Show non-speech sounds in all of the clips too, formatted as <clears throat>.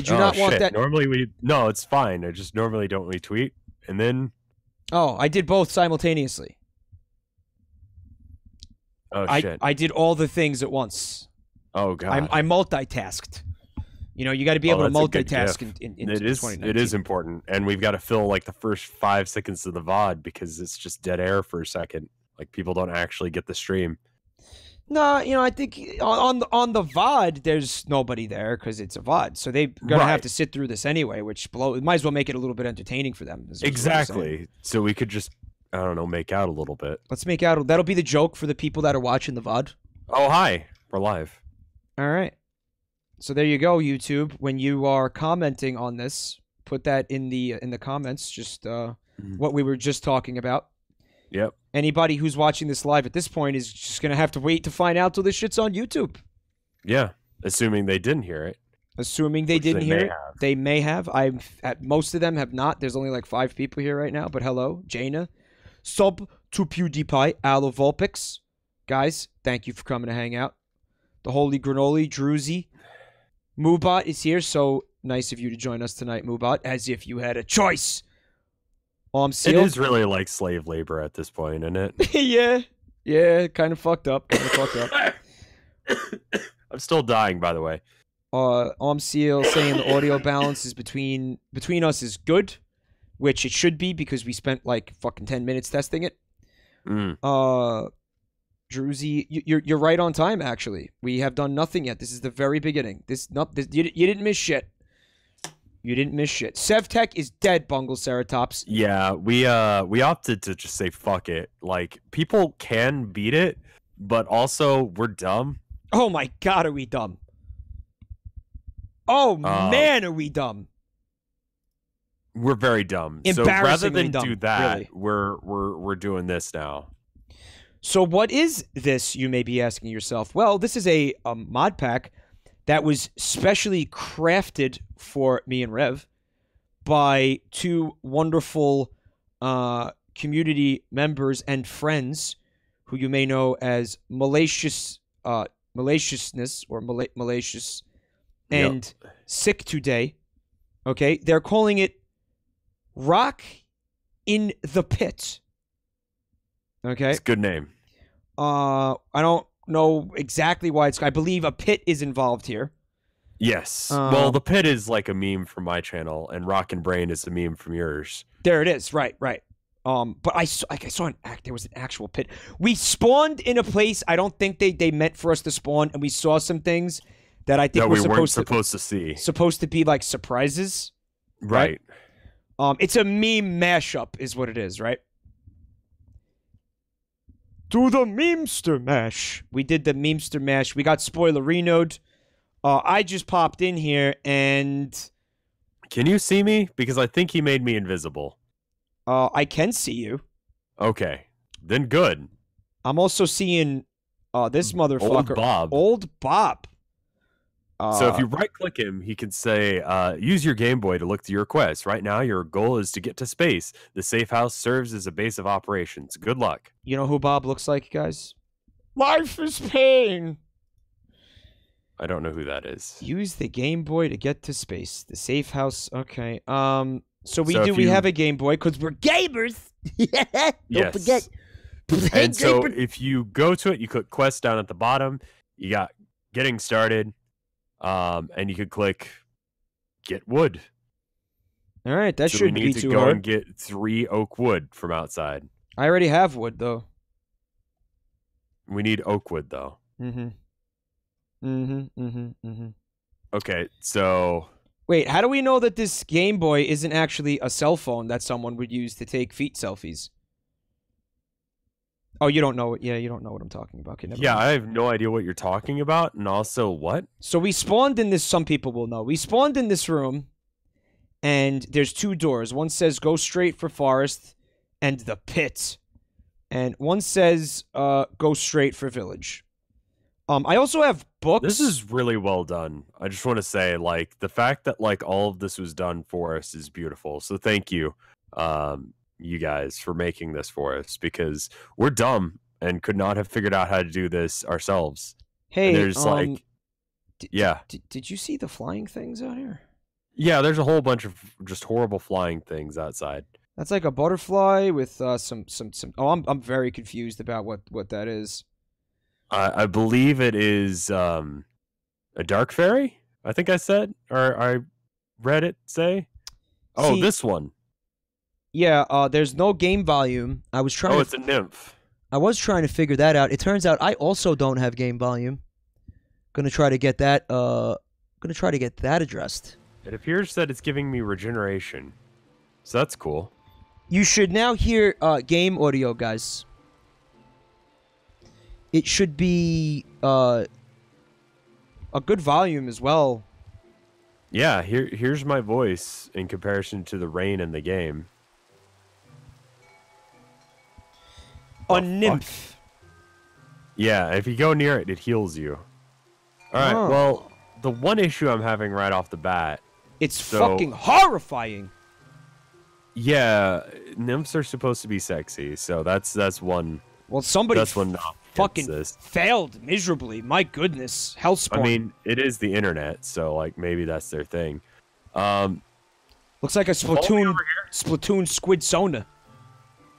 Did you Oh, not want shit. that? Normally we no, it's fine. I just normally don't retweet, and then Oh, I did both simultaneously. oh I, shit. I did all the things at once. oh god. I, I multitasked. You know, you got to be Oh, able to that's a good multitask in, in, in it is. It is important, and we've got to fill like the first five seconds of the VOD because it's just dead air for a second. Like people don't actually get the stream. No, you know, I think on on the, on the VOD, there's nobody there because it's a VOD, so they're gonna have to sit through this anyway, which blow. Might as well make it a little bit entertaining for them. is- is what I'm saying. Exactly. So we could just I don't know make out a little bit. Let's make out. That'll be the joke for the people that are watching the VOD. Oh hi, we're live. All right. So there you go, YouTube. When you are commenting on this, put that in the in the comments. Just uh, Mhm. what we were just talking about. Yep. Anybody who's watching this live at this point is just gonna have to wait to find out till this shit's on YouTube. Yeah. Assuming they didn't hear it. Assuming they which didn't hear it, have. they may have. I'm at most of them have not. There's only like five people here right now. But hello, Jaina, sub to PewDiePie, Aloe Vulpix, guys. Thank you for coming to hang out. The Holy Granoli, Druzy, Moobot is here. So nice of you to join us tonight, Moobot. As if you had a choice. Um, It Seal. is really like slave labor at this point, isn't it? <laughs> yeah, yeah, kind of fucked up. Kind of fucked up. <coughs> I'm still dying, by the way. uh Omseal saying the audio balance is between between us is good, which it should be because we spent like fucking ten minutes testing it. Mm. Uh Druzy, you, you're you're right on time. Actually, we have done nothing yet. This is the very beginning. This not this, you, you didn't miss shit. You didn't miss shit. Sevtech is dead. Bungle Ceratops. Yeah, we uh we opted to just say fuck it. Like people can beat it, but also we're dumb. Oh my god, are we dumb? Oh Uh, man, are we dumb? We're very dumb. So rather than do dumb, that, really. we're we're we're doing this now. So, what is this? You may be asking yourself. Well, this is a, a mod pack that was specially crafted for me and Rev by two wonderful uh, community members and friends who you may know as malicious, uh, maliciousness or mala- malicious Yep. and sick today. Okay, they're calling it Rock in the Pit. Okay. It's a good name. Uh, I don't know exactly why it's. I believe a pit is involved here. Yes. Um, well, the pit is like a meme from my channel, and Rock and Brain is a meme from yours. There it is. Right, right. Um, but I saw, like I saw an act. There was an actual pit. We spawned in a place. I don't think they they meant for us to spawn, and we saw some things that I think that were we weren't supposed to supposed to see. supposed to be like surprises. Right. Um, it's a meme mashup, is what it is, right? Do the memester mash. We did the memester mash. We got spoilerinoed. Uh, I just popped in here and Can you see me? Because I think he made me invisible. uh, I can see you. Okay. Then good. I'm also seeing uh, this motherfucker, Old Bob. Old Bob. Uh, so if you right click him, he can say, uh, use your Game Boy to look through your quest. Right now, your goal is to get to space. The safe house serves as a base of operations. Good luck. you know who Bob looks like, guys? Life is pain. I don't know who that is. Use the Game Boy to get to space. The safe house. Okay. Um. So we So do. We you- have a Game Boy because we're gamers. <laughs> Don't Yes. forget. And so if you go to it, you click quest down at the bottom. You got getting started, um, and you could click get wood. all right, that so we shouldn't need be to too go hard. and get three oak wood from outside. I already have wood though. We need oak wood though. Mm-hmm. Mm-hmm. Mm-hmm. Mm-hmm. Okay, so Wait, how do we know that this Game Boy isn't actually a cell phone that someone would use to take feet selfies? Oh, you don't know. Yeah, you don't know what I'm talking about. Okay, yeah, mind. I have no idea what you're talking about, and also what? So we spawned in this. Some people will know. We spawned in this room, and there's two doors. One says "Go straight for forest," and the pit, and one says uh, "Go straight for village." Um, I also have books. This is really well done. I just want to say, like, the fact that like all of this was done for us is beautiful. So thank you, um, you guys, for making this for us because we're dumb and could not have figured out how to do this ourselves. hey. and there's um, like, d- yeah, Did, did you see the flying things out here? Yeah, there's a whole bunch of just horrible flying things outside. That's like a butterfly with uh, some some some. Oh, I'm I'm very confused about what what that is. I, I believe it is um, a dark fairy. I think I said, or I read it say. Oh, See- this one. Yeah, uh, there's no game volume. I was trying. Oh, to, it's a nymph. I was trying to figure that out. It turns out I also don't have game volume. Gonna try to get that. Uh, gonna try to get that addressed. It appears that it's giving me regeneration, so that's cool. You should now hear uh, game audio, guys. It should be uh, a good volume as well. Yeah, here here's my voice in comparison to the rain in the game. A fuck? nymph. Yeah, if you go near it, it heals you. All right. Oh. Well, the one issue I'm having right off the bat, It's So- fucking horrifying. yeah, nymphs are supposed to be sexy, so that's that's one. Well, somebody That's one fucking this. failed miserably. My goodness, Hellspawn. I mean, it is the internet, so like maybe that's their thing. Um, looks like a Splatoon. Splatoon Squid Sona.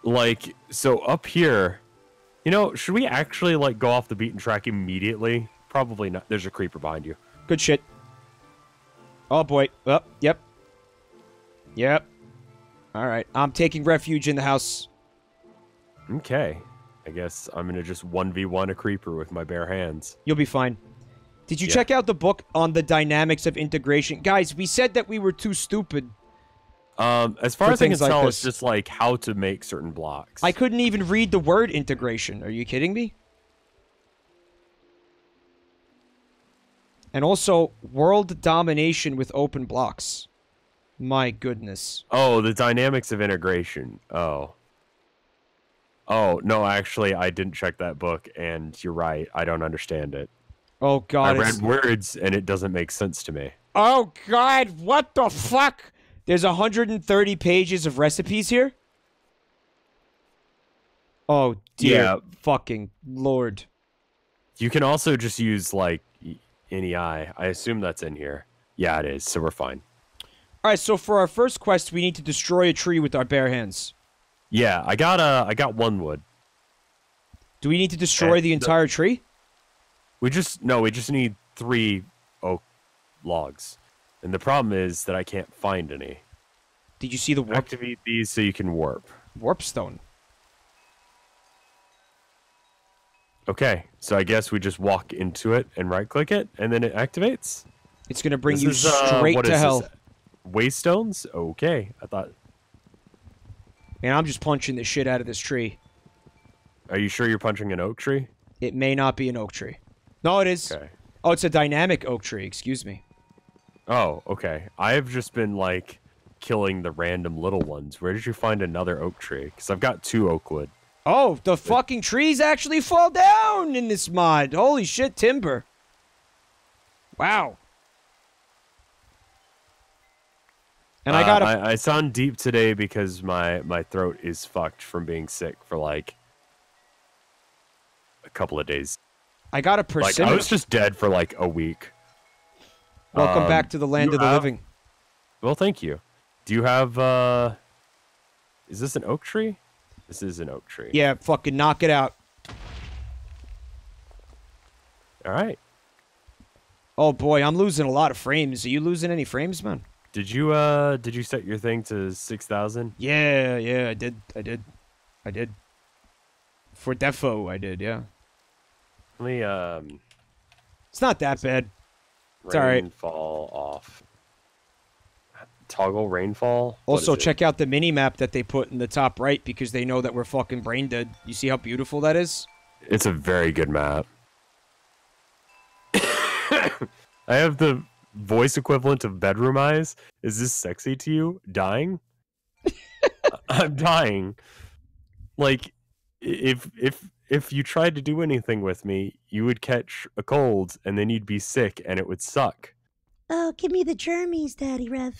Like so up here, you know, should we actually like go off the beaten track immediately? Probably not. There's a creeper behind you. Good shit. Oh boy. Oh, yep. Yep. All right. I'm taking refuge in the house. Okay. I guess I'm gonna just one v one a creeper with my bare hands. You'll be fine. Did you Yeah. check out the book on the dynamics of integration? Guys, we said that we were too stupid. Um, as far as I can like tell, this. it's just like how to make certain blocks. I couldn't even read the word integration. Are you kidding me? And also, world domination with open blocks. My goodness. Oh, the dynamics of integration. Oh. Oh no, actually, I didn't check that book, and you're right. I don't understand it. Oh God. I read it's- words, and it doesn't make sense to me. Oh god, what the fuck? There's 130 pages of recipes here? Oh dear Yeah. fucking lord. You can also just use like y- NEI. I assume that's in here. Yeah, it is. So we're fine. Alright, so for our first quest, we need to destroy a tree with our bare hands. Yeah, I got uh, I got one wood. Do we need to destroy Uh, the the- entire tree? We just no, we just need three oak logs, and the problem is that I can't find any. Did you see the warp, Activate these so you can warp. warp stone? Okay, so I guess we just walk into it and right click it, and then it activates. It's gonna bring This you is, uh, straight what to hell. Waystones? Okay, I thought. Man, I'm just punching the shit out of this tree. Are you sure you're punching an oak tree? It may not be an oak tree. No, it is. Okay. Oh, it's a dynamic oak tree. Excuse me. Oh, okay. I've just been like killing the random little ones. Where did you find another oak tree? Because I've got two oak wood. Oh, the fucking trees actually fall down in this mod. Holy shit, timber. Wow. And I Uh, got a I, I sound deep today because my my throat is fucked from being sick for like a couple of days. I got a Like persimmon. I was just dead for like a week. Welcome um, back to the land of the have- living. Well, thank you. Do you have uh Is this an oak tree? This is an oak tree. Yeah, fucking knock it out. All right. Oh boy, I'm losing a lot of frames. Are you losing any frames, man? Did you uh did you set your thing to 6000? Yeah, yeah, I did. I did. I did. For defo, I did, yeah. Let me um It's not that bad. It's all right. rainfall off. Toggle rainfall. Also, is it? check out the mini map that they put in the top right because they know that we're fucking brain dead. You see how beautiful that is? It's a very good map. <coughs> I have the voice equivalent of bedroom eyes. Is this sexy to you? Dying? <laughs> <laughs> I'm dying. Like if if if you tried to do anything with me, you would catch a cold and then you'd be sick and it would suck. Oh, give me the germies, Daddy Rev.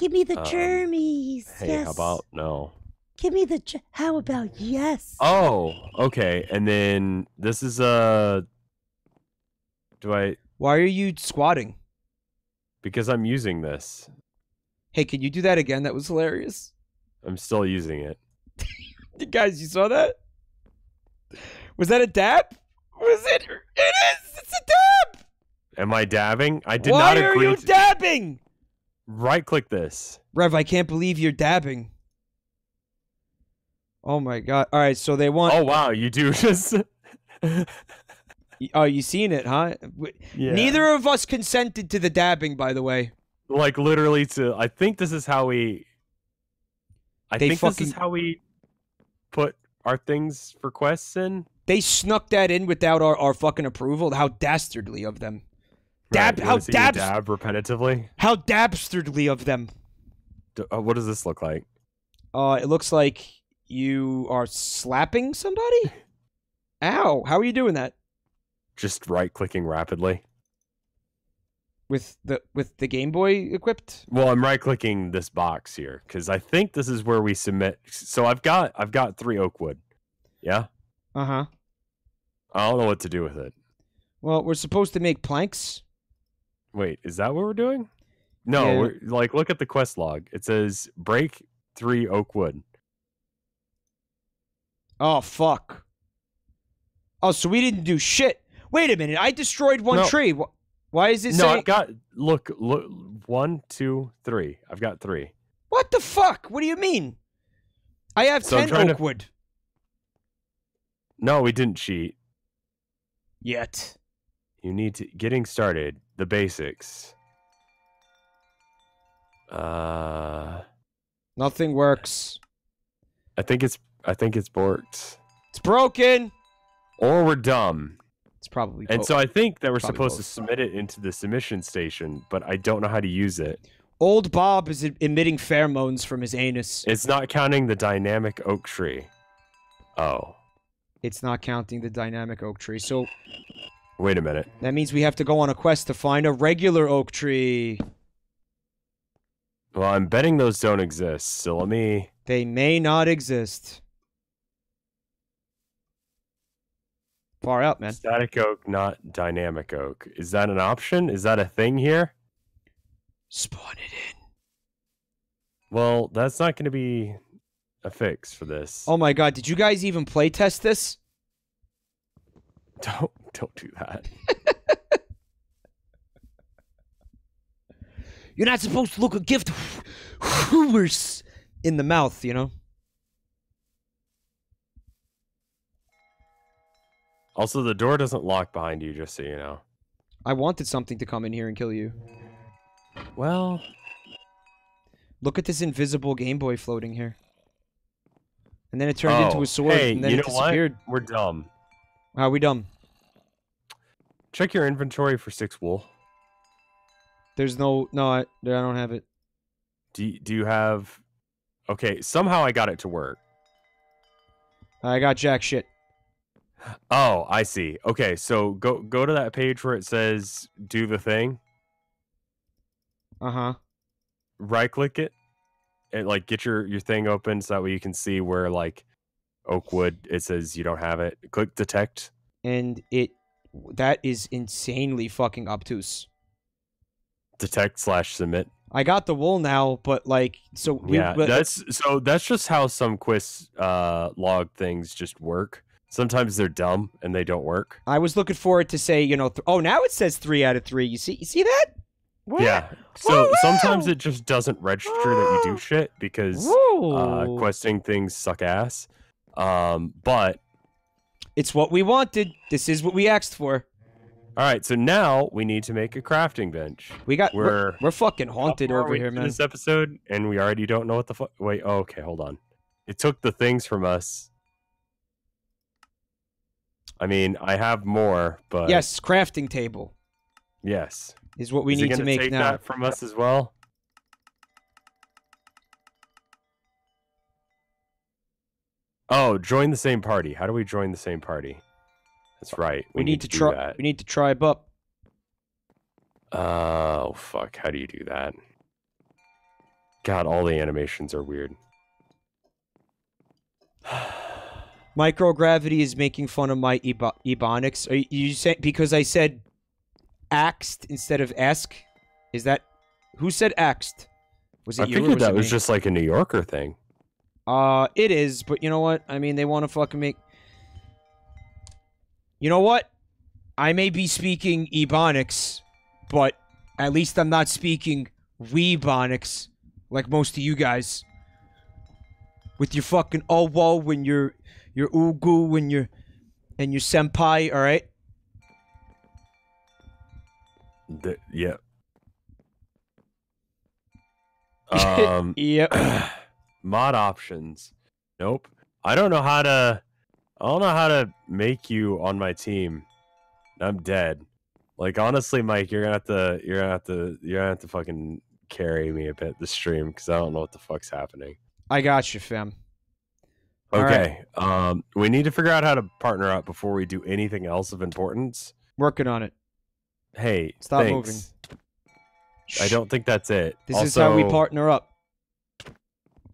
Give me the Um, germies. Hey, yes. how about no? Give me the. Ge- how about yes? Oh, okay. And then this is uh do I Why are you squatting? because I'm using this. Hey, can you do that again? That was hilarious. I'm still using it. You <laughs> guys, you saw that? Was that a dab? Was it? It is. It's a dab. Am I dabbing? I did Why not are you to- dabbing? right click this. Rev, I can't believe you're dabbing. Oh my god. All right, so they want. Oh wow, you do <laughs> just. Oh, you seen it, huh? Yeah. Neither of us consented to the dabbing, by the way. like literally to. I think this is how we. I They think this is how we put our things for quests in. They snuck that in without our, our fucking approval. How dastardly of them. Dab- you how wanna see me dabs- dab repetitively. How dastardly of them. D- uh, what does this look like? Uh, it looks like you are slapping somebody. <laughs> Ow! How are you doing that Just right clicking rapidly. With the with the Game Boy equipped? Well, I'm right clicking this box here because I think this is where we submit. So I've got I've got three oak wood. Yeah, Uh huh. I don't know what to do with it. Well, we're supposed to make planks. Wait, is that what we're doing? No, Yeah. we're, like look at the quest log. It says break three oak wood. Oh fuck. Oh, so we didn't do shit. Wait a minute. I destroyed one No. tree. Wh- Why is it no, saying? I've got look look one, two, three. I've got three. What the fuck? What do you mean? I have So ten trying to- No, we didn't cheat. Yet. You need to getting started. The basics. Uh, Nothing works. I think it's I think it's borked. It's broken. Or we're dumb. It's probably. And both. so I think that we're supposed to submit it into the submission station, but I don't know how to use it. Old Bob is emitting pheromones from his anus. It's not counting the dynamic oak tree. Oh, It's not counting the dynamic oak tree. So wait a minute. that means we have to go on a quest to find a regular oak tree. Well, I'm betting those don't exist. So let me. They may not exist. Far out, man. Static oak, not dynamic oak. Is that an option? Is that a thing here? Spawn it in. Well, that's not going to be a fix for this. Oh my god, did you guys even play test this? <laughs> Don't don't do that. <laughs> You're not supposed to look a gift <sighs> horse in the mouth, you know? Also, the door doesn't lock behind you, just so you know. I wanted something to come in here and kill you. Well, Look at this invisible Game Boy floating here. And then it turned into Oh, a sword hey, and then you it know what? disappeared. we're dumb. How are we dumb? Check your inventory for six wool. There's no no I, I don't have it. Do do you have? Okay, somehow I got it to work. I got jack shit. Oh, I see. Okay, so go go to that page where it says do the thing. Uh-huh. Right click it, and like get your your thing open so that way you can see where like Oakwood it says you don't have it. Click detect. And it that is insanely fucking obtuse. Detect slash submit. I got the wool now, but like so we yeah, but- that's so that's just how some quiz uh log things just work. Sometimes they're dumb and they don't work. I was looking forward to say, you know, th- oh, now it says 3 out of 3. You see you see that? What? Yeah. So Woo! sometimes it just doesn't register that you do shit because uh, questing things suck ass. Um, but It's what we wanted. This is what we asked for. all right, so now we need to make a crafting bench. We got we're We're we're fucking haunted over here, man. This episode, and we already don't know what the fuck. Wait, oh, okay, hold on. It took the things from us. I mean, I have more, but Yes, crafting table yes. is what we Is need to make take now. that from us as well. Oh, join the same party. How do we join the same party? That's right. we, need, to do try we need to tribe up. Oh fuck! How do you do that? God, all the animations are weird. <sighs> <sighs> Microgravity is making fun of my ebo- ebonics. Are you, you say because I said axed instead of esk? Is that Who said axed? Was it I figured was that was me? just like a New Yorker thing. Uh, it is, but you know what? I mean, they want to fucking make. You know what? I may be speaking Ebonics, but at least I'm not speaking Weebonics like most of you guys. With your fucking oh whoa and your your ugu and your and your senpai, all right? The, yeah. <laughs> Um, Yep. <clears throat> mod options. Nope. I don't know how to. I don't know how to make you on my team. I'm dead. Like honestly, Mike, you're gonna have to. You're gonna have to. You're gonna have to fucking carry me a bit the stream because I don't know what the fuck's happening. I got you, fam. All right. Okay. Um, we need to figure out how to partner up before we do anything else of importance. Working on it. Hey, Stop thanks. moving. I don't think that's it. This is how we partner up.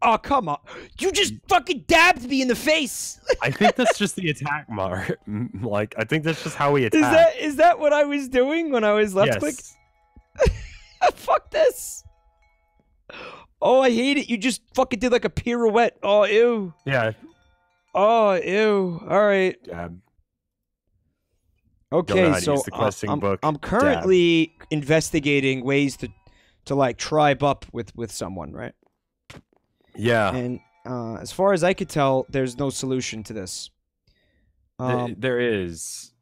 Oh, come on. You just fucking dabbed me in the face. I think that's just the <laughs> attack mark. <laughs> like I think that's just how we attack. Is that is that what I was doing when I was left yes. click? <laughs> Fuck this. Oh, I hate it. You just fucking did like a pirouette. Oh, ew. Yeah. Oh, ew. All right. Dab. Okay, so the I- questing I'm. I'm currently investigating ways to to like tribe up with with someone, right? Yeah. And uh, as far as I could tell, there's no solution to this. Th- Um, there is.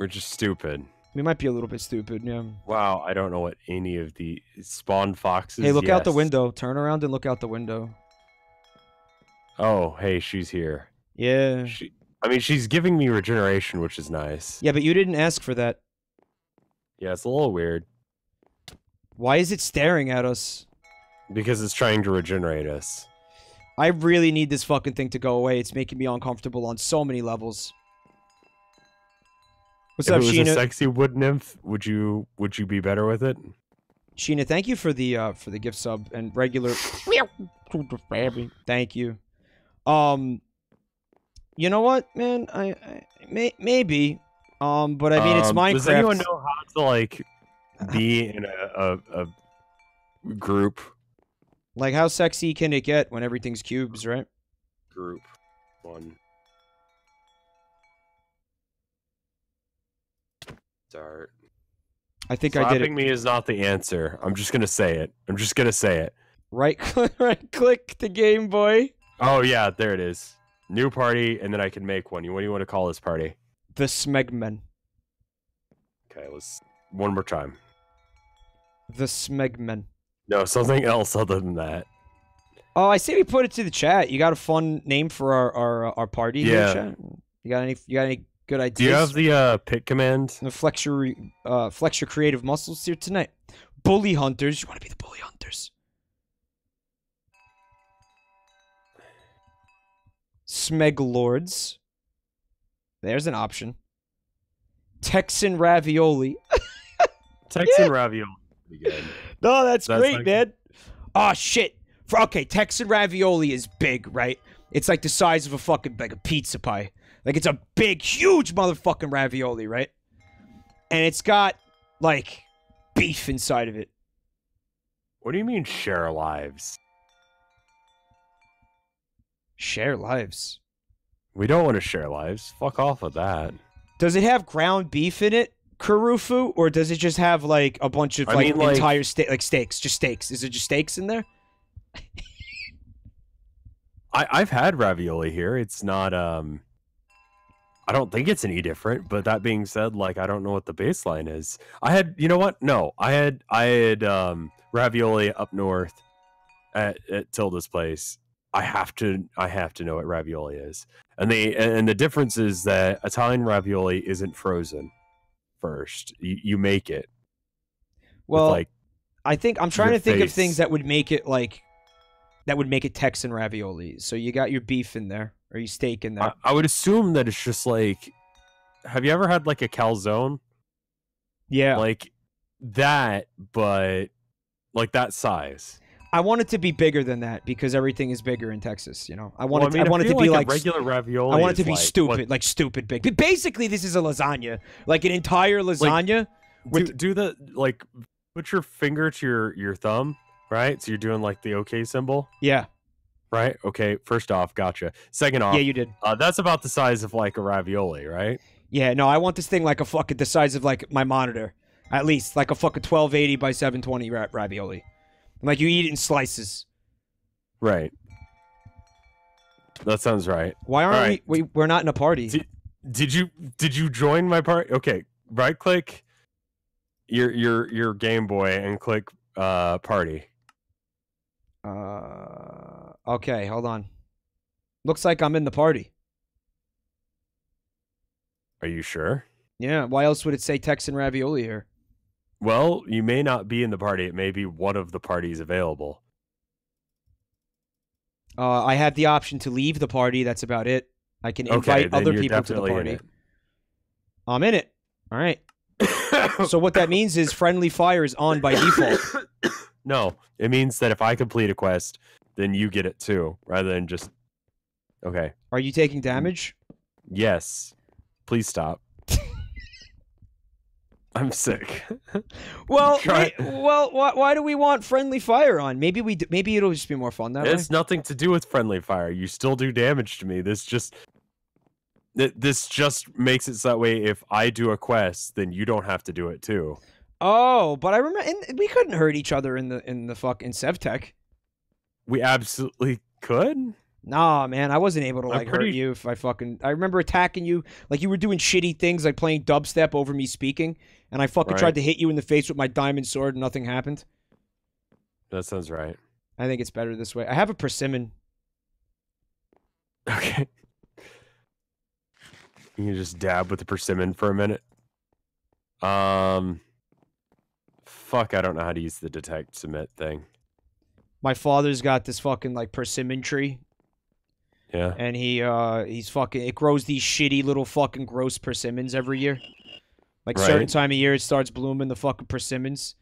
We're just stupid. We might be a little bit stupid. Yeah. Wow, I don't know what any of the spawn foxes. Hey, look out the window. Turn around and look out the window. Oh, hey, she's here. Yeah. She, I mean, she's giving me regeneration, which is nice. Yeah, but you didn't ask for that. Yeah, it's a little weird Why is it staring at us? because it's trying to regenerate us. I really need this fucking thing to go away. It's making me uncomfortable on so many levels. What's if up, it was a sexy wood nymph, would you would you be better with it? Sheena, thank you for the uh for the gift sub and regular. thank you. Um, you know what, man? I, I may, maybe. Um, but I mean, it's Um, Minecraft. Does anyone know how to like be in a, a, a group? Like, how sexy can it get when everything's cubes, right? Group one. Start. I think I did Slapping it. me is not the answer. I'm just gonna say it. I'm just gonna say it. Right, <laughs> click, right click the Game Boy. Oh yeah, there it is. New party, and then I can make one. You what do you want to call this party? The Smegmen. Okay, let's one more time. The Smegmen. No, something else other than that. Oh, I see. we put it to the chat. You got a fun name for our our, uh, our party here, Yeah. chat? You got any? You got any good idea. Do you have the uh, pit command? the flex your uh, flex your creative muscles here tonight? Bully hunters. You want to be the bully hunters? Smeg lords. There's an option. Texan ravioli. <laughs> Texan ravioli. Pretty good. No, that's, That's great, like- man. Oh shit. For, okay, Texan ravioli is big, right? It's like the size of a fucking like a pizza pie. Like it's a big, huge motherfucking ravioli, right? And it's got like beef inside of it. What do you mean share lives? Share lives. We don't want to share lives. Fuck off with that. Does it have ground beef in it, Karufu, or does it just have like a bunch of I like mean, like- entire steak, like steaks, just steaks? Is it just steaks in there? I, I've had ravioli here. It's not um I don't think it's any different, but that being said, like I don't know what the baseline is. I had you know what? No. I had I had um ravioli up north at, at Tilda's place. I have to I have to know what ravioli is. And the and the difference is that Italian ravioli isn't frozen first. You, you make it Well, like I think I'm trying to think of things that would make it like that would make it Texan ravioli. So you got your beef in there or your steak in there. I, I would assume that it's just like have you ever had like a calzone? yeah. like that but like that size I want it to be bigger than that because everything is bigger in Texas, you know. I want Well, it mean, I want it to feel be a like regular ravioli I want it to be like- stupid, what- like stupid big. But basically this is a lasagna. Like an entire lasagna do, with do the like put your finger to your your thumb, right? So you're doing like the OK symbol, Yeah. Right? Okay. First off, gotcha. Second off, Yeah, you did. uh, that's about the size of like a ravioli, right? Yeah, no, I want this thing like a fucking the size of like my monitor, at least like a fucking twelve eighty by seven twenty ra- ravioli. Like you eat it in slices. Right. That sounds right. Why aren't Alright. we, we? We're not in a party. See- Did you did you join my part? Okay, right click your your your Game Boy and click uh party. Uh, okay, hold on. Looks like I'm in the party. Are you sure? Yeah. Why else would it say Texan ravioli here? Well, you may not be in the party. It may be one of the parties available. Uh, I have the option to leave the party. That's about it. I can invite then other people to the definitely in party. I'm in it. All right. So what that means is friendly fire is on by default. <coughs> no, it means that if I complete a quest, then you get it too, rather than just. Okay. Are you taking mm. damage? Yes. Please stop. <laughs> I'm sick. <laughs> Well, wait, well, why, why do we want friendly fire on? Maybe we maybe it'll just be more fun that way. It's nothing to do with friendly fire. You still do damage to me. This just this just makes it so that way if I do a quest, then you don't have to do it too. Oh, but I remember and we couldn't hurt each other in the in the fuck in Sevtech. We absolutely could. Nah, man, I wasn't able to like hurt you if I fucking. I remember attacking you like you were doing shitty things like playing dubstep over me speaking, and I fucking Right. tried to hit you in the face with my diamond sword, and nothing happened. That sounds right. I think it's better this way. I have a persimmon. <laughs> Okay. You can just dab with the persimmon for a minute. Um fuck, I don't know how to use the detect submit thing. My father's got this fucking like persimmon tree, Yeah. and he uh he's fucking it grows these shitty little fucking gross persimmons every year. Like certain time of year it starts blooming the fucking persimmons.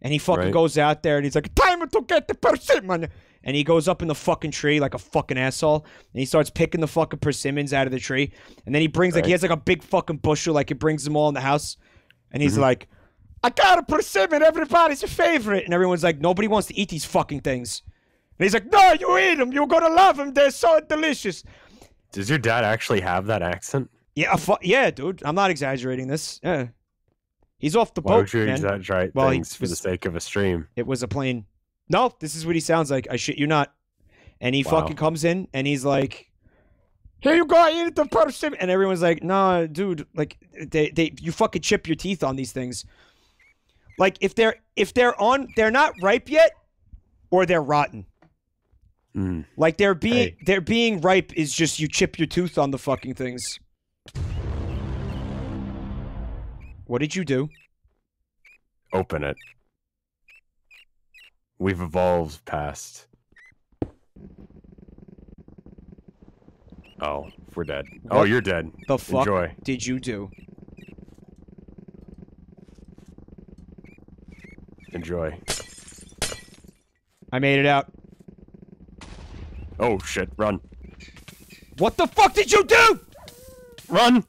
And he fucking Right. goes out there and he's like, Time to get the persimmon and he goes up in the fucking tree like a fucking asshole and he starts picking the fucking persimmons out of the tree. And then he brings like he has like a big fucking bushel, like he brings them all in the house. And he's Mhm. like, I got a persimmon, everybody's a favorite. And everyone's like, Nobody wants to eat these fucking things. And he's like, No, you eat them. You're gonna love them. They're so delicious. Does your dad actually have that accent? Yeah, fu- yeah, dude. I'm not exaggerating this. Yeah, he's off the Why boat, would you man. exaggerate Well, things for the sake of a stream? It was a plane. No, this is what he sounds like. I shit you not. And he Wow. fucking comes in and he's like, "Here you go, eat the person." And everyone's like, "Nah, dude. Like, they, they, you fucking chip your teeth on these things. Like, if they're, if they're on, they're not ripe yet, or they're rotten. Mm. Like, they're being, Hey. they're being ripe is just you chip your tooth on the fucking things. What did you do? Open it. We've evolved past. Oh, we're dead. Oh, you're dead. The fuck Enjoy. did you do? Enjoy. I made it out. Oh shit! Run! What the fuck did you do? Run!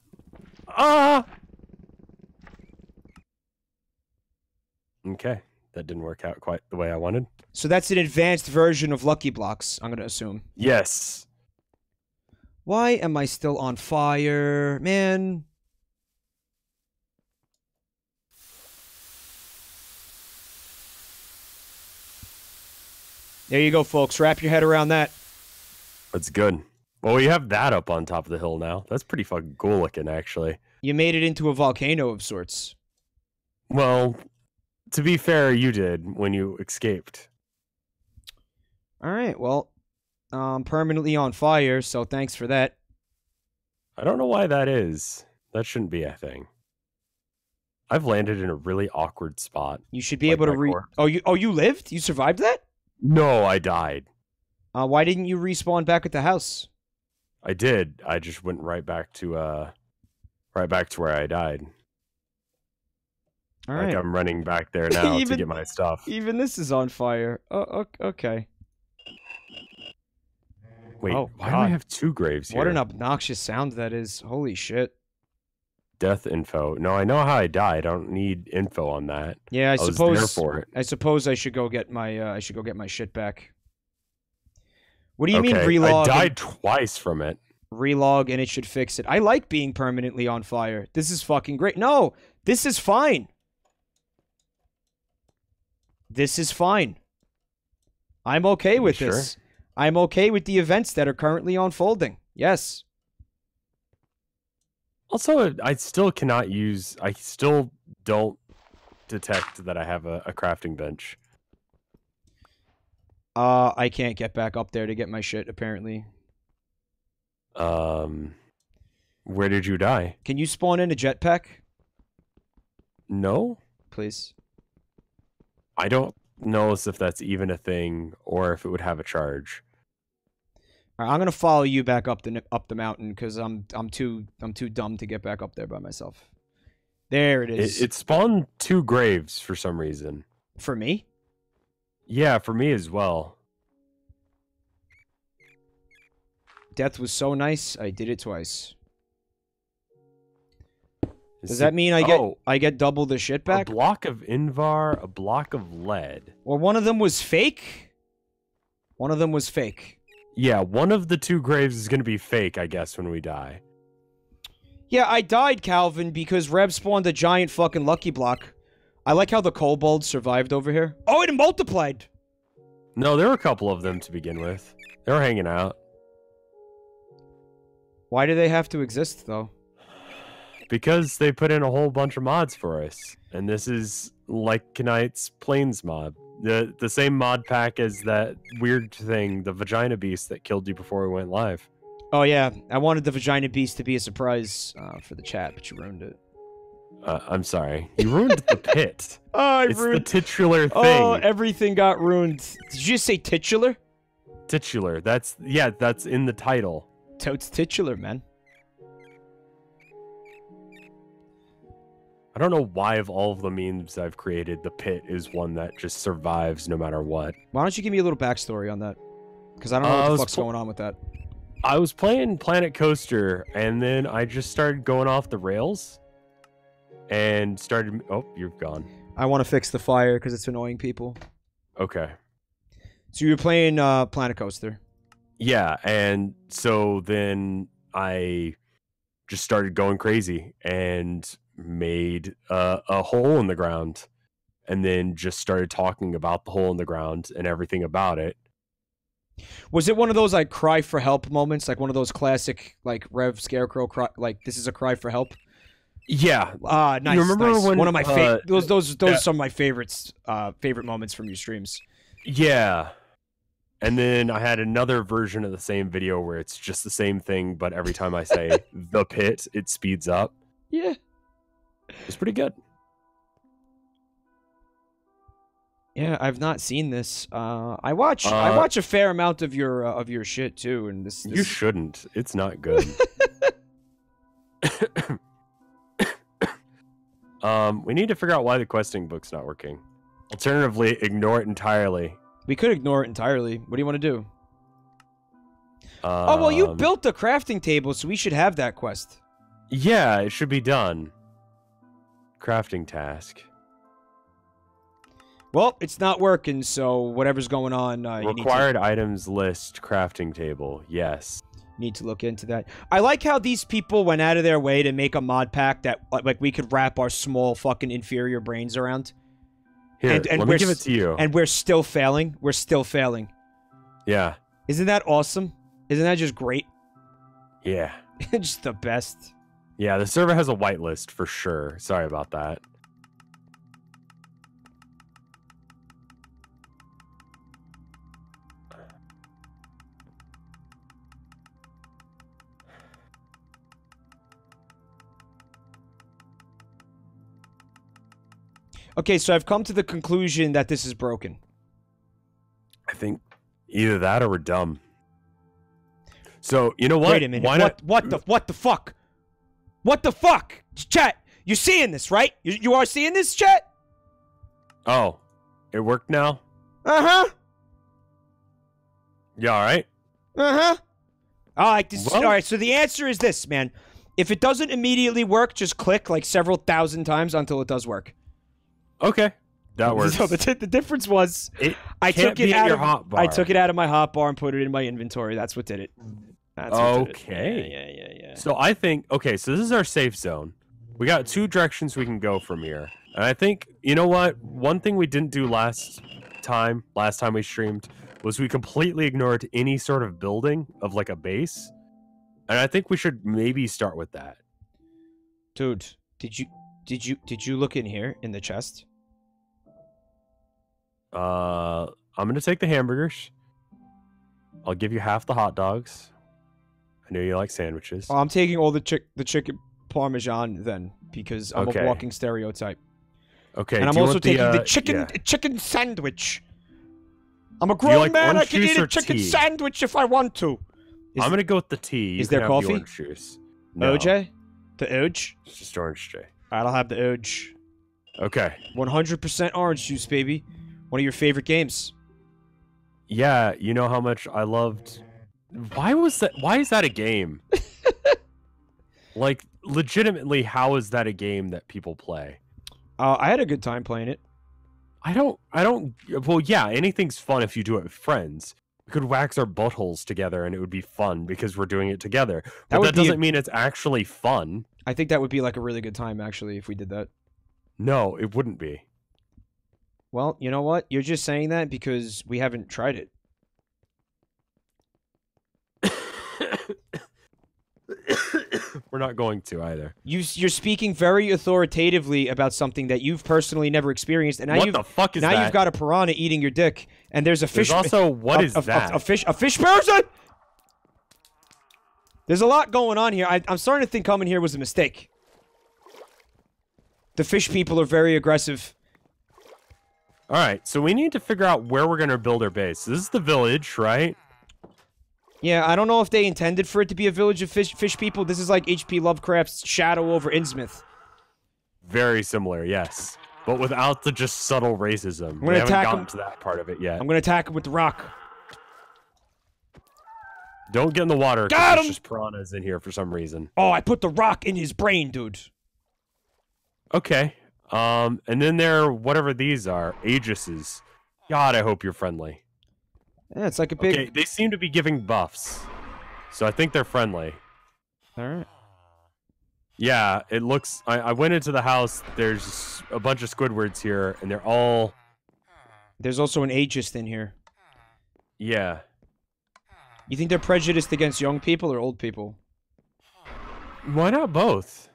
Ah! Okay, that didn't work out quite the way I wanted. So that's an advanced version of Lucky Blocks, I'm gonna assume. Yes. Why am I still on fire? Man. There you go, folks. Wrap your head around that. That's good. Well, we have that up on top of the hill now. That's pretty fucking cool looking, actually. You made it into a volcano of sorts. Well, to be fair, you did when you escaped. All right, well, I'm permanently on fire, so thanks for that. I don't know why that is. That shouldn't be a thing. I've landed in a really awkward spot. You should be Like able to re. corpse. Oh, you oh you lived? You survived that? No, I died. Uh, why didn't you respawn back at the house? I did. I just went right back to uh right back to where I died. All like right. I'm running back <laughs> there now to get my stuff. Even this is on fire. Oh, okay. Wait, Oh, why do I have two graves here? What an obnoxious sound that is. Holy shit. Death info. No, I know how I died. I don't need info on that. Yeah, I, I suppose. for it. I suppose I should go get my. Uh, I should go get my shit back. What do you mean relog? I and- died twice from it. relog and it should fix it. I like being permanently on fire. This is fucking great. No, this is fine. This is fine. I'm okay with sure? this. I'm okay with the events that are currently unfolding. Yes. Also, I still cannot use. I still don't detect that I have a, a crafting bench. Uh, I can't get back up there to get my shit. Apparently, Um, where did you die? can you spawn in a jetpack, No, please? I don't know as if that's even a thing or if it would have a charge. Right, I'm gonna follow you back up the up the mountain because I'm I'm too I'm too dumb to get back up there by myself. There it is. It, it spawned two graves for some reason. for me. Yeah, for me as well. Death was so nice. I did it twice. Does Is that it- mean I get Oh, I get double the shit back? a block of Invar, a block of lead? Or one of them was fake? One of them was fake. Yeah, one of the two graves is going to be fake, I guess, when we die. Yeah, I died, Calvin, because Rev spawned a giant fucking lucky block. I like how the kobolds survived over here. Oh, it multiplied. No, there were a couple of them to begin with. They were hanging out Why do they have to exist though? because they put in a whole bunch of mods for us, and this is like Knight's Plains mod, the the same mod pack as that weird thing, the Vagina Beast that killed you before we went live. Oh yeah, I wanted the vagina beast to be a surprise uh, for the chat, but you ruined it. Uh, I'm sorry, you ruined the <laughs> pit. Oh, I It's the titular thing. oh, everything got ruined. Did you just say titular? titular. That's yeah, that's in the title. Totes titular, man. I don't know why of all of the memes I've created, the pit is one that just survives no matter what. Why don't you give me a little backstory on that? Because I don't know Uh, what the fuck's going on with that. I was playing Planet Coaster and then I just started going off the rails and started oh, you're gone. I want to fix the fire because it's annoying people. Okay. So you were playing uh, Planet Coaster. Yeah, and so then I just started going crazy and made a, a hole in the ground and then just started talking about the hole in the ground and everything about it. Was it one of those like cry for help moments, like one of those classic like Rev Scarecrow cry, like this is a cry for help? Yeah, Ah, nice. remember nice. when, one of my uh, favorite those those those yeah. are some of my favorites uh favorite moments from your streams. Yeah. And then I had another version of the same video where it's just the same thing, but every time I say <laughs> the pit, it speeds up. Yeah. It's pretty good. Yeah, I've not seen this. Uh I watch I Uh, watch a fair amount of your uh, of your shit too and this, You shouldn't. It's not good. <laughs> <coughs> um, we need to figure out why the questing book's not working. Alternatively, ignore it entirely. we could ignore it entirely. What do you want to do? oh, well you Um, built the crafting table, so we should have that quest. Yeah, it should be done. Crafting task. Well, it's not working, so whatever's going on, uh, need to- Required items list crafting table. Yes. need to look into that. I like how these people went out of their way to make a mod pack that like, we could wrap our small fucking inferior brains around, Here, And- and let me give it to you. and we're still failing. We're still failing. yeah. Isn't that awesome? Isn't that just great? Yeah. <laughs> just the best. Yeah, the server has a whitelist for sure. Sorry about that. Okay, so I've come to the conclusion that this is broken. I think either that or we're dumb. So you know what? Wait a minute. Why what? not? What the? What the fuck? What the fuck? Chat, you seeing this, right? You, you are seeing this, chat? Oh, it worked now. Uh huh. Yeah, all right. Uh huh. All right. This, all right. So the answer is this, man. If it doesn't immediately work, just click like several thousand times until it does work. Okay, that <laughs> works. So the, the difference was it I took it out of. I took it out of my hot bar and put it in my inventory. That's what did it. That's what did it. Okay. Yeah, yeah, yeah, yeah. So I think okay, so this is our safe zone. We got two directions we can go from here. And I think you know what? One thing we didn't do last time, last time we streamed, was we completely ignored any sort of building of like a base. And I think we should maybe start with that. Dude, did you did you did you look in here in the chest? Uh I'm gonna take the hamburgers. I'll give you half the hot dogs. I know you like sandwiches. Oh, I'm taking all the chick the chicken parmesan then because I'm Okay. a walking stereotype. okay, and I'm also taking the uh, chicken yeah. chicken sandwich. I'm a grown like man. I can eat a chicken tea? sandwich if I want to. Is, I'm gonna go with the tea. You is there have the coffee? orange juice. No, OJ? The urge? it's just orange juice. I'll have the urge. Okay. 100% orange juice, baby. One of your favorite games. Yeah, you know how much I loved. Why was that? Why is that a game? <laughs> like, legitimately, how is that a game that people play? Uh, I had a good time playing it. I don't. I don't. Well, yeah, anything's fun if you do it with friends. We could wax our buttholes together, and it would be fun because we're doing it together. But would that doesn't mean it's actually fun. I think that would be like a really good time, actually, if we did that. No, it wouldn't be. Well, you know what? You're just saying that because we haven't tried it. <coughs> we're not going to either. You, you're speaking very authoritatively about something that you've personally never experienced, and now what you've the fuck is now that? you've got a piranha eating your dick, and there's a There's fish. also what a, is a, a- that? A, fish, a fish person. There's a lot going on here. I, I'm starting to think coming here was a mistake. The fish people are very aggressive. All right, so we need to figure out where we're gonna build our base. This is the village, right? Yeah, I don't know if they intended for it to be a village of fish fish people. This is like H.P. Lovecraft's Shadow over Innsmouth. Very similar, yes, but without the just subtle racism. We gonna haven't gotten him. to that part of it yet. I'm gonna attack him with the rock. Don't get in the water. Got him! just piranhas in here for some reason. Oh, I put the rock in his brain, dude. Okay. Um, and then there, are whatever these are, Aegises. God, I hope you're friendly. Yeah, it's like a big. Okay, they seem to be giving buffs, so I think they're friendly. All right. Yeah, it looks. I, I went into the house. There's a bunch of Squidwards here, and they're all. There's also an ageist in here. Yeah. You think they're prejudiced against young people or old people? Why not both?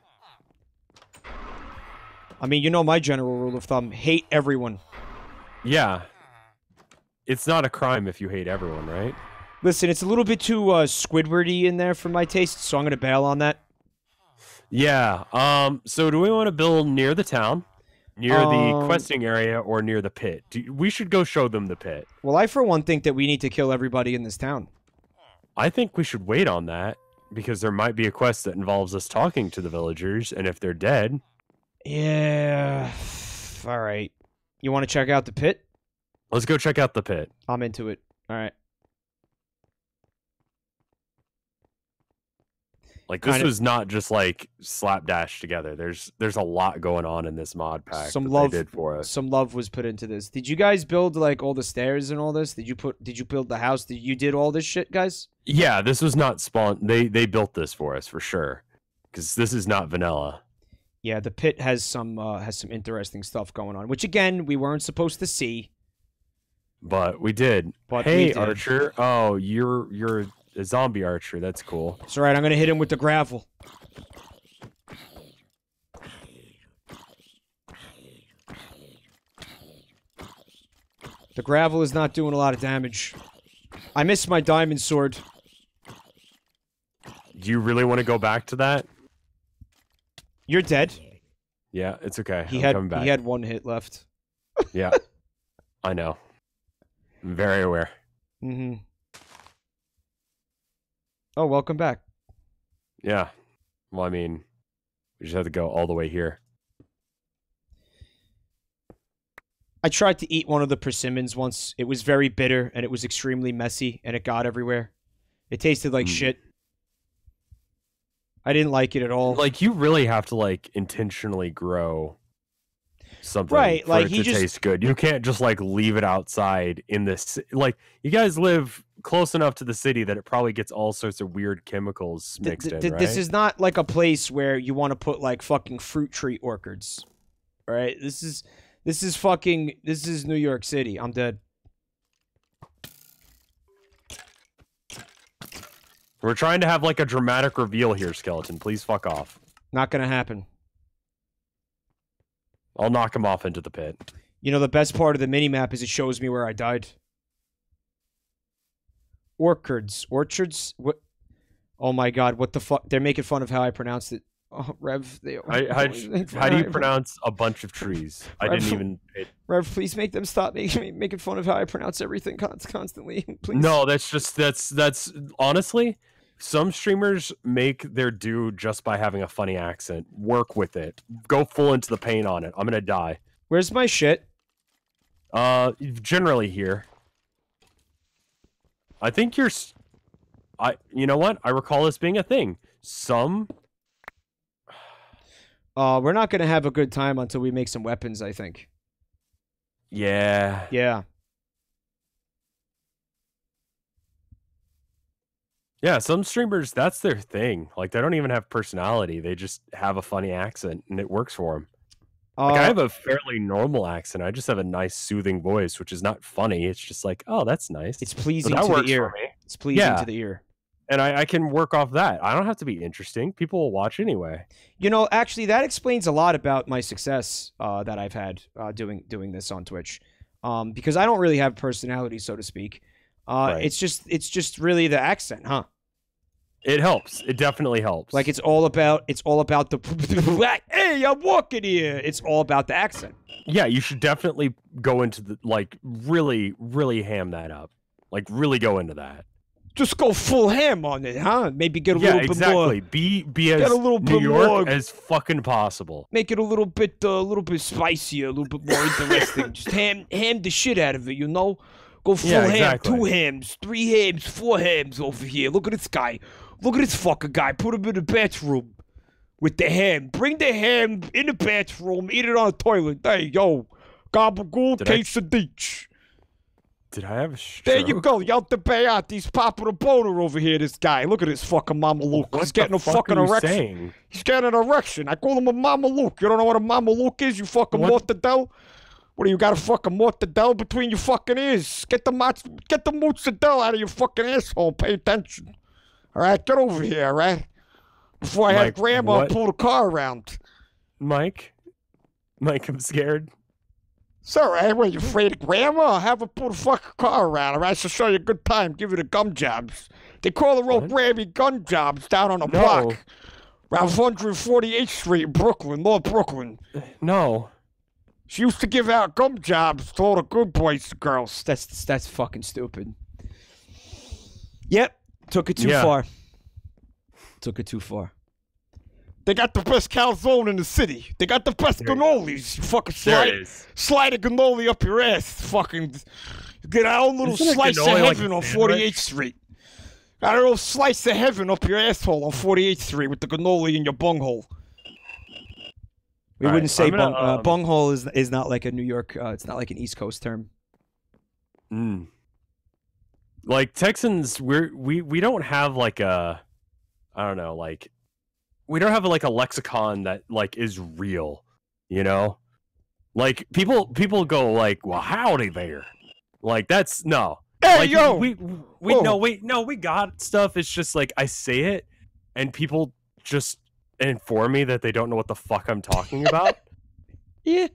I mean, you know my general rule of thumb: hate everyone. Yeah. It's not a crime if you hate everyone, right? Listen, it's a little bit too uh, Squidwardy in there for my taste, so I'm gonna bail on that. Yeah. Um. So, do we want to build near the town, near the Um, questing area, or near the pit? Do, we should go show them the pit. Well, I for one think that we need to kill everybody in this town. I think we should wait on that because there might be a quest that involves us talking to the villagers, and if they're dead, Yeah. <sighs> All right. You want to check out the pit? Let's go check out the pit. I'm into it. All right. Like this Kinda- was not just like slapdash together. There's there's a lot going on in this mod pack Some that love- they did for us. Some love was put into this. Did you guys build like all the stairs and all this? Did you put? Did you build the house? Did you did all this shit, guys? Yeah, this was not spawn. They they built this for us for sure, because this is not vanilla. Yeah, the pit has some uh, has some interesting stuff going on, which again we weren't supposed to see. But we did. But hey, did. Archer. Oh, you're you're a zombie archer. That's cool. It's all right. I'm gonna hit him with the gravel. The gravel is not doing a lot of damage. I missed my diamond sword. Do you really want to go back to that? You're dead. Yeah, it's okay. He I'm had coming back. he had one hit left. Yeah, <laughs> I know. I'm very aware. Mm-hmm. Oh, welcome back. Yeah. Well, I mean, we just have to go all the way here. I tried to eat one of the persimmons once. It was very bitter and it was extremely messy and it got everywhere. It tasted like Mm. shit. I didn't like it at all. Like you really have to like intentionally grow something Right, like, it he to just- taste good. You can't just like leave it outside in this like you guys live close enough to the city that it probably gets all sorts of weird chemicals mixed th- in, right? This is not like a place where you want to put like fucking fruit tree orchards. right this is this is fucking this is New York City. I'm dead. We're trying to have like a dramatic reveal here, skeleton. Please fuck off. Not gonna happen. I'll knock him off into the pit. You know the best part of the mini map is it shows me where I died. Orchards, orchards. What? Oh my god! What the fuck? They're making fun of how I pronounced it. Oh, Rev. They, How, how, <laughs> how do you pronounce a bunch of trees? I Right, didn't even. It, Rev, please make them stop making making fun of how I pronounce everything constantly. <laughs> please. no, that's just that's that's honestly. Some streamers make their due just by having a funny accent. Work with it. Go full into the paint on it. I'm gonna die. Where's my shit? Uh, generally here. I think you're. s- I. You know what? I recall this being a thing. Some. Uh, we're not gonna have a good time until we make some weapons. I think. Yeah. Yeah. Yeah, some streamers that's their thing. Like they don't even have personality. They just have a funny accent and it works for them. Uh, Like I have a fairly normal accent. I just have a nice soothing voice, which is not funny. It's just like, oh, that's nice. it's pleasing to the ear. It's pleasing Yeah. to the ear. And I, I can work off that. I don't have to be interesting. People will watch anyway. You know, actually, that explains a lot about my success uh, that I've had uh, doing doing this on Twitch, um, because I don't really have personality, so to speak. Uh, Right. It's just it's just really the accent, huh? It helps. It definitely helps. Like it's all about it's all about the <laughs> hey, I'm walking here. It's all about the accent. yeah, you should definitely go into the like really, really ham that up. Like really go into that. Just go full ham on it, huh? Maybe get a yeah, little bit more. exactly. Be be as a little New bit York more- as fucking possible. Make it a little bit, uh, a little bit spicier, a little bit more interesting. Just ham, ham the shit out of it, you know. Go full Yeah, ham, exactly. two hams, three hams, four hams over here. Look at this guy. Look at this fucking guy. Put him in the bathroom with the ham. Bring the ham in the bathroom. Eat it on the toilet. Hey, yo, gabagool, quesadilla. Did I have a stroke? There you go. Yelp the Bayat. He's popping a boner over here, this guy. Look at this fucking Mama Luke. What He's getting the a fuck fucking erection. saying? He's getting an erection. I call him a Mama Luke. You don't know what a Mama Luke is, you fucking What? mortadell? What do you got a fucking mortadell between your fucking ears? Get the mozz- get the mozzarella out of your fucking asshole. Pay attention. All right, get over here, all right? Before I have Mike, grandma what? pull the car around. Mike? Mike, I'm scared. It's all right. What, you afraid of grandma? Have her pull the fucking car around, all right? She'll show you a good time. Give you the gum jobs. They call the old? Grammy gun jobs down on the No. block. Around 148th Street in Brooklyn, North Brooklyn. No. She used to give out gum jobs to all the good boys and girls. That's that's fucking stupid. Yep, took it too Yeah. far. Took it too far. They got the best calzone in the city. They got the best There- cannolis. You fucking slide, slide a cannoli up your ass. Fucking get our own little Isn't slice of cannoli like heaven on 48th Street. Got a little slice of heaven up your asshole on 48th Street with the cannoli in your bunghole. We All right, wouldn't say I'm gonna, bung, uh, um, bunghole is is not like a New York. Uh, it's not like an East Coast term. Mm. Like Texans, we're we we don't have like a, I don't know, like we don't have like a lexicon that like is real, you know. Like people people go like, well, howdy there, like that's no. Hey like, yo, we we Whoa. no wait no we got stuff. It's just like I say it, and people just inform me that they don't know what the fuck I'm talking about. <laughs> yeah.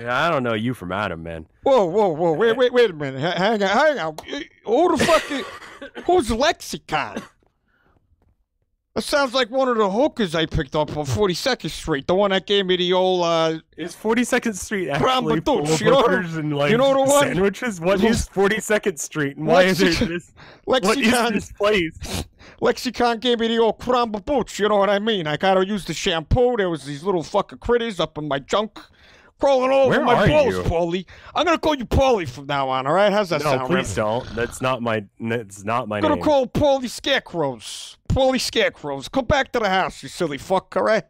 Yeah, I don't know you from Adam, man. Whoa, whoa, whoa! Wait, wait, wait a minute! Hang on, hang on! Who the fuck is? Who's lexicon? That sounds like one of the hookers I picked up on 42nd Street. The one that gave me the old uh, Is 42nd Street actually full of you know- and like you know the one- sandwiches? What is 42nd Street and why is there Lexicon- this? What is lexicon. this place? Lexicon gave me the old crumble boots. You know what I mean? I gotta use the shampoo. There was these little fucking critters up in my junk. Crawling all over Where my are balls, you? Paulie. I'm gonna call you Paulie from now on. All right? How's that no, sound? please Rev? don't. That's not my. That's not my I'm gonna name. call Paulie Scarecrows. Paulie Scarecrows. Come back to the house, you silly fuck. All right?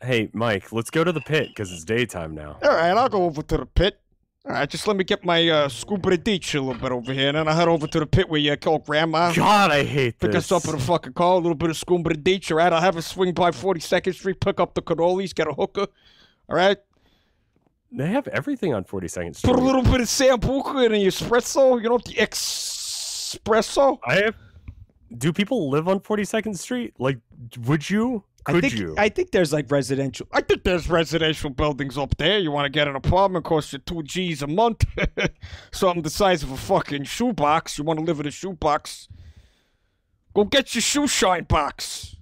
Hey, Mike, let's go to the pit because it's daytime now. All right, I'll go over to the pit. All right, just let me get my uh, scuba ditch a little bit over here, and then I'll head over to the pit where you call Grandma. God, I hate Pick this. us up in a fucking car, a little bit of scuba ditch, all right? I'll have a swing by 42nd Street, pick up the cannolis, get a hooker, all right? They have everything on 42nd Street. Put a little bit of sambuca in an espresso, you know, the espresso. I have. Do people live on 42nd Street? Like, would you? Could I think, you? I think there's like residential. I think there's residential buildings up there. You want to get an apartment, costs you two G's a month. <laughs> Something the size of a fucking shoebox. You want to live in a shoebox? Go get your shoe shine box.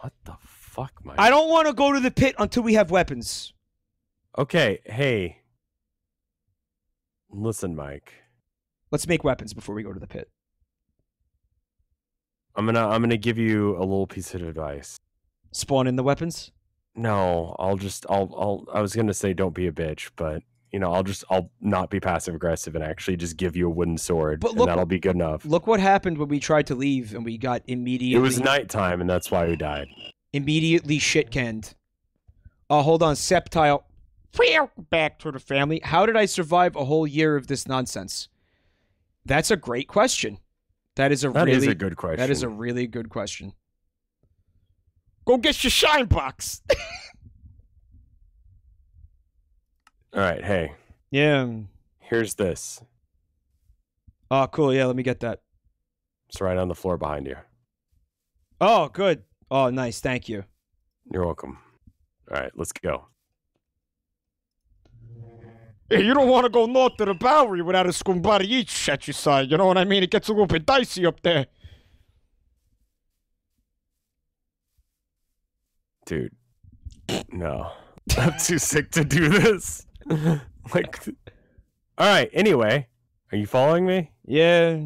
what the fuck, Mike? I don't want to go to the pit until we have weapons. Okay, hey. Listen, Mike. Let's make weapons before we go to the pit. I'm gonna I'm gonna give you a little piece of advice. Spawn in the weapons. No, I'll just I'll I'll I was gonna say don't be a bitch, but you know I'll just I'll not be passive aggressive and actually just give you a wooden sword, But and that'll be good enough. Look what happened when we tried to leave and we got immediately It was nighttime, and that's why we died. immediately shit canned. Oh, hold on, Septile. Back to the family. How did I survive a whole year of this nonsense? That's a great question. That is a That is really a good question. that is a really good question. Go get your shine box. All right, hey, yeah. here's this. Oh, cool. Yeah, let me get that. It's right on the floor behind you. Oh, good. Oh, nice. Thank you. You're welcome. All right, let's go. Hey, you don't want to go north to the Bowery without a scumbari each at your side. You know what I mean? It gets a little bit dicey up there. Dude. No. <laughs> I'm too sick to do this. <laughs> like All right, anyway, are you following me? Yeah.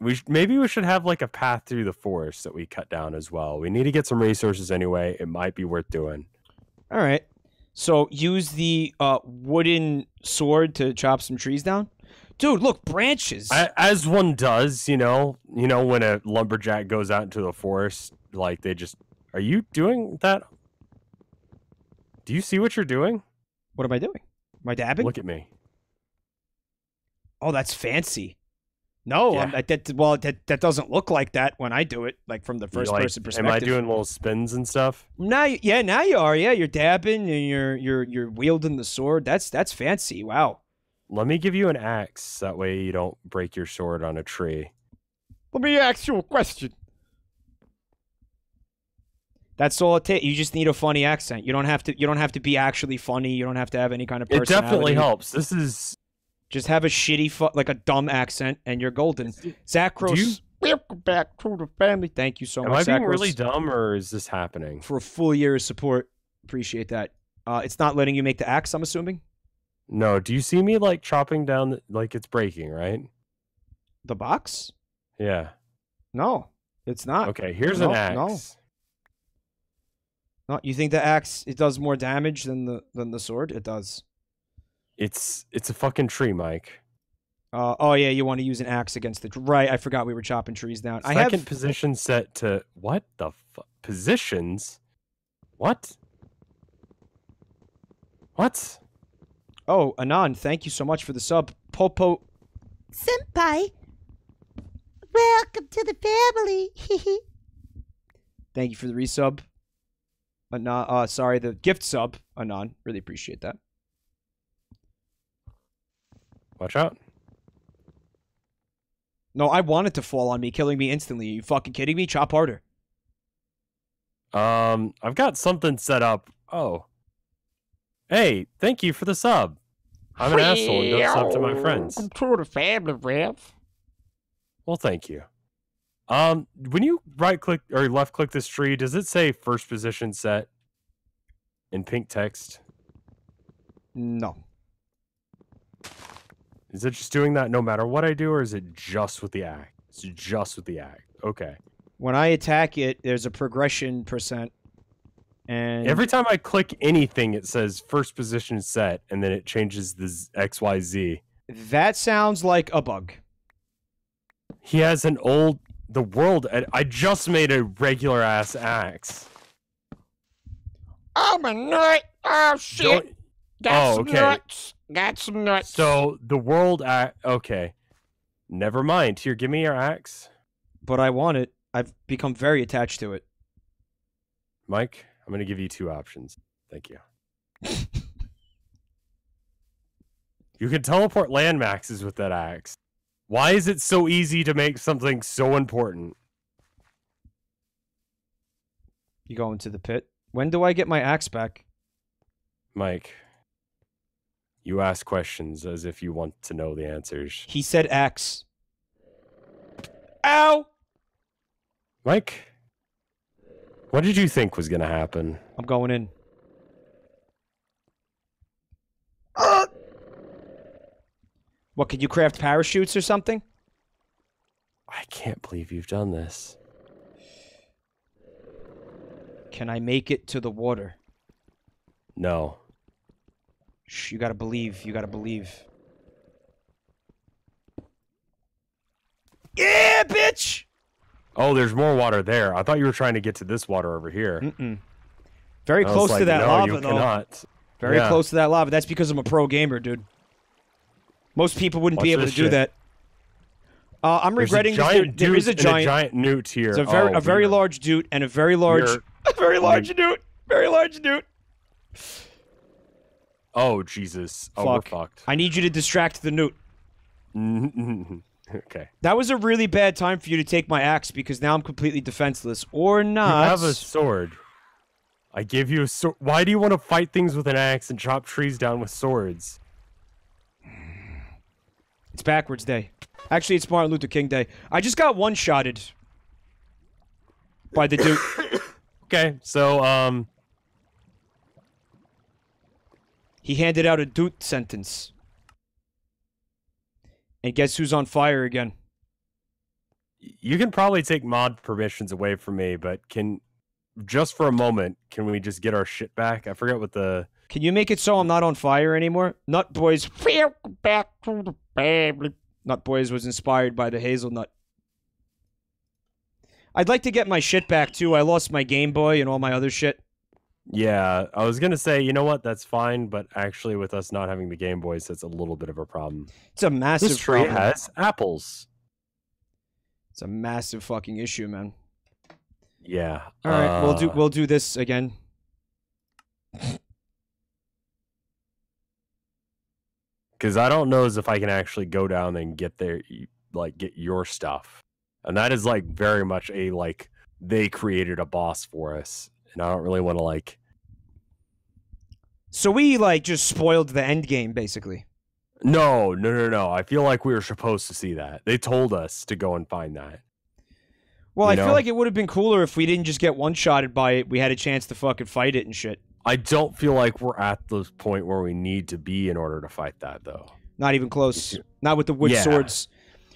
We sh- maybe we should have like a path through the forest that we cut down as well. We need to get some resources anyway. It might be worth doing. All right. So use the uh, wooden sword to chop some trees down. Dude, look, branches. As one does, you know, you know when a lumberjack goes out into the forest, like they just Are you doing that? Do you see what you're doing? what am I doing? Am I dabbing? Look at me. Oh, that's fancy. No, Yeah. I'm, that, that well, that that doesn't look like that when I do it, like from the first like- person perspective. Am I doing little spins and stuff? Now, yeah, now you are. Yeah, you're dabbing and you're you're you're wielding the sword. That's that's fancy. Wow. Let me give you an axe. That way you don't break your sword on a tree. Let me ask you a question. That's all it takes. You just need a funny accent. You don't have to. You don't have to be actually funny. You don't have to have any kind of It personality. definitely helps. This is. Just have a shitty, fu- like a dumb accent, and you're golden. Zachros, Do you- welcome back to the family. Thank you so much. Am I much, being Zachros, really dumb or is this happening? for a full year of support. Appreciate that. Uh, it's not letting you make the axe. I'm assuming No. Do you see me like chopping down the, like it's breaking, right? the box. Yeah. No, it's not. Okay. Here's no, an axe. no. No, you think the axe it does more damage than the than the sword? It does. It's it's a fucking tree, Mike. Uh, oh yeah, you want to use an axe against the right? I forgot we were chopping trees down. I Second have position set to what the fu- positions? What? What? oh Anon, thank you so much for the sub. Popo, Senpai, welcome to the family. <laughs> thank you for the resub. Anon, uh, sorry, the gift sub. Anon, really appreciate that. Watch out. No, I wanted to fall on me, killing me instantly. Are you fucking kidding me? Chop harder. Um, I've got something set up. Oh. Hey, thank you for the sub. I'm an asshole and don't sub to my friends. I'm to the family, Rev. Well, thank you. Um, when you right click or left click this tree, does it say first position set in pink text? No. Is it just doing that no matter what I do, or is it just with the act? It's just with the act. Okay. When I attack it, there's a progression percent. And Every time I click anything, it says first position set, and then it changes the XYZ. that sounds like a bug. He has an old the world. I I just made a regular ass axe. I'm a nut. Oh shit. Don't- Got oh, okay. nuts. Got some nuts. So the world axe. Okay, never mind. Here, give me your axe, But I want it. I've become very attached to it. Mike. I'm gonna give you two options. Thank you. <laughs> you can teleport landmaxes with that axe. Why is it so easy to make something so important? You go into the pit. When do I get my axe back? Mike, you ask questions as if you want to know the answers. He said axe. Ow! Mike, what did you think was going to happen? I'm going in. What, could you craft parachutes or something? I can't believe you've done this. Can I make it to the water? No. Shh, you gotta believe. You gotta believe. Yeah, bitch! Oh, there's more water there. I thought you were trying to get to this water over here. Mm-mm. Very I close to like, that no, lava, you though. cannot. Very Yeah. close to that lava. That's because I'm a pro gamer, dude. Most people wouldn't be able to this do that. Uh, I'm There's regretting a this. There, there is a dude and giant. giant newt here. It's a very, Oh, a very large dude and a very large, <laughs> a very large dude, very large dude. Oh Jesus! Oh, Fuck. we're fucked. I need you to distract the newt. <laughs> okay. That was a really bad time for you to take my axe because now I'm completely defenseless. Or not. You have a sword. I give you a sword. Why do you want to fight things with an axe and chop trees down with swords? It's backwards day. Actually, it's Martin Luther King Day. I just got one shotted by the dude. <coughs> Okay, so um, he handed out a doot sentence. And guess who's on fire again? you can probably take mod permissions away from me, but can just for a moment, can we just get our shit back? I forget what the Can you make it so I'm not on fire anymore? Nut Boys. Welcome back to the family. Nut Boys was inspired by the hazelnut. I'd like to get my shit back too. I lost my Game Boy and all my other shit. Yeah, I was gonna say, you know what, that's fine, but actually, with us not having the Game Boys, that's a little bit of a problem. It's a massive This tree problem. has apples. It's a massive fucking issue, man. Yeah. All right, we'll do uh, we'll do this again. because I don't know as if I can actually go down and get there, like get your stuff, and that is like very much a like they created a boss for us, and I don't really want to like. So we like just spoiled the end game basically. No, no, no, no. I feel like we were supposed to see that. They told us to go and find that. Well, You I feel like it would have been cooler if we didn't just get one shotted by it. We had a chance to fucking fight it and shit. I don't feel like we're at the point where we need to be in order to fight that, though. Not even close. Not with the wood Yeah. swords.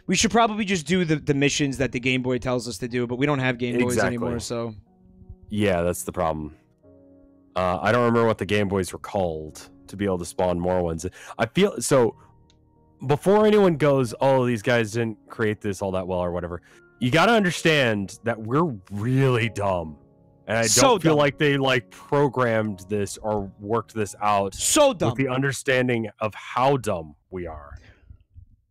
We should probably just do the, the missions that the Game Boy tells us to do, but we don't have Game Boys Exactly. anymore, so Yeah, that's the problem. Uh, I don't remember what the Game Boys were called to be able to spawn more ones. I feel so. Before anyone goes, "Oh, these guys didn't create this all that well" or whatever, you got to understand that we're really dumb, and I don't feel dumb. like they like programmed this or worked this out so dumb. with the understanding of how dumb we are.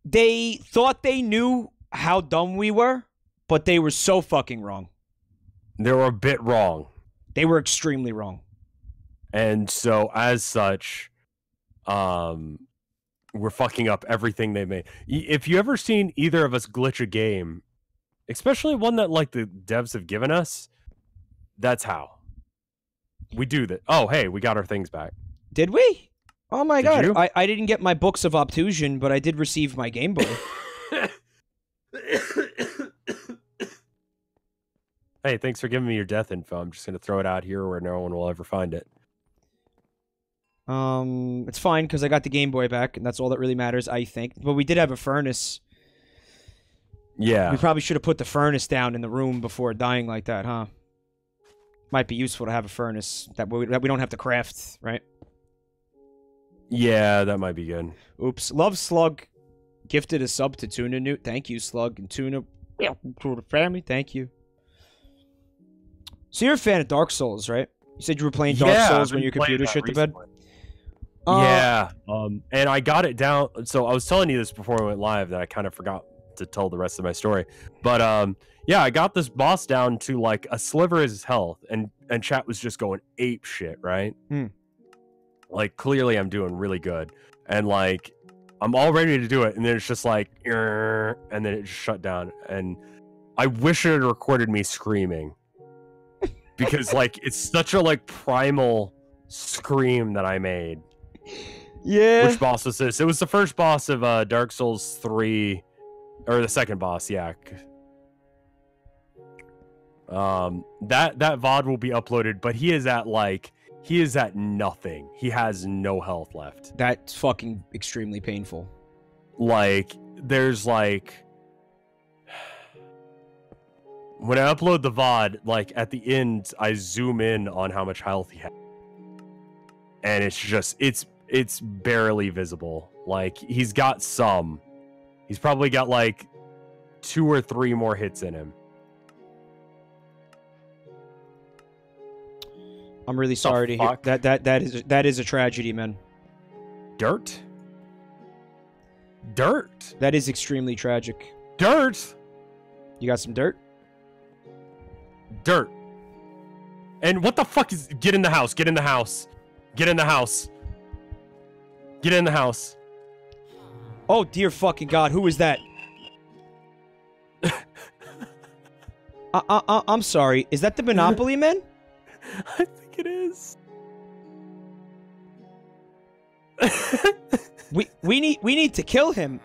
they thought they knew how dumb we were, but they were so fucking wrong. They were a bit wrong. They were extremely wrong. And so as such um we're fucking up everything they made if you ever seen either of us glitch a game especially one that like the devs have given us that's how we do that oh hey we got our things back Did we? Oh my Did god. you? I, I didn't get my books of obtusion, but I did receive my Game Boy. <laughs> hey thanks for giving me your death info i'm just gonna throw it out here where no one will ever find it Um, it's fine because I got the Game Boy back, and that's all that really matters, I think. But we did have a furnace. yeah We probably should have put the furnace down in the room before dying like that, huh? Might be useful to have a furnace that we, that we don't have to craft, right? Yeah, that might be good. Oops. Love Slug gifted a sub to Tuna Newt. Thank you, Slug. And Tuna, welcome to the family. Thank you. So you're a fan of Dark Souls, right? You said you were playing Dark Yeah, Souls when your computer that shit the bed? Uh, yeah, um, and I got it down. So I was telling you this before I went live that I kind of forgot to tell the rest of my story. But um, yeah, I got this boss down to like a sliver of his health, and and chat was just going ape shit, right? Hmm. Like clearly, I'm doing really good, and like I'm all ready to do it, and then it's just like, and then it just shut down, and I wish it had recorded me screaming <laughs> because like it's such a like primal scream that I made. Yeah. Which boss was this? It was the first boss of uh, Dark Souls 3 or the second boss, yeah. Um that that VOD will be uploaded, but he is at like he is at nothing. He has no health left. That's fucking extremely painful. Like there's like when I upload the VOD, like at the end, I zoom in on how much health he has. And it's just it's it's barely visible. Like he's got some. He's probably got like two or three more hits in him. I'm really sorry to hear that. That that is that is a tragedy, man. Dirt? Dirt? That is extremely tragic. Dirt? You got some dirt? Dirt. And what the fuck is get in the house, get in the house. Get in the house. Get in the house. Oh dear fucking god, who is that? I, I, I, I'm sorry. Is that the Monopoly man? <laughs> I think it is. <laughs> We we need we need to kill him.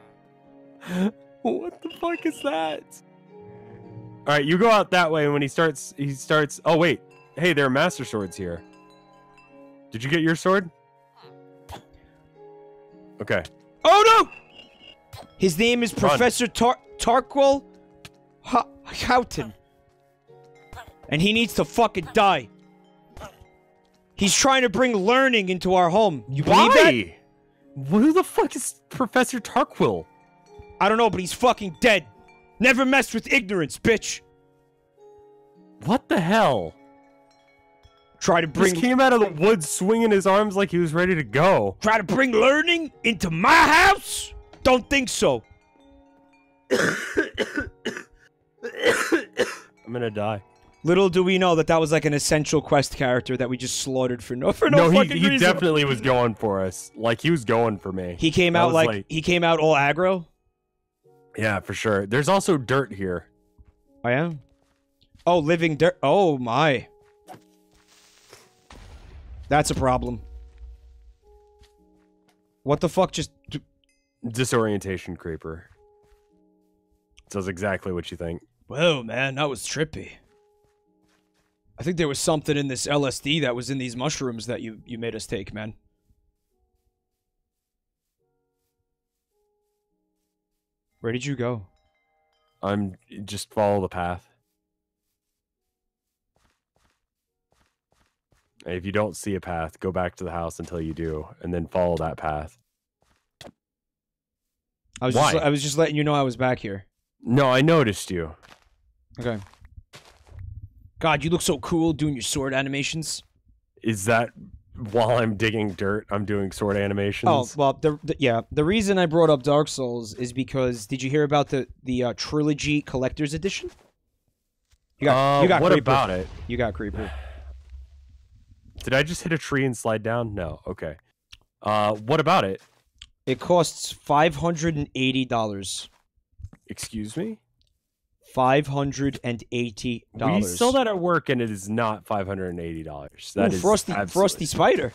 what the fuck is that? All right, you go out that way and when he starts he starts Oh wait. Hey, there are master swords here. Did you get your sword? Okay. Oh no! His name is Run. Professor Tar- Tarquil ha- Houghton. And he needs to fucking die. He's trying to bring learning into our home. You believe that? Why? Who the fuck is Professor Tarquil? I don't know, but he's fucking dead. Never mess with ignorance, bitch. What the hell? Try to bring Just came out of the woods swinging his arms like he was ready to go. try to bring learning into my house? Don't think so. I'm gonna die. Little do we know that that was like an essential quest character that we just slaughtered for no for no, No, he, fucking he reason. definitely was going for us. Like he was going for me. He came That out like like- he came out all aggro. Yeah, for sure. There's also dirt here. I am. Oh, living dirt. Oh my. That's a problem. What the fuck just Disorientation creeper. Does exactly what you think. Whoa, man, that was trippy. I think there was something in this LSD that was in these mushrooms that you you made us take, man. Where did you go? I'm just follow the path. If you don't see a path, go back to the house until you do, and then follow that path. I was Why? just I was just letting you know I was back here. No, I noticed you. Okay. God, you look so cool doing your sword animations. Is that while I'm digging dirt, I'm doing sword animations? Oh well, the, the yeah. The reason I brought up Dark Souls is because did you hear about the the uh, trilogy collector's edition? You got Uh, you got what Creeper. about it? You got Creeper. Did I just hit a tree and slide down? No. Okay. Uh, what about it? It costs five hundred and eighty dollars. Excuse me. Five hundred and eighty dollars. We sell that at work, and it is not five hundred and eighty dollars. That is frosty frosty spider.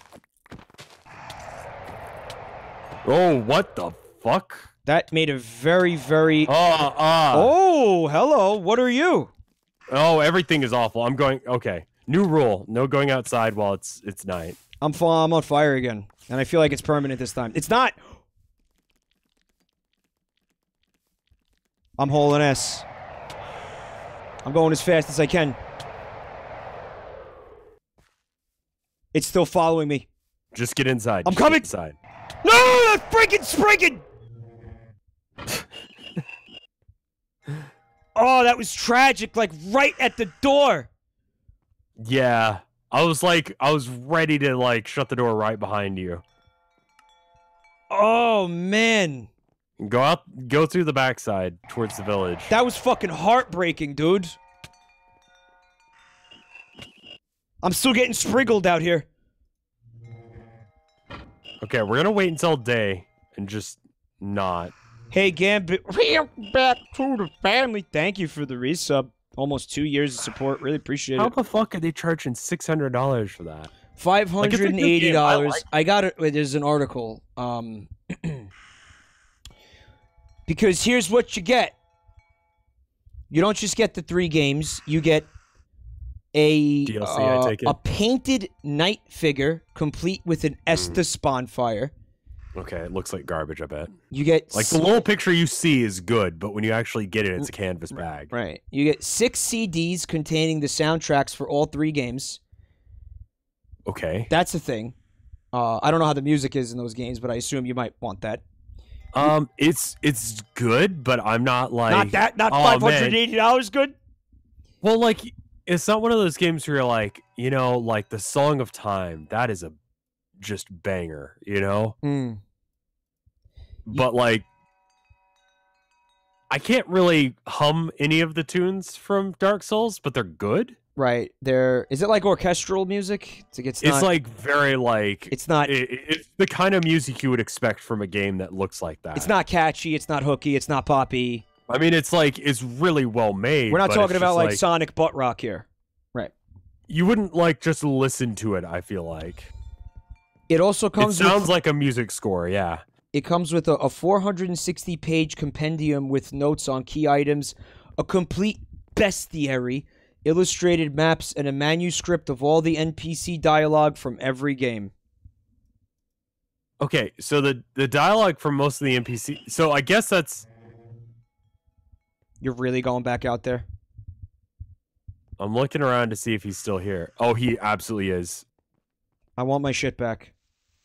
Oh, what the fuck? That made a very very. Oh, ah. Oh, hello. What are you? Oh, everything is awful. I'm going. Okay, new rule: no going outside while it's it's night. I'm fa- I'm on fire again, and I feel like it's permanent this time. It's not. I'm hauling ass. I'm going as fast as I can. It's still following me. Just get inside. I'm just coming. Inside. No, that's freaking springing. <laughs> oh, that was tragic. Like right at the door. Yeah. I was like, I was ready to like shut the door right behind you. Oh man, Go out, go through the backside towards the village. that was fucking heartbreaking, dude. I'm still getting sprinkled out here. Okay, we're gonna wait until day and just not. Hey, Gambit, we're back to the family. Thank you for the resub. Almost two years of support. Really appreciate How it. How the fuck are they charging six hundred dollars for that? Five Like, it's a hundred good and eighty game. I dollars. like I got it. There's an article. Um, <clears throat> because here's what you get. You don't just get the three games. You get a DLC, I uh, take it? a painted knight figure, complete with an Mm. Estus spawn fire. Okay, it looks like garbage. I bet. You get Like the little picture you see is good, but when you actually get it, it's a canvas bag. right. You get six CDs containing the soundtracks for all three games. Okay. That's the thing. Uh, I don't know how the music is in those games, but I assume you might want that. Um, it's it's good, but I'm not like not that. Not oh, five hundred eighty dollars. Good. Well, like it's not one of those games where you're like, you know, like the Song of Time. That is a just banger, you know. Mm. But like, I can't really hum any of the tunes from Dark Souls, but they're good. Right. There is it like orchestral music? It's, it's not. it's like very like it's not. it, it- it's the kind of music you would expect from a game that looks like that. it's not catchy. It's not hooky. It's not poppy. I mean, it's like it's really well made. We're not talking about just like, Sonic butt rock here. Right. You wouldn't like just listen to it. I feel like It also it comes. sounds with, like a music score. Yeah. it comes with a, a 460 page compendium with notes on key items, a complete bestiary, illustrated maps, and a manuscript of all the NPC dialogue from every game. Okay, so the the dialogue from most of the NPC. So I guess that's You're really going back out there? I'm looking around to see if he's still here. Oh, he absolutely is. I want my shit back.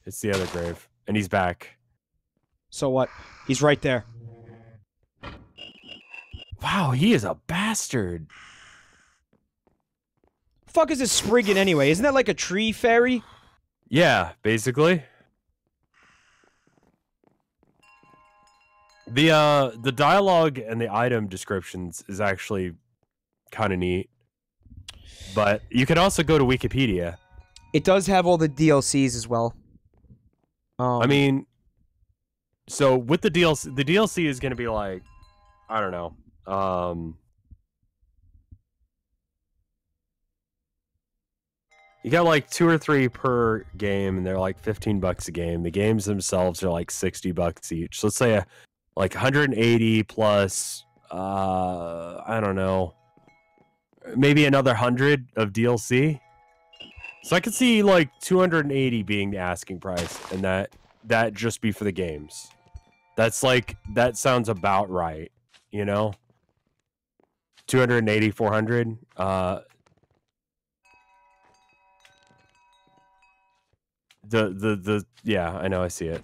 It's the other grave, and he's back. So what? He's right there. Wow, he is a bastard. Fuck is this Spriggan anyway? Isn't that like a tree fairy? Yeah, basically. The uh the dialogue and the item descriptions is actually kind of neat. But you can also go to Wikipedia. It does have all the DLCs as well. Um, I mean, so with the DLC, the DLC is going to be like, I don't know. Um, you got like two or three per game, and they're like fifteen bucks a game. The games themselves are like sixty bucks each. So let's say a, like 180 plus, uh, I don't know, maybe another hundred of DLC. So I could see like 280 being the asking price, and that that just be for the games. That's like that sounds about right, you know. 280, 400. Uh, the the the yeah, I know, I see it.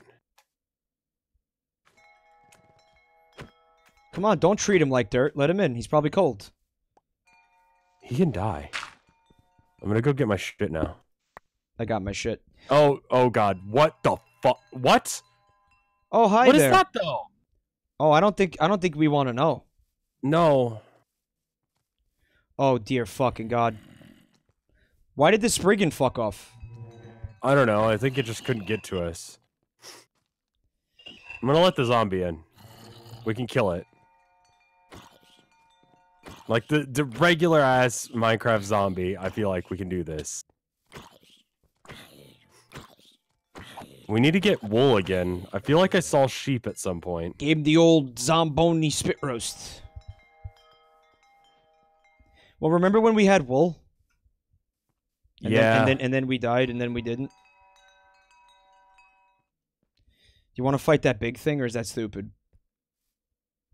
come on, don't treat him like dirt. Let him in. He's probably cold. He can die. I'm gonna go get my shit now. I got my shit. Oh oh god, what the fuck? What? Oh hi What is there. that though? Oh, I don't think I don't think we want to know. No. Oh dear fucking god. Why did the Spriggan fuck off? I don't know. I think it just couldn't get to us. I'm gonna let the zombie in. We can kill it. Like the, the regular ass Minecraft zombie, I feel like we can do this. We need to get wool again. I feel like I saw sheep at some point. Gave the old Zomboni spit roast. Well, remember when we had wool? And yeah. Then, and then and then we died, and then we didn't. Do you want to fight that big thing, or is that stupid?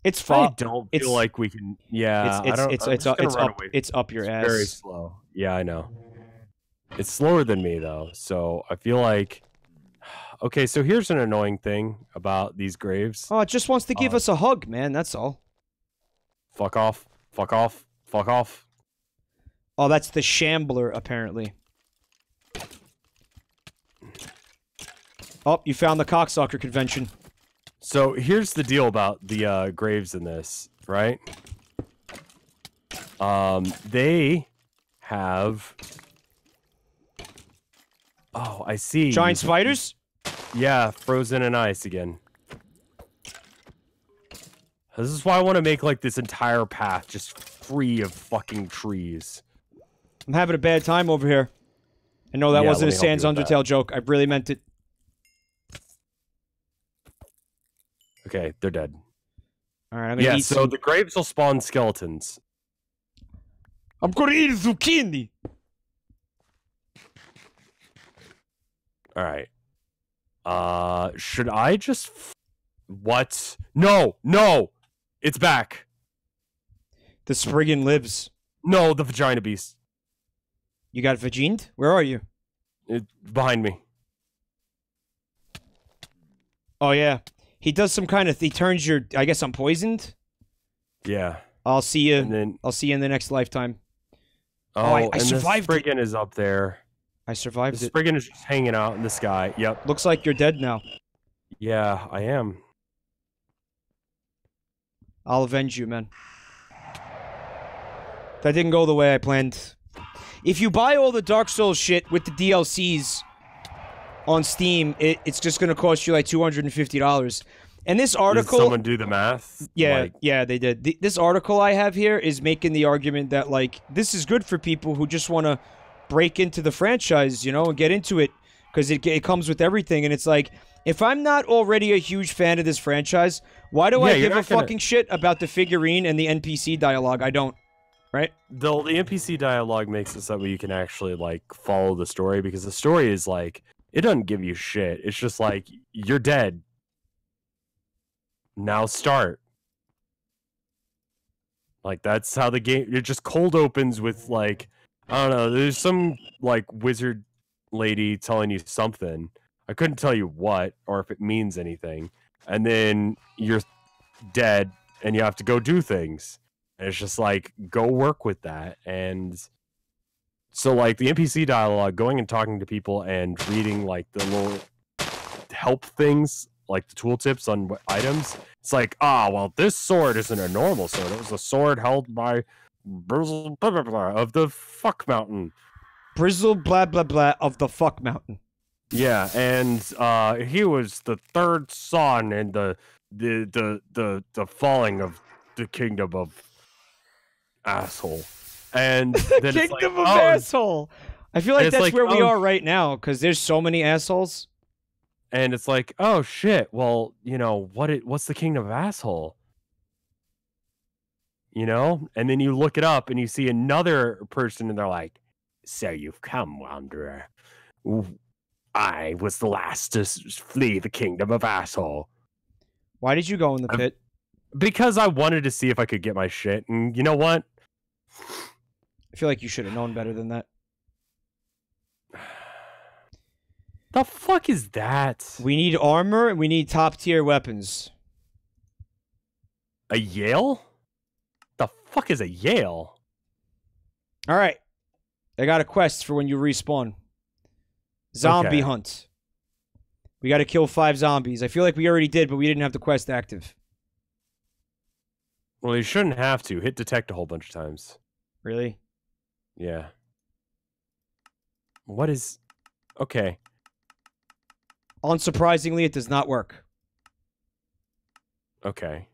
It's I don't it's- feel like we can. Yeah, It's it's it's it's up it's up it's up your It's ass. very slow. Yeah, I know. It's slower than me though, so I feel like. <sighs> Okay, so here's an annoying thing about these graves. Oh, it just wants to give Uh, us a hug, man. That's all. Fuck off. Fuck off. Fuck off. Oh, that's the Shambler, apparently. Oh, you found the cocksucker convention. So here's the deal about the uh, graves in this, right? Um, they have. Oh, I see. Giant spiders? Yeah, frozen in ice again. This is why I want to make like this entire path just free of fucking trees. I'm having a bad time over here. I know that Yeah, wasn't a Sans. Undertale joke. I really meant it. Okay, they're dead. All right, I'm Yeah, eat so some- the graves will spawn skeletons. I'm gonna eat a zucchini. All right. Uh, should I just? F- what? No, no, it's back. The Spriggan lives. No, the vagina beast. You got vagined? Where are you? It, behind me. Oh yeah, he does some kind of. He turns your. I guess I'm poisoned. Yeah, I'll see you. and then I'll see you in the next lifetime. oh, oh I- I and survived the Spriggan is up there. I The survived it. Spriggan is just hanging out in the sky. Yep. Looks like you're dead now. Yeah, I am. I'll avenge you, man. That didn't go the way I planned. If you buy all the Dark Souls shit with the DLCs on Steam, it, it's just gonna cost you like two hundred and fifty dollars. And this Did article, someone do the math? yeah, Like, yeah, they did. Th- this article I have here is making the argument that like this is good for people who just want to break into the franchise, you know, and get into it because it it comes with everything. And it's like, if I'm not already a huge fan of this franchise, why do Yeah, I give a gonna- fucking shit about the figurine and the NPC dialogue? I don't. Right? the the NPC dialogue makes it so that you can actually like follow the story because the story is like it doesn't give you shit. It's just like you're dead. Now start. Like that's how the game it just cold opens with like I don't know, there's some like wizard lady telling you something. I couldn't tell you what or if it means anything. And then you're dead and you have to go do things. And it's just like go work with that and so like the npc dialogue going and talking to people and reading like the little help things like the tooltips on items it's like ah well this sword isn't a normal sword. It was a sword held by Brizzle blah, blah, blah, of the fuck mountain. Brizzle blah blah blah of the fuck mountain. yeah and uh he was the third son in the the the the, the falling of the kingdom of asshole and <laughs> then it's like, Kingdom of oh, asshole. I feel like that's like, where we oh, are right now because there's so many assholes. and it's like, oh shit. Well, you know what? It what's the kingdom of asshole? You know, and then you look it up and you see another person, and they're like, "So you've come, wanderer. I was the last to flee the kingdom of asshole Why did you go in the pit? because I wanted to see if I could get my shit. And you know what? I feel like you should have known better than that. The fuck is that? We need armor and we need top tier weapons. A Yale? The fuck is a Yale? All right. I got a quest for when you respawn. Zombie Okay. hunt. We got to kill five zombies. I feel like we already did, but we didn't have the quest active. Well, you shouldn't have to hit detect a whole bunch of times. Really? Yeah. What is okay? Unsurprisingly, it does not work. Okay.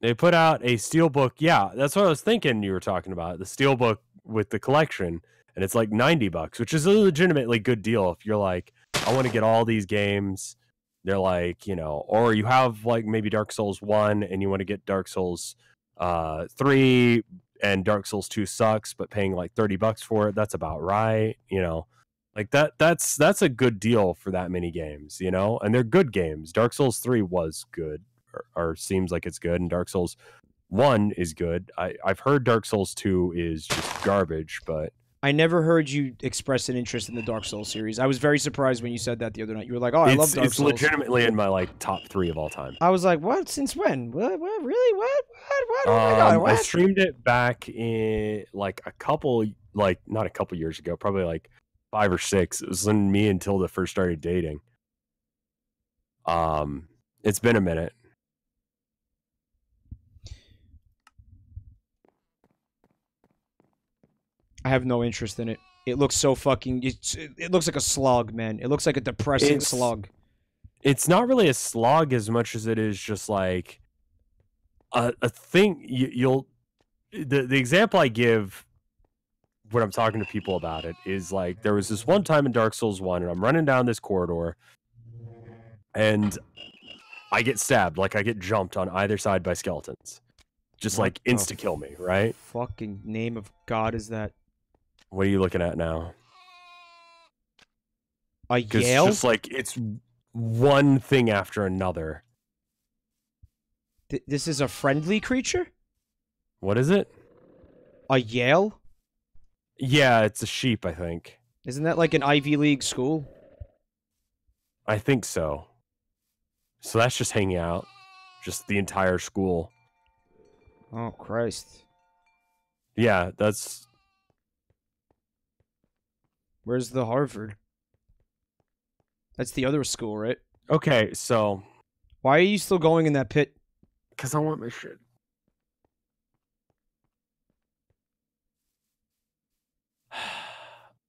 They put out a steelbook. Yeah, that's what I was thinking you were talking about. The steelbook with the collection, and it's like 90 bucks, which is a legitimately good deal if you're like, I want to get all these games. They're like, you know, or you have like maybe Dark Souls 1 and you want to get Dark Souls uh 3 and Dark Souls 2 sucks, but paying like 30 bucks for it, that's about right, you know. Like that that's that's a good deal for that many games, you know? And they're good games. Dark Souls 3 was good or, or seems like it's good and Dark Souls one is good. I I've heard Dark Souls two is just garbage, but I never heard you express an interest in the Dark Souls series. I was very surprised when you said that the other night. You were like, "Oh, I it's, love Dark it's Souls." It's legitimately in my like top three of all time. I was like, "What? Since when? What? What? Really? What? What? What? Oh my god! Um, What?" I streamed it back in like a couple, like not a couple years ago, probably like five or six. It was when me and Tilda first started dating. Um, it's been a minute. I have no interest in it. It looks so fucking. It's, it looks like a slog, man. It looks like a depressing It's- slog. It's not really a slog as much as it is just like a, a thing. You, you'll the the example I give when I'm talking to people about it is like there was this one time in Dark Souls one, and I'm running down this corridor, and I get stabbed, like I get jumped on either side by skeletons, just What like insta kill me, right? Fucking name of God is that? What are you looking at now? A Yale? just like it's one thing after another. Th- this is a friendly creature? What is it? A Yale? Yeah, it's a sheep, I think. Isn't that like an Ivy League school? I think so. So that's just hanging out, just the entire school. Oh Christ! Yeah, that's Where's the Harvard? That's the other school, right? okay. So, Why are you still going in that pit? because I want my shit. <sighs>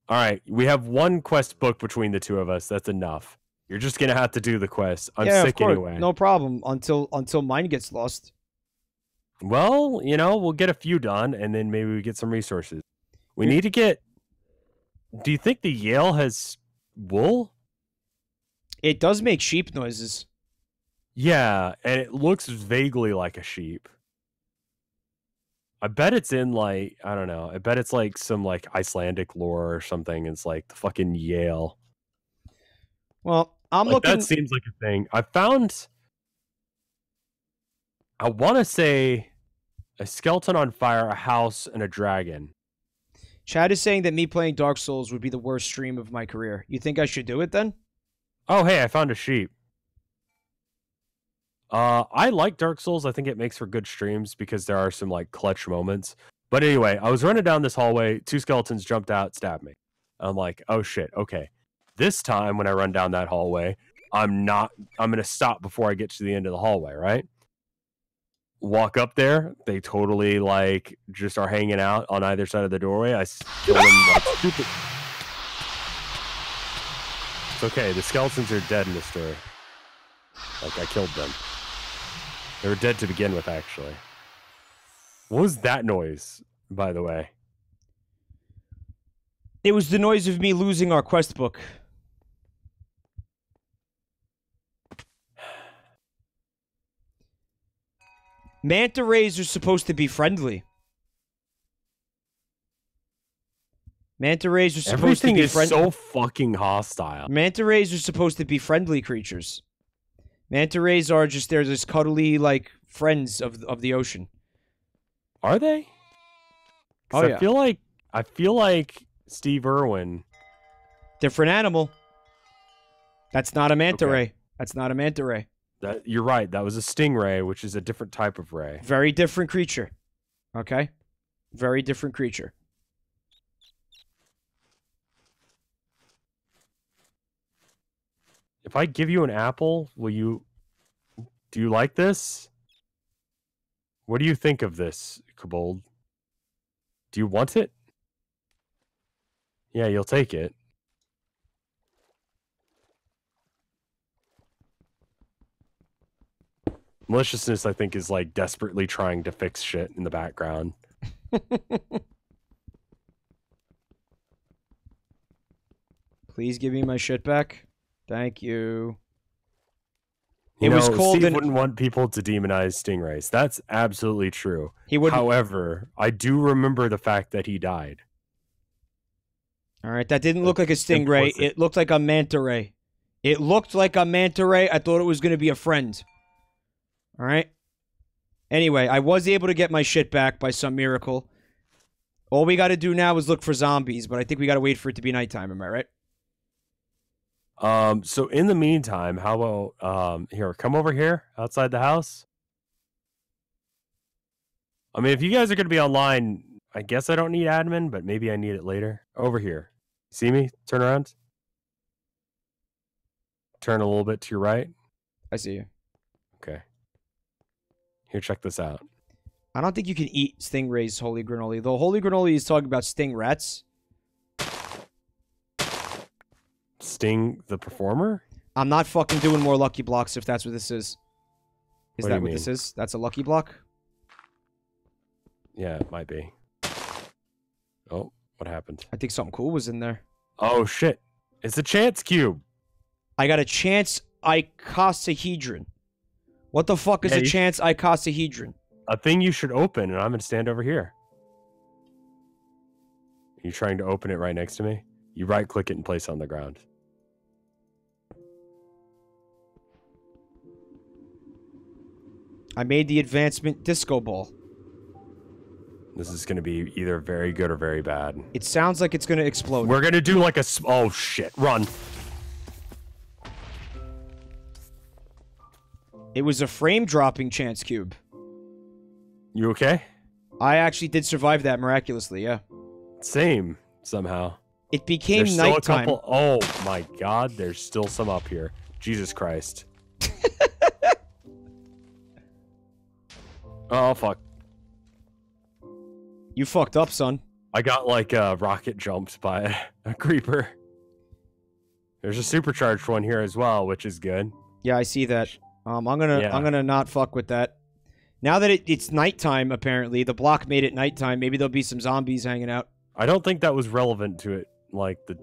All right, we have one quest book between the two of us. That's enough. You're just gonna have to do the quest. I'm yeah, sick of anyway. No problem. Until until mine gets lost. Well, you know, we'll get a few done, and then maybe we get some resources. We need to get. Do you think the Yale has wool? It does make sheep noises. Yeah, and it looks vaguely like a sheep. I bet it's in like I don't know. I bet it's like some like Icelandic lore or something. It's like the fucking Yale. Well, I'm like, looking. That seems like a thing. I found. I want to say a skeleton on fire, a house, and a dragon. Chad is saying that me playing Dark Souls would be the worst stream of my career. You think I should do it then? Oh, hey, I found a sheep. Uh, I like Dark Souls. I think it makes for good streams because there are some like clutch moments. But anyway, I was running down this hallway. Two skeletons jumped out, stabbed me. I'm like, oh shit, okay. This time when I run down that hallway, I'm not. I'm gonna stop before I get to the end of the hallway. Right. Walk up there. They totally like just are hanging out on either side of the doorway. I kill them like stupid. It's okay. The skeletons are dead in the story. Like I killed them. They were dead to begin with, actually. What was that noise, by the way? It was the noise of me losing our quest book. Manta rays are supposed to be friendly. Manta rays are supposed Everything to be is friendly. so fucking hostile. Manta rays are supposed to be friendly creatures. Manta rays are just they're just cuddly like friends of of the ocean. Are they? Oh, I yeah. feel like I feel like Steve Irwin. Different animal. That's not a manta Okay. ray. That's not a manta ray. That you're right. That was a stingray, which is a different type of ray. Very different creature. Okay? Very different creature. If I give you an apple, will you? Do you like this? What do you think of this, Kobold? Do you want it? Yeah, you'll take it. Maliciousness, I think, is like desperately trying to fix shit in the background. <laughs> Please give me my shit back. Thank you. You It was know, called Steve an- wouldn't want people to demonize stingrays. That's absolutely true. He would However, I do remember the fact that he died. All right, that didn't look like a stingray. It looked like a manta ray. It looked like a manta ray. I thought it was going to be a friend. All right? Anyway, I was able to get my shit back by some miracle. All we got to do now is look for zombies, but I think we got to wait for it to be nighttime. Am I right? Um, so in the meantime, how about um here, come over here outside the house. I mean, if you guys are gonna be online, I guess I don't need admin, but maybe I need it later. Over here. See me? Turn around. Turn a little bit to your right. I see you. Here, check this out. I don't think you can eat Stingray's holy granola. The holy granola is talking about sting rats. Sting the performer? I'm not fucking doing more lucky blocks if that's what this is. Is What that what mean? this is? That's a lucky block? Yeah, it might be. Oh, what happened? I think something cool was in there. Oh shit. It's a chance cube. I got a chance icosahedron. What the fuck is Yeah, a chance icosahedron? A thing you should open, and I'm gonna stand over here. you trying to open it right next to me? You right click it and place it on the ground. I made the advancement disco ball. This is gonna be either very good or very bad. It sounds like it's gonna explode. We're gonna do like a... oh shit, run. It was a frame dropping chance cube. You okay? I actually did survive that miraculously, yeah. Same somehow. It became There's still a nighttime. couple. Oh my god, there's still some up here. Jesus Christ. <laughs> oh fuck. You fucked up, son. I got like uh, rocket jumped by a, <laughs> a creeper. There's a supercharged one here as well, which is good. Yeah, I see that. Um, I'm gonna Yeah. I'm gonna not fuck with that. Now that it, it's nighttime, apparently the block made it nighttime. Maybe there'll be some zombies hanging out. I don't think that was relevant to it. Like the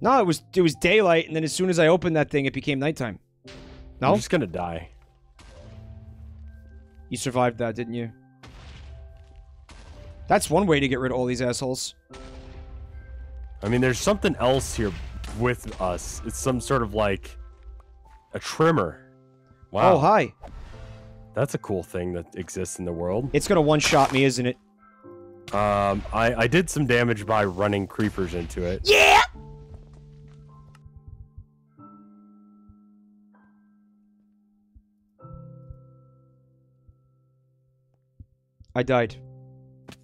No, it was it was daylight, and then as soon as I opened that thing, it became nighttime. No, I'm just gonna die. you survived that, didn't you? That's one way to get rid of all these assholes. I mean, there's something else here with us. It's some sort of like a trimmer. Wow, Oh, hi. that's a cool thing that exists in the world. It's gonna one shot me, isn't it? Um, I I did some damage by running creepers into it. Yeah! I died.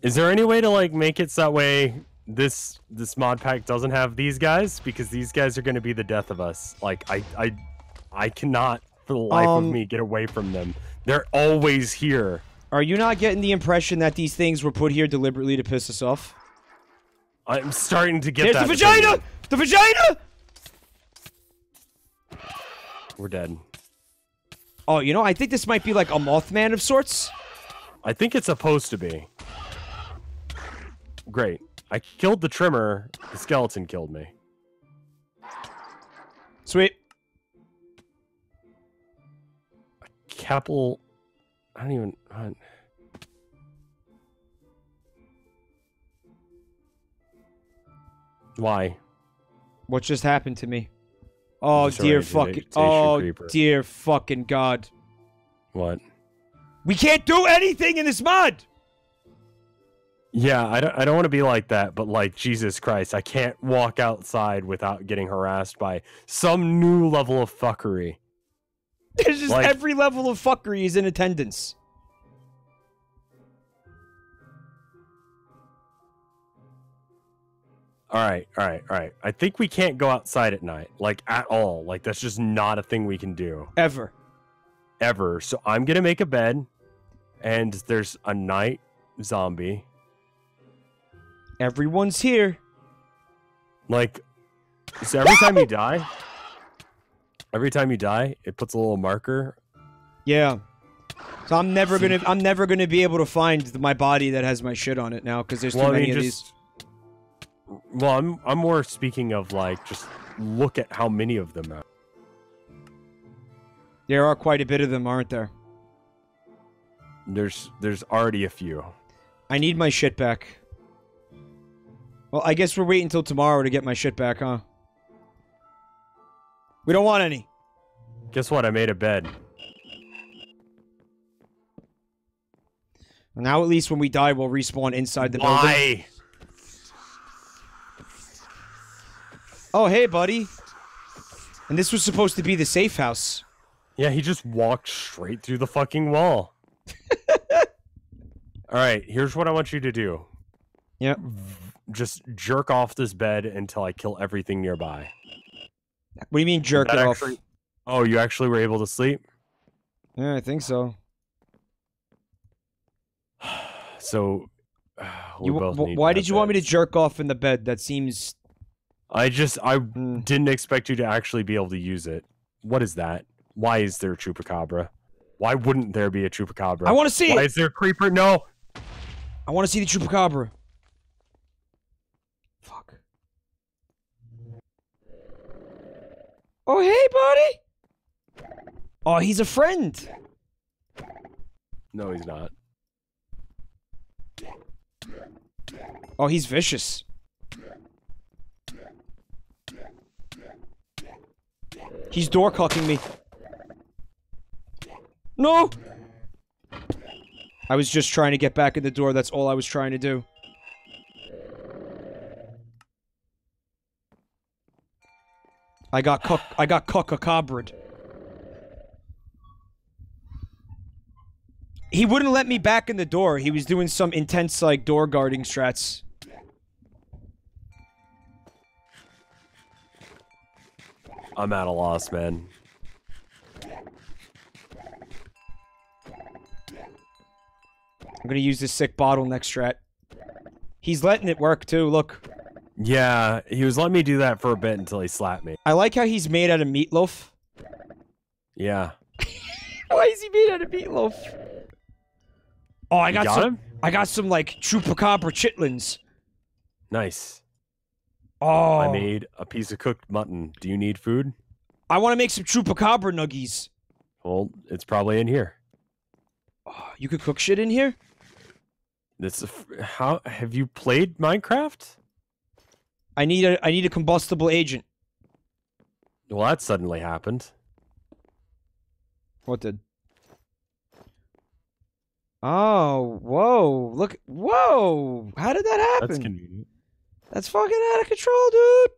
Is there any way to like make it so that way this this mod pack doesn't have these guys because these guys are going to be the death of us? Like I I I cannot for the life Um, of me get away from them. They're always here. Are you not getting the impression that these things were put here deliberately to piss us off? I'm starting to get There's that. the vagina! opinion. The vagina! We're dead. Oh, you know, I think this might be like a Mothman of sorts. I think it's supposed to be. Great. I killed the trimmer. The skeleton killed me. Sweet. Capel. I don't even. I- Why? What just happened to me? Oh, dear fucking. Oh, creeper. dear fucking God. What? We can't do anything in this mud. Yeah, I don't. I don't want to be like that, but like Jesus Christ, I can't walk outside without getting harassed by some new level of fuckery. There's just Like- every level of fuckery is in attendance. All right, all right, all right. I think we can't go outside at night, like at all. Like that's just not a thing we can do Ever. ever. So I'm gonna make a bed, and there's a night zombie. Everyone's here. Like, so every time you die, <laughs> every time you die, it puts a little marker. Yeah. So I'm never gonna I'm never gonna be able to find my body that has my shit on it now because there's too Well, I many mean, of just. these. Well, I'm I'm more speaking of like just look at how many of them are. There are quite a bit of them, aren't there? There's there's already a few. I need my shit back. Well, I guess we're waiting until tomorrow to get my shit back, huh? We don't want any. Guess what? I made a bed. Now at least when we die, we'll respawn inside the building. Why? Oh, hey, buddy. And this was supposed to be the safe house. Yeah, he just walked straight through the fucking wall. <laughs> All right, here's what I want you to do. Yep. Just jerk off this bed until I kill everything nearby. What do you mean jerk off? actually- Oh, you actually were able to sleep? Yeah, I think so. <sighs> So, <sighs> we You, both need why did you want me to jerk off in the bed? That seems. I just I Hmm. didn't expect you to actually be able to use it. What is that? Why is there a chupacabra? Why wouldn't there be a chupacabra? I want to see Why it. is there a creeper? No. I want to see the chupacabra. Fuck. Oh, hey, buddy. Oh, he's a friend. No, he's not. Oh, he's vicious. He's door cocking me. No! I was just trying to get back in the door. That's all I was trying to do. I got cuck I got cuckacabred. He wouldn't let me back in the door. He was doing some intense like door guarding strats. I'm at a loss, man. I'm gonna use this sick bottleneck strat. He's letting it work too. Look, Yeah, he was letting me do that for a bit until he slapped me. I like how he's made out of meatloaf. Yeah. <laughs> Why is he made out of meatloaf? Oh, I got, got some. him? I got some like chupacabra chitlins. Nice. Oh, I made a piece of cooked mutton. Do you need food? I want to make some chupacabra nuggies. Well, it's probably in here. Oh, you could cook shit in here. This is a f- how have you played Minecraft? I need a. I need a combustible agent. Well, that suddenly happened. What did? Oh, whoa! Look, whoa! How did that happen? That's convenient. That's fucking out of control, dude.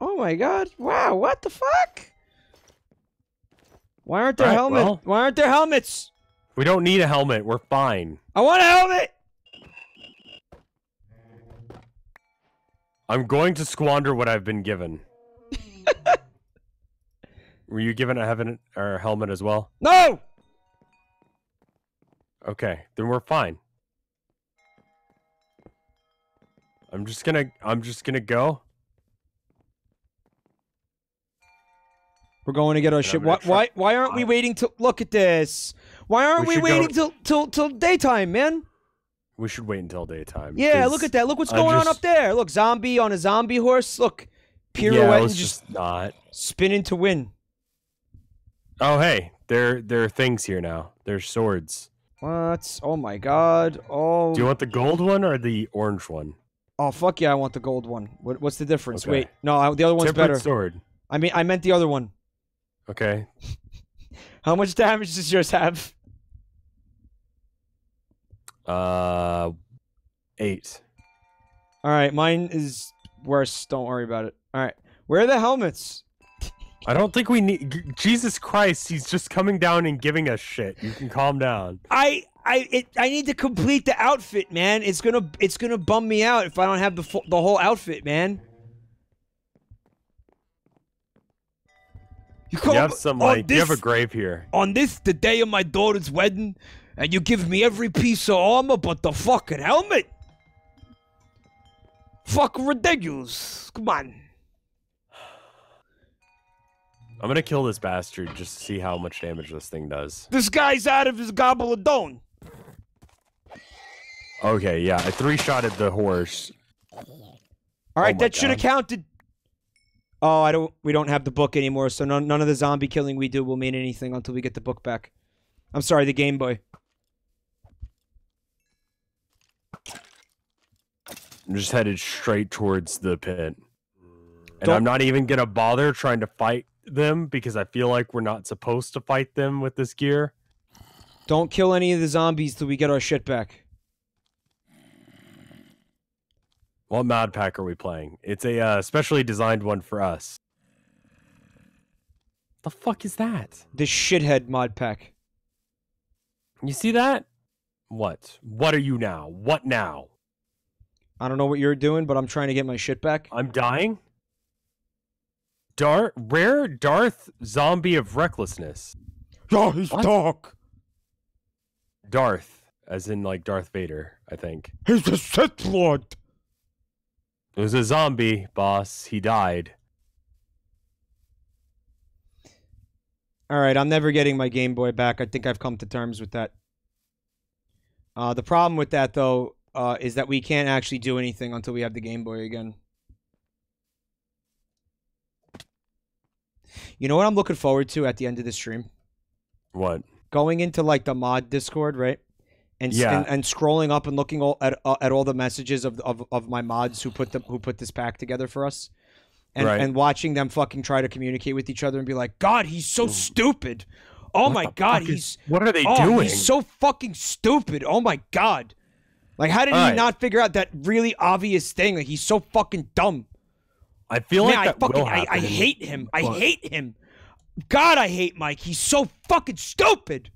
Oh my god! Wow! What the fuck? Why aren't there Right, helmets? well- Why aren't there helmets? We don't need a helmet. We're fine. I want a helmet. I'm going to squander what I've been given. <laughs> Were you given a heaven or a helmet as well? No. Okay, then we're fine. I'm just gonna I'm just gonna go. We're going to get our ship. Why? Why? Why aren't we waiting to Look at this. Why aren't We we, waiting till till till daytime, man? We should wait until daytime. Yeah, look at that. Look what's going on up there. Look, zombie on a zombie horse. Look, pirouette let's and just just not. spinning to win. Oh hey, there there are things here now. There's swords. What? Oh my god. Oh. Do you want the gold one or the orange one? oh fuck yeah! I want the gold one. What, what's the difference? Okay. Wait, no, I, the other one's Tempered better. sword. I mean, I meant the other one. Okay. <laughs> How much damage does yours have? Uh, eight. All right, mine is worse. Don't worry about it. All right, where are the helmets? I don't think we need. G- Jesus Christ, he's just coming down and giving us shit. You can calm down. I I it, I need to complete the outfit, man. It's gonna it's gonna bum me out if I don't have the fu- the whole outfit, man. You You have some like. this You have a grave here. on this the day of my daughter's wedding, and you give me every piece of armor but the fucking helmet. Fuck ridiculous. Come on. I'm gonna kill this bastard just to see how much damage this thing does. This guy's out of his gobble of dome. Okay, yeah, I three shotted the horse. All right, oh my that should have counted. Oh, I don't. We don't have the book anymore, so none of the zombie killing we do will mean anything until we get the book back. I'm sorry, the Game Boy. I'm just headed straight towards the pit. And Don't- I'm not even gonna bother trying to fight them because I feel like we're not supposed to fight them with this gear. Don't kill any of the zombies till we get our shit back. What mod pack are we playing? It's a uh, specially designed one for us. The fuck is that? The shithead mod pack. You see that? What? What are you now? What now? I don't know what you're doing, but I'm trying to get my shit back. I'm dying? Dar rare Darth zombie of recklessness. Oh, he's What? dark. Darth, as in like Darth Vader, I think. He's a Sith Lord. It was a zombie, boss. He died. All right, I'm never getting my Game Boy back. I think I've come to terms with that. Uh, the problem with that, though, uh, is that we can't actually do anything until we have the Game Boy again. You know what I'm looking forward to at the end of the stream? What? Going into like the mod Discord, right? And Yeah. and, and scrolling up and looking all, at uh, at all the messages of, of of my mods who put them who put this pack together for us. And, Right. and watching them fucking try to communicate with each other and be like, God, he's so stupid. Oh What my God, is- he's What are they oh, doing? he's so fucking stupid. Oh my god. Like how did he Alright. not figure out that really obvious thing? Like he's so fucking dumb. I feel Man, like I fucking I, I hate him. I hate him. God, I hate Mike. He's so fucking stupid.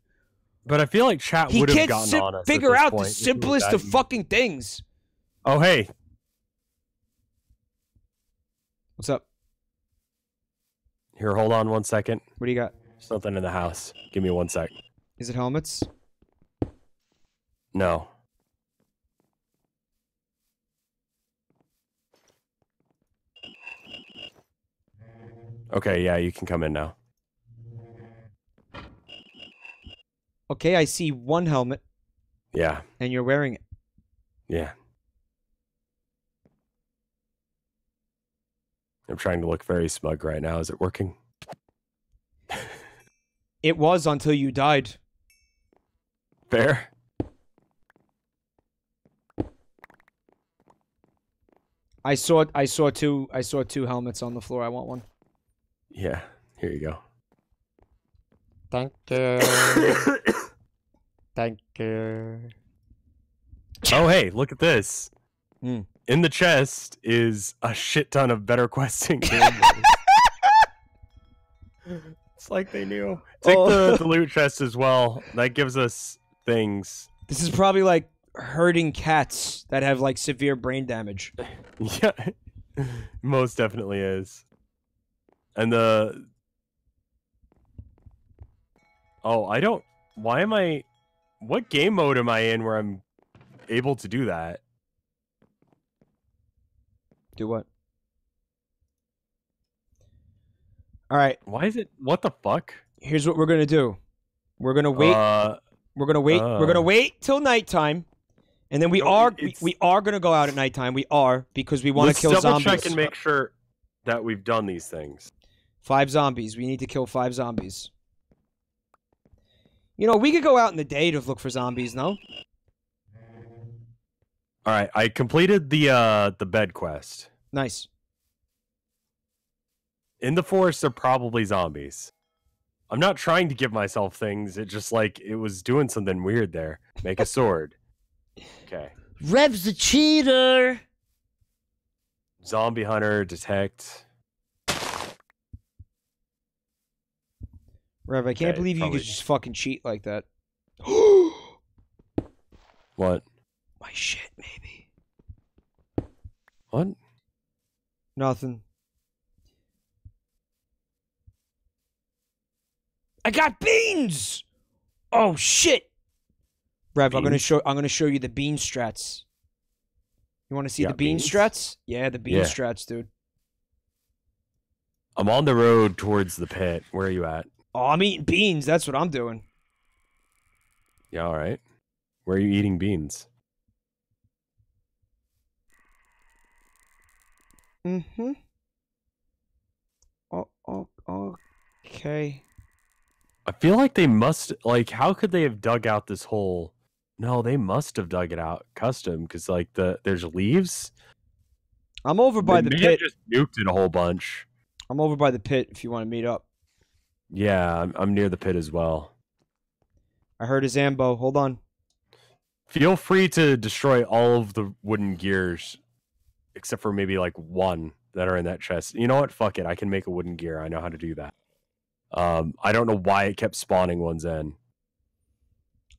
But I feel like chat would have gotten on us. figure out point the if he was simplest of fucking things. Oh hey, What's up? here, hold on one second. What do you got? Something in the house. Give me one sec. Is it helmets? No. Okay, yeah, you can come in now. Okay, I see one helmet Yeah, and you're wearing it. yeah. I'm trying to look very smug right now. Is it working? <laughs> It was until you died. Fair. I saw I saw two I saw two helmets on the floor. I want one. Yeah, here you go. Thank you. <coughs> Thank you. oh, hey, look at this. Hmm. In the chest is a shit ton of better questing. <laughs> It's like they knew. Take Oh. the, the loot chest as well. That gives us things. This is probably like herding cats that have like severe brain damage. <laughs> Yeah, most definitely is. And the oh, I don't. Why am I? What game mode am I in where I'm able to do that? Do what? All right, Why is it? What the fuck? here's what we're gonna do. We're gonna wait. Uh, we're gonna wait. we're gonna uh. wait till nighttime, and then we No, are we, we are gonna go out at nighttime. We are because we want to let's kill double zombies. check and make sure that we've done these things. Five zombies. We need to kill five zombies. You know, we could go out in the day to look for zombies. No. All right, I completed the uh the bed quest. Nice. In the forest are probably zombies. I'm not trying to give myself things. It just like it was doing something weird there. Make a sword. <laughs> Okay. Rev's a cheater. Zombie hunter detect. Rev, I can't Okay, believe you could just fucking cheat like that. <gasps> What? My shit, maybe. What? Nothing. I got beans. Oh shit. Rev, I'm gonna show I'm gonna show you the bean strats. You want to see You the bean beans? strats? Yeah, the bean Yeah. strats, dude. I'm on the road towards the pit. Where are you at? Oh, I'm eating beans. That's what I'm doing. Yeah, all right. Where are you eating beans? Mm-hmm. Oh, oh, okay. I feel like they must like how could they have dug out this hole? No, they must have dug it out custom because like the there's leaves. I'm over by They the pit. just nuked it a whole bunch. I'm over by the pit if you want to meet up. Yeah, I'm, I'm near the pit as well. I heard a Zambo. Hold on. Feel free to destroy all of the wooden gears, except for maybe like one that are in that chest. You know what? Fuck it. I can make a wooden gear. I know how to do that. Um, I don't know why it kept spawning ones in.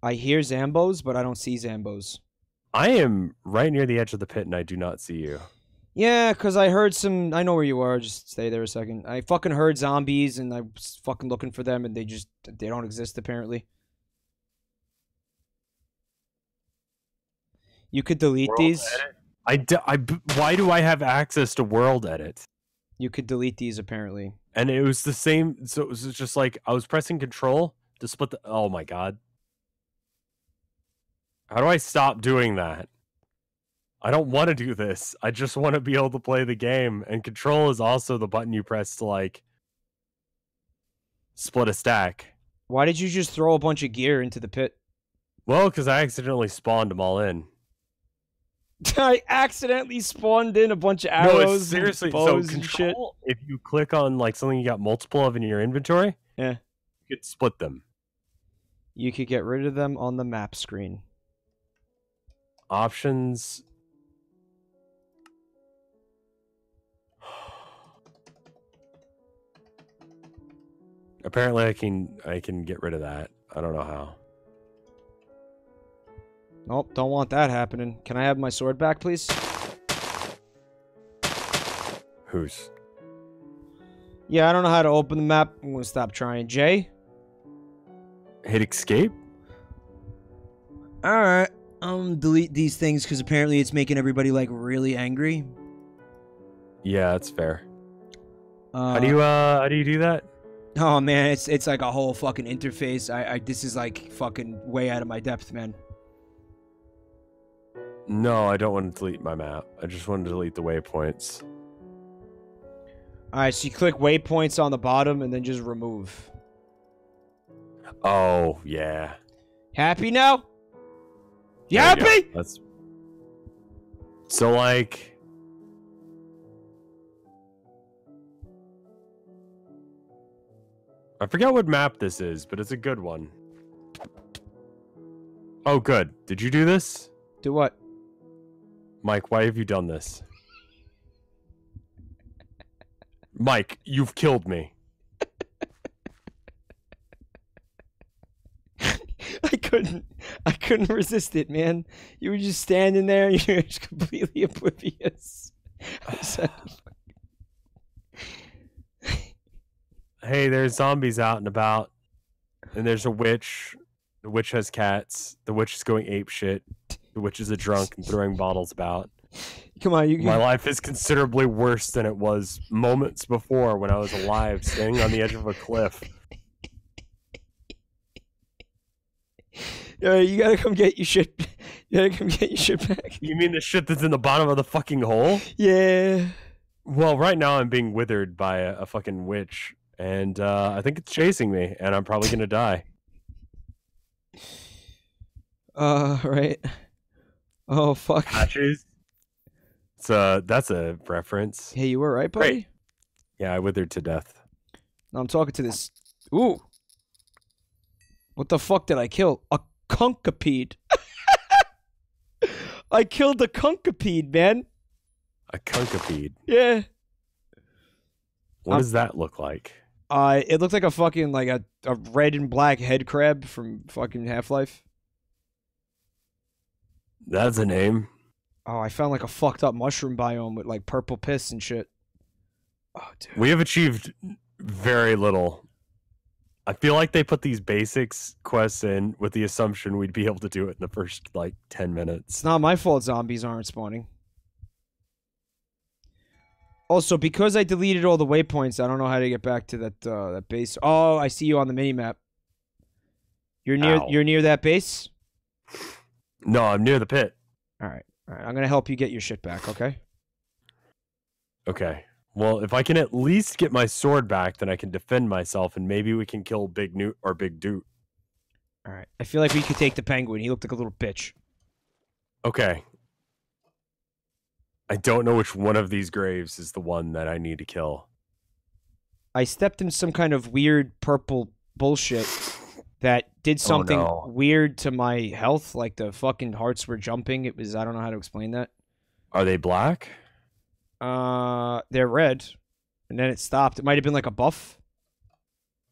I hear Zambos, but I don't see Zambos. I am right near the edge of the pit and I do not see you. Yeah, because I heard some. I know where you are. Just stay there a second. I fucking heard zombies, and I was fucking looking for them, and they just they don't exist apparently. You could delete World these. edit? I, d- I b- why do I have access to world edit? You could delete these apparently. And it was the same. So it was just like I was pressing control to split the. Oh my god. How do I stop doing that? I don't want to do this. I just want to be able to play the game. And control is also the button you press to like split a stack. Why did you just throw a bunch of gear into the pit? Well, because I accidentally spawned them all in. <laughs> I accidentally spawned in a bunch of no, arrows, it's seriously. and So bows and shit. control, if you click on like something you got multiple of in your inventory, Yeah. you could split them. You could get rid of them on the map screen. Options. Apparently, I can I can get rid of that. I don't know how. Nope, don't want that happening. Can I have my sword back, please? Who's? Yeah, I don't know how to open the map. I'm gonna stop trying. Jay? Hit escape? Alright. Um, delete these things because apparently it's making everybody like really angry. Yeah, that's fair. Uh, how do you uh how do you do that? Oh man, it's it's like a whole fucking interface. I, I this is like fucking way out of my depth, man. No, I don't want to delete my map. I just want to delete the waypoints. All right, so you click waypoints on the bottom and then just remove. Oh yeah. Happy now? You There happy? That's so like. I forget what map this is, but it's a good one. Oh, good. Did you do this? Do what? Mike, why have you done this? Mike, you've killed me. <laughs> I couldn't. I couldn't resist it, man. You were just standing there. <laughs> and You were just completely oblivious. <laughs> I said, Hey, there's zombies out and about, and there's a witch. The witch has cats. The witch is going ape shit. The witch is a drunk and throwing bottles about. Come on, you. My life is considerably worse than it was moments before when I was alive, standing on the edge of a cliff. Uh, you gotta come get your shit. <laughs> You gotta come get your shit back. You mean the shit that's in the bottom of the fucking hole? Yeah. Well, right now I'm being withered by a, a fucking witch, and uh, I think it's chasing me, and I'm probably gonna die. Uh, <laughs> right. Oh fuck. Patches. So that's a reference. Hey, you were right, buddy. Great. Yeah, I withered to death. No, I'm talking to this. Ooh. What the fuck did I kill? A concipede. <laughs> I killed a concipede, man. A concipede. Yeah. What Um, does that look like? Uh, it looked like a fucking like a, a red and black head crab from fucking Half Life. That's a name. Oh, I found like a fucked up mushroom biome with like purple piss and shit. Oh, dude. We have achieved very little. I feel like they put these basics quests in with the assumption we'd be able to do it in the first like 10 minutes. It's not my fault zombies aren't spawning. Also, because I deleted all the waypoints, I don't know how to get back to that uh, that base. Oh, I see you on the mini map. You're near Ow. you're near that base? No, I'm near the pit. All right. All right. I'm going to help you get your shit back, okay? Okay. Well, if I can at least get my sword back, then I can defend myself and maybe we can kill Big Newt or Big Doot. All right. I feel like we could take the penguin. He looked like a little bitch. Okay. I don't know which one of these graves is the one that I need to kill. I stepped in some kind of weird purple bullshit that did something no. weird to my health, like the fucking hearts were jumping. It was I don't know how to explain that. Are they black? Uh, they're red, and then it stopped. It might have been like a buff.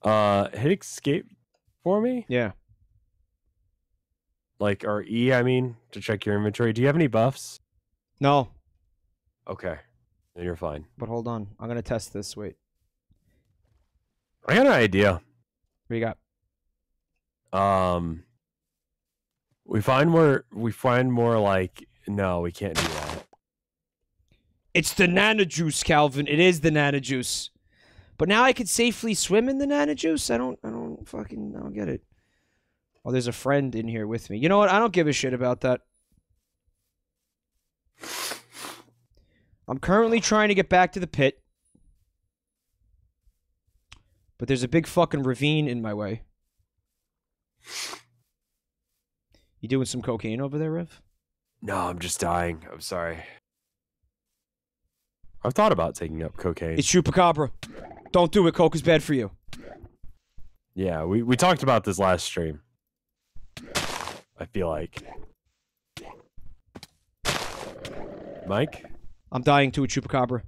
Uh, hit escape for me. Yeah. Like or E, I mean, to check your inventory. Do you have any buffs? No, Okay, then you're fine. but hold on. I'm gonna test this. Wait, I got an idea. what you got? Um, we find more. We find more like no, we can't do that. It's the nana juice, Calvin. It is the nana juice. But now I could safely swim in the nana juice. I don't. I don't fucking. I don't get it. Oh, there's a friend in here with me. You know what? I don't give a shit about that. I'm currently trying to get back to the pit. But there's a big fucking ravine in my way. You doing some cocaine over there, Rev? No, I'm just dying. I'm sorry. I've thought about taking up cocaine. It's chupacabra. Don't do it. Coke is bad for you. yeah, we we talked about this last stream. I feel like. Mike. I'm dying to a chupacabra.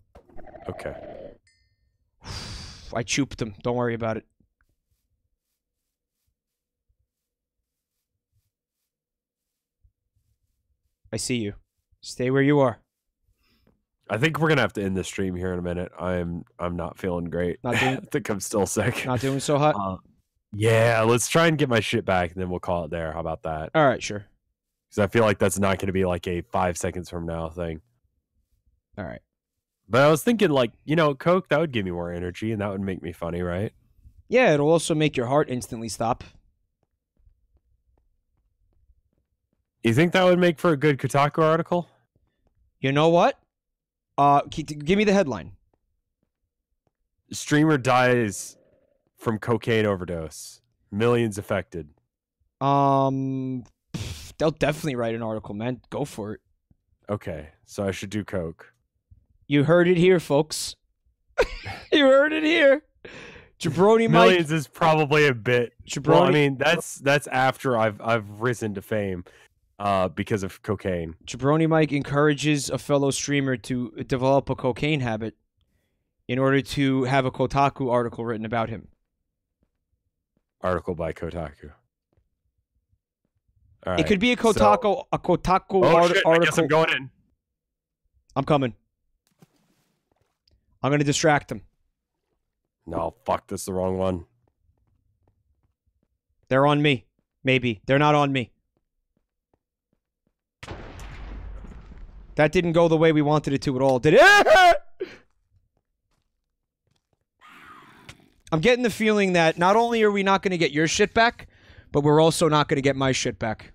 Okay. <sighs> I chooped him. Don't worry about it. I see you. Stay where you are. I think we're gonna have to end the stream here in a minute. I'm I'm not feeling great. Not doing- <laughs> I think I'm still sick. Not doing so hot. Uh, yeah, let's try and get my shit back, and then we'll call it there. How about that? All right, sure. Because I feel like that's not going to be like a five seconds from now thing. All right. But I was thinking, like, you know, Coke that would give me more energy, and that would make me funny, right? Yeah, it'll also make your heart instantly stop. You think that would make for a good Kotaku article? You know what? Uh, give me the headline. Streamer dies from cocaine overdose. Millions affected. Um, they'll definitely write an article, man. Go for it. Okay, so I should do Coke. You heard it here, folks. <laughs> you heard it here. Jabroni Mike. Millions is probably a bit. Jabroni. Well, I mean, that's that's after I've I've risen to fame, uh, because of cocaine. Jabroni Mike encourages a fellow streamer to develop a cocaine habit in order to have a Kotaku article written about him. Article by Kotaku. All It could be a so- Kotaku a Kotaku Oh art- shit! I guess article. I'm going in. I'm coming. I'm gonna distract him. No, fuck, this is the wrong one. They're on me. Maybe they're not on me. That didn't go the way we wanted it to at all, did it? <laughs> I'm getting the feeling that not only are we not going to get your shit back, but we're also not going to get my shit back.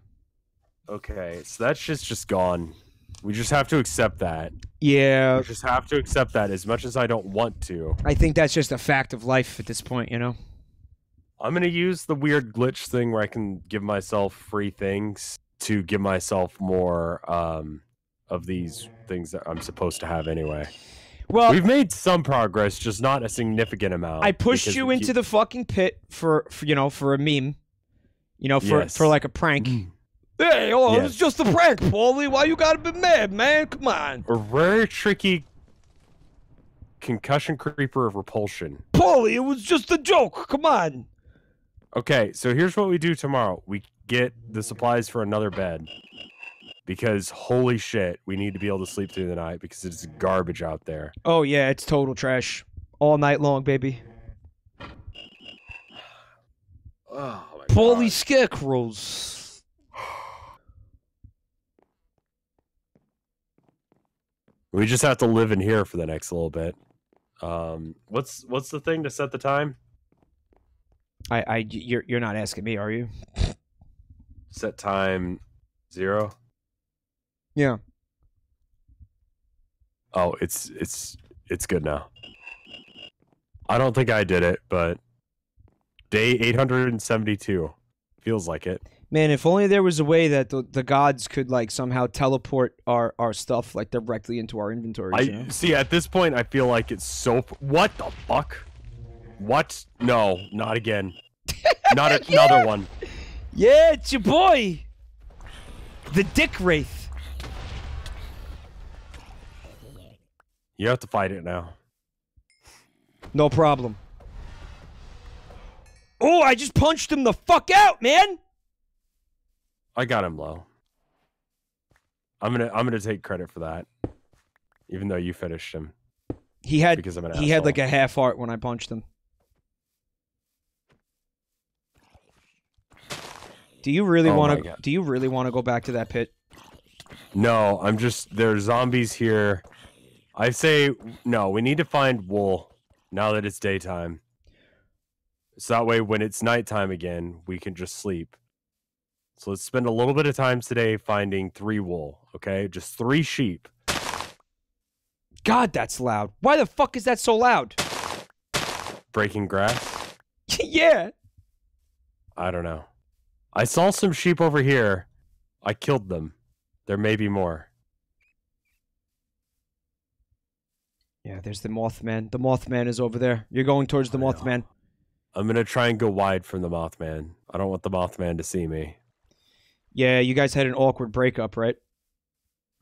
Okay, so that shit's just gone. We just have to accept that. Yeah, We just have to accept that as much as I don't want to. I think that's just a fact of life at this point, you know? I'm gonna use the weird glitch thing where I can give myself free things to give myself more um of these things that I'm supposed to have anyway. Well, We've made some progress, just not a significant amount. I pushed you into the fucking pit for, for you know, for a meme. You know, for Yes. for like a prank. <clears throat> Hey, oh, it was just a prank, Paulie. Why you gotta be mad, man? Come on. a rare tricky concussion creeper of repulsion. Paulie, it was just a joke. Come on. Okay, so here's what we do tomorrow. We get the supplies for another bed. Because holy shit, we need to be able to sleep through the night because it's garbage out there. Oh yeah, it's total trash. All night long, baby. Oh my Paulie scarecrows. We just have to live in here for the next little bit. Um, what's what's the thing to set the time? I, I, you're, you're not asking me, are you? Set time zero. Yeah. Oh, it's it's it's good now. I don't think I did it, but day eight hundred and seventy-two feels like it. Man, if only there was a way that the, the gods could like somehow teleport our, our stuff like directly into our inventory. I you know? see. At this point, I feel like it's so. What the fuck? What? No, not again. <laughs> Not a, another one. Yeah, it's your boy. The Dick Wraith. You have to fight it now. No problem. Oh, I just punched him the fuck out, man. I got him low. I'm gonna I'm gonna take credit for that, even though you finished him He had because I'm an he had like a half heart when I punched him. Do you really Oh want to? Do you really want to go back to that pit? No, I'm just there's zombies here. I say no. We need to find wool now that it's daytime. So that way, when it's nighttime again, we can just sleep. So let's spend a little bit of time today finding three wool. Okay, just three sheep. God, that's loud. Why the fuck is that so loud? Breaking grass. <laughs> yeah. I don't know. I saw some sheep over here. I killed them. There may be more. Yeah, there's the Mothman. The Mothman is over there. You're going towards the Mothman. I'm gonna try and go wide from the Mothman. I don't want the Mothman to see me. Yeah, you guys had an awkward breakup, right?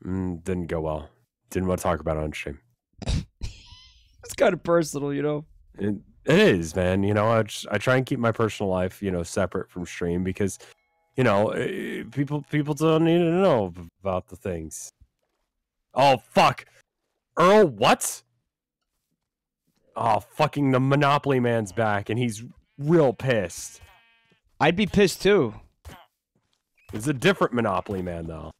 Mm, didn't go well. Didn't want to talk about it on stream. <laughs> It's kind of personal, you know. It, it is, man. You know, I just, I try and keep my personal life, you know, separate from stream because, you know, eh, people people don't need to know about the things. Oh fuck, Earl, what? Oh fucking the Monopoly man's back and he's real pissed. I'd be pissed too. It's a different Monopoly man though.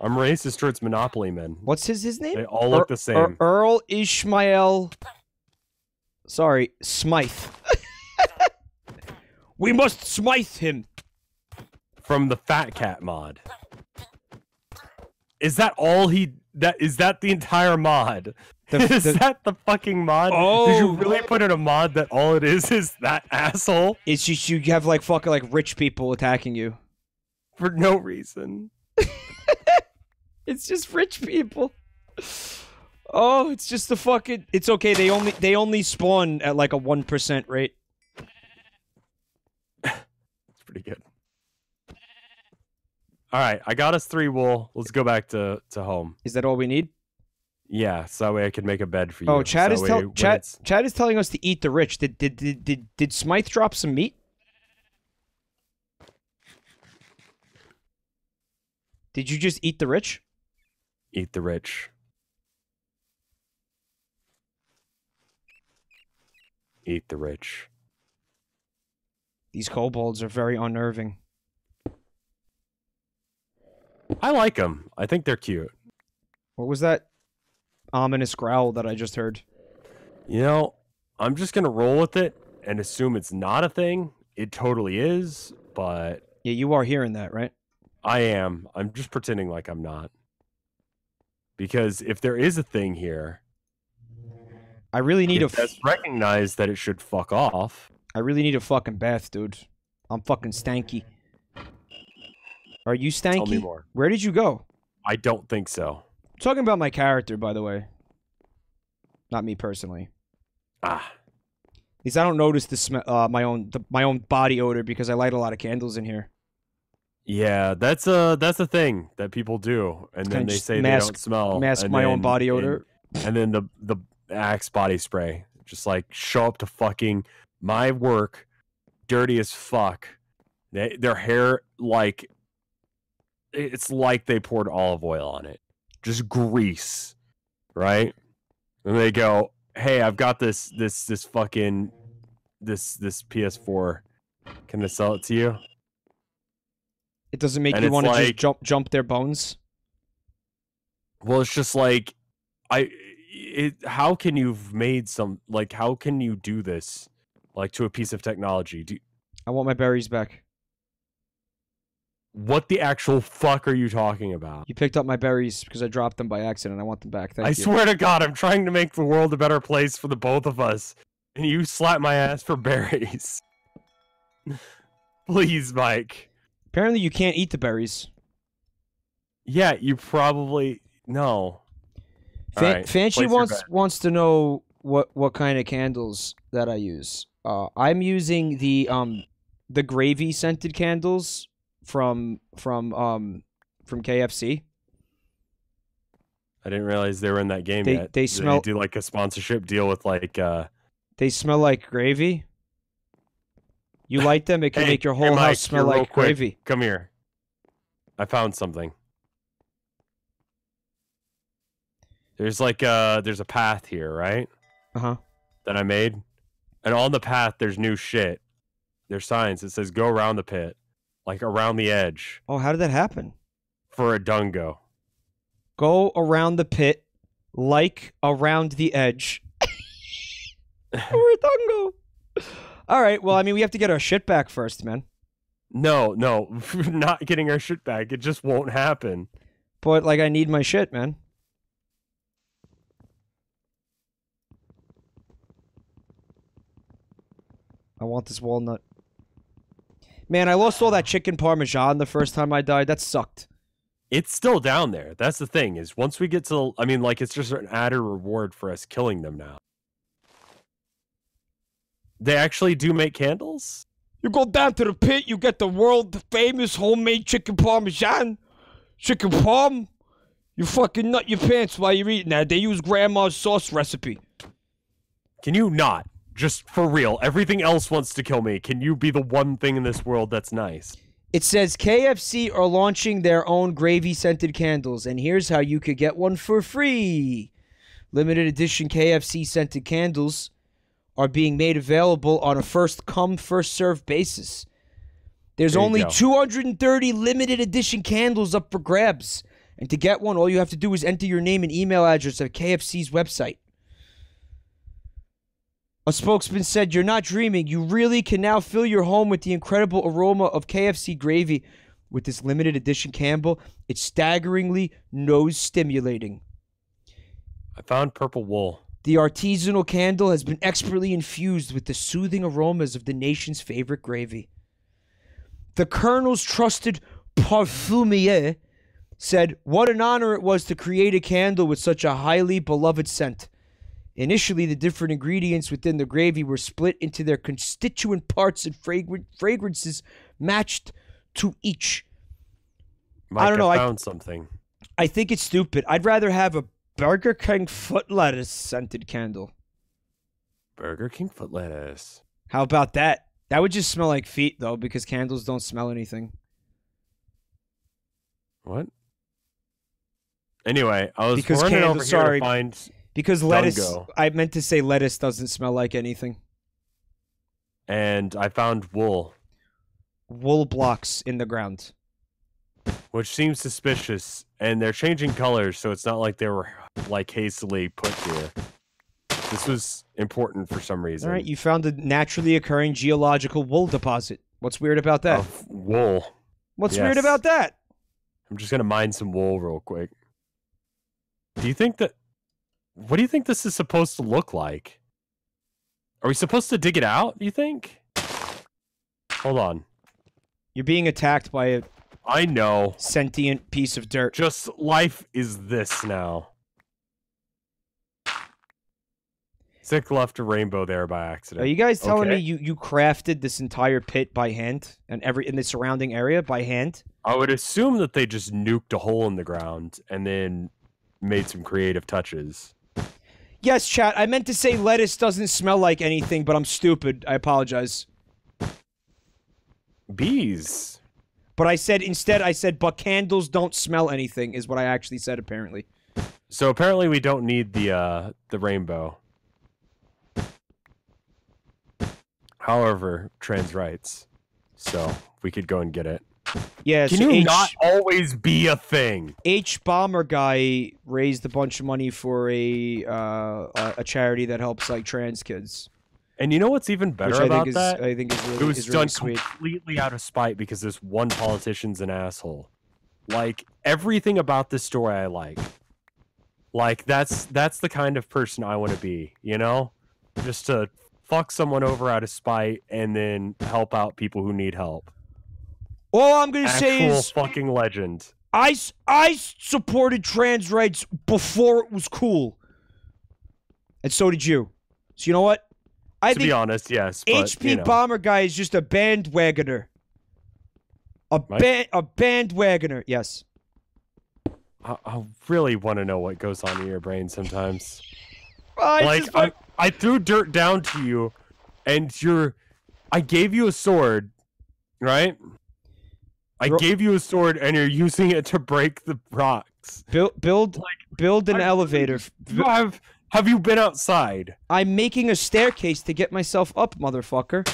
I'm racist towards Monopoly men. What's his his name? They all look Ear- the er, same. Ear- Earl Ishmael. Sorry, Smythe. <laughs> we must Smythe him. from the Fat Cat mod. Is that all he? That is that the entire mod? The- <laughs> is the- that the fucking mod? Oh, Did Oh. you really put in a mod that all it is is that asshole It's just you have like fucking like rich people attacking you. for no reason? <laughs> It's just rich people. Oh, it's just the fucking. It's okay. They only they only spawn at like a one percent rate. <laughs> It's pretty good. All right, I got us three wool. Let's go back to to home. Is that all we need? Yeah, so that way I can make a bed for oh, you. Oh, Chad so is that tell Chad Chad is telling us to eat the rich. Did did did did, did Smythe drop some meat? Did you just eat the rich? Eat the rich. Eat the rich. These kobolds are very unnerving. I like them. I think they're cute. What was that ominous growl that I just heard? You know, I'm just gonna roll with it and assume it's not a thing. It totally is, but Yeah, you are hearing that, right? I am. I'm just pretending like I'm not. Because if there is a thing here, I really need a f- recognize that it should fuck off. I really need a fucking bath, dude. I'm fucking stanky. Are you Tell me stanky? more. Where did you go? I don't think so. Talking about my character, by the way. Not me personally. Ah, At least I don't notice the smell, uh, my own the, my own body odor because I light a lot of candles in here. yeah, that's a that's a thing that people do, and then they say they don't smell. mask and my own then- body and- odor. and then the the Axe body spray just like show up to fucking my work, dirty as fuck. They, their hair like it's like they poured olive oil on it, just grease, right? And they go, "Hey, I've got this this this fucking this this PS4. Can I sell it to you?" It doesn't make And you want to like- just jump jump their bones. Well, it's just like I it how can you've made some like how can you do this like to a piece of technology? Do I want my berries back. What the actual fuck are you talking about? You picked up my berries because I dropped them by accident. I want them back. Thank I you. swear to God, I'm trying to make the world a better place for the both of us, and you slap my ass for <laughs> berries. <laughs> Please, Mike. Apparently, you can't eat the berries. Yeah, you probably no. Fan- Alright, Fanchi wants wants to know what what kind of candles that I use. Uh, I'm using the um the gravy scented candles from from um from KFC. I didn't realize they were in that game They- yet. they smell- do like a sponsorship deal with like uh They smell like gravy. You <laughs> light them, it can Hey, make your hey, whole Mike, house smell like quick. gravy. come here. I found something. There's like uh there's a path here, right? Uh huh. That I made. And on the path there's new shit. There's signs. It says go around the pit. Like around the edge Oh, how did that happen? for a dungo. Go around the pit, like around the edge. <laughs> We're a dungo. All right. Well, I mean, we have to get our shit back first, man. No, no, <laughs> not getting our shit back. It just won't happen. But like, I need my shit, man. I want this walnut. Man, I lost all that chicken parmesan the first time I died. That sucked. It's still down there. That's the thing is once we get to I mean like it's just an added reward for us killing them now. They actually do make candles? You go down to the pit, you get the world famous homemade chicken parmesan, chicken parm. You fucking nut your pants while you're eating that. They use grandma's sauce recipe. Can you not? Just for real. Everything else wants to kill me. Can you be the one thing in this world that's nice? It says KFC are launching their own gravy scented candles, and here's how you could get one for free. Limited edition KFC scented candles are being made available on a first come, first served basis. There's There only go. 230 limited edition candles up for grabs. And to get one, all you have to do is enter your name and email address at KFC's website. A spokesman said, You're not dreaming. You really can now fill your home with the incredible aroma of KFC gravy with this limited edition Campbell. It's staggeringly nose stimulating. I found purple wool. The artisanal candle has been expertly infused with the soothing aromas of the nation's favorite gravy. The Colonel's trusted parfumier said, What an honor it was to create a candle with such a highly beloved scent. Initially, the different ingredients within the gravy were split into their constituent parts and fragrant fragrances matched to each. Mike, don't know, I- found something. I think it's stupid. I'd rather have a Burger King foot lettuce scented candle. Burger King foot lettuce. How about that? That would just smell like feet, though, because candles don't smell anything. What? Anyway, I was Because running candle- over here sorry. to find Because lettuce, Dungo. I meant to say lettuce doesn't smell like anything. and I found wool, Wool blocks in the ground. which seems suspicious, and they're changing colors, so it's not like they were like hastily put here. This was important for some reason. All right, you found a naturally occurring geological wool deposit. What's weird about that? of wool. What's weird about that? I'm just gonna mine some wool real quick. Do you think that? What do you think this is supposed to look like? Are we supposed to dig it out? You think? Hold on. You're being attacked by a I know. sentient piece of dirt. Just life is this now. Sick left a rainbow there by accident. Are you guys telling me you, you crafted this entire pit by hand and every in the surrounding area by hand? I would assume that they just nuked a hole in the ground and then made some creative touches. Yes, chat. I meant to say lettuce doesn't smell like anything, but I'm stupid. I apologize. Bees. But I said instead I said but candles don't smell anything is what I actually said apparently. So apparently we don't need the uh the rainbow. However, trans rights. So we could go and get it. Yeah, Can so you H, not always be a thing? Hbomberguy raised a bunch of money for a uh, a, charity that helps like trans kids, And you know what's even better which I about think is that? I think is really it was really done sweet. completely out of spite because this one politician's an asshole. Like everything about this story I like. Like that's that's the kind of person I want to be, you know? Just to fuck someone over out of spite and then help out people who need help. All I'm gonna say Actual is fucking legend. I I supported trans rights before it was cool. and so did you. So you know what? I to think be honest, yes. But, HP you know, Bomber guy is just a bandwagoner. A band a bandwagoner. Yes. I, I really want to know what goes on in your brain sometimes. It's like I, I threw dirt down to you, and you're, I gave you a sword, right? I Ro- gave you a sword, and you're using it to break the rocks. build build like, build an I- elevator. <laughs> You have have you been outside? I'm making a staircase to get myself up, motherfucker.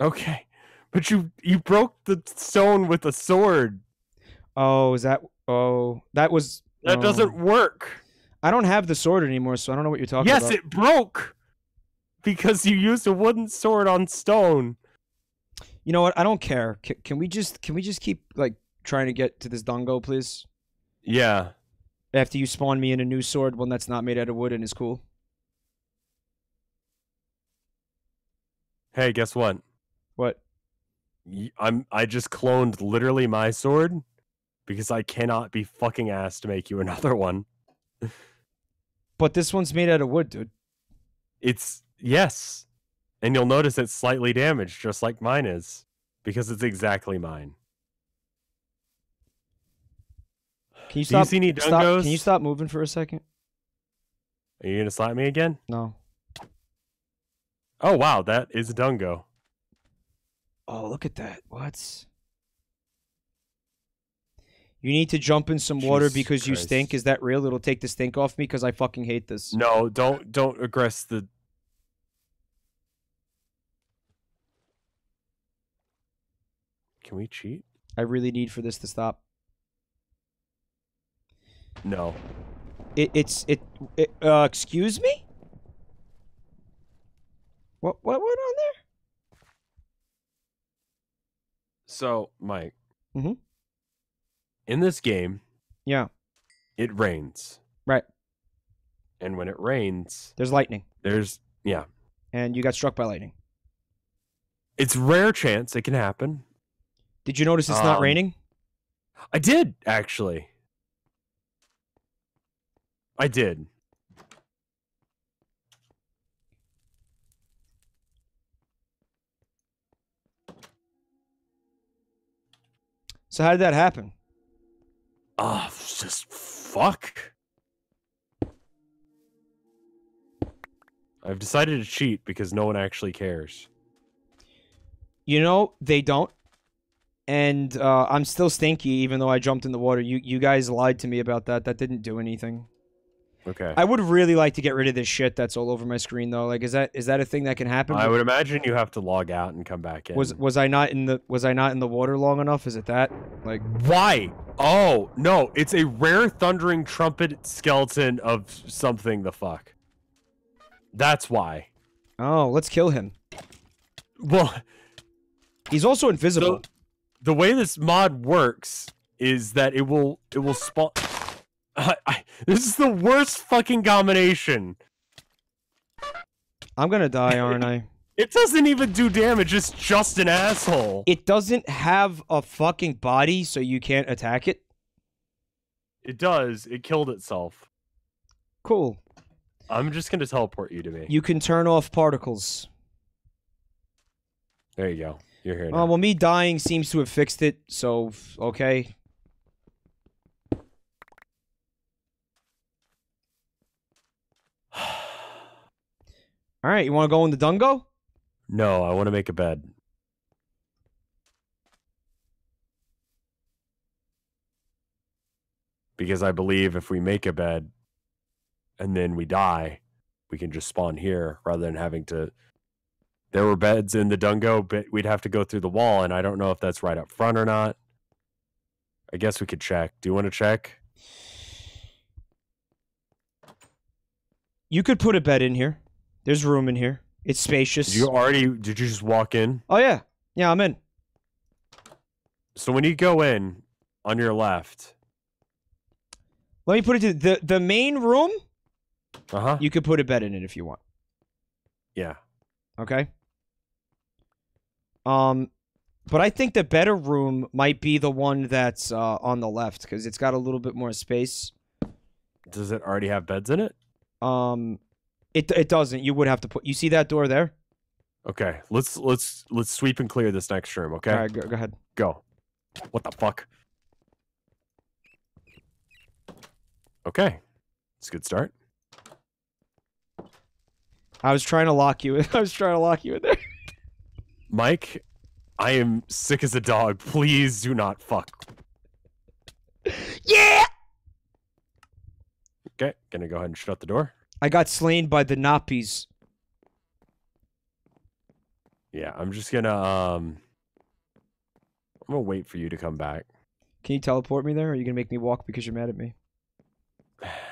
Okay, but you you broke the stone with a sword. Oh, is that? Oh, that was. That oh. doesn't work. I don't have the sword anymore, so I don't know what you're talking yes, about. Yes, it broke because you used a wooden sword on stone. You know what? I don't care. Can, can we just can we just keep like trying to get to this dongo, please? Yeah. After you spawn me in a new sword, one that's not made out of wood and is cool. Hey, guess what? What? I'm I just cloned literally my sword because I cannot be fucking asked to make you <laughs> another one. But this one's made out of wood, dude. It's yes. And you'll notice it's slightly damaged just like mine is because it's exactly mine. Can you Do you stop? any stop can you stop moving for a second? Are you going to slap me again? No. Oh wow, that is a dungo. Oh, look at that. What? You need to jump in some water Jesus because you stink. Is that real? It'll take the stink off me because I fucking hate this. No, don't don't aggress the Can we cheat? I really need for this to stop. No. It, it's it, it. Uh, excuse me. What what went on there? So, Mike. Mhm. In this game, Yeah. it rains. Right. And when it rains, There's lightning, there's yeah. and you got struck by lightning. It's rare chance it can happen. Did you notice it's not Um, raining? I did actually. I did. So how did that happen? Oh, just fuck. I've decided to cheat because no one actually cares. You know they don't, and uh, I'm still stinky even though I jumped in the water. You you guys lied to me about that. That didn't do anything. Okay. I would really like to get rid of this shit that's all over my screen though. Like, is that is that a thing that can happen? I would imagine you have to log out and come back in. was was I not in the was I not in the water long enough? Is it that? Like, Why? Oh, no, it's a rare thundering trumpet skeleton of something the fuck. That's why. oh, let's kill him. Well, He's also invisible. so the way this mod works is that it will it will spawn I, this is the worst fucking combination. I'm gonna die, aren't I? <laughs> It doesn't even do damage, it's just an asshole. It doesn't have a fucking body, so you can't attack it. It does. It killed itself. Cool. I'm just gonna teleport you to me. You can turn off particles. There you go. You're here Oh, now. well, me dying seems to have fixed it, so okay. <sighs> All right, you want to go in the dungo? no, I want to make a bed. Because I believe if we make a bed and then we die, we can just spawn here rather than having to. There were beds in the Dungo, but we'd have to go through the wall, and I don't know if that's right up front or not. I guess we could check. Do you want to check? You could put a bed in here. There's room in here. It's spacious. Did you already? Did you just walk in? Oh yeah, yeah, I'm in. So when you go in on your left, Let me put it to the the main room. uh huh, You could put a bed in it if you want. yeah. Okay. Um, but I think the better room might be the one that's uh, on the left because it's got a little bit more space. Does it already have beds in it? Um, It it doesn't. You would have to put. You see that door there? Okay, let's let's let's sweep and clear this next room. Okay, All right, go, go ahead. go. What the fuck? Okay, it's a good start. I was trying to lock you. in. <laughs> I was trying to lock you in there. Mike, I am sick as a dog. Please do not fuck. Yeah. Okay, gonna go ahead and shut the door. I got slain by the Nappies. Yeah, I'm just gonna um I'm gonna wait for you to come back. Can you teleport me there? Or are you gonna make me walk because you're mad at me? <sighs> <sighs> <sighs>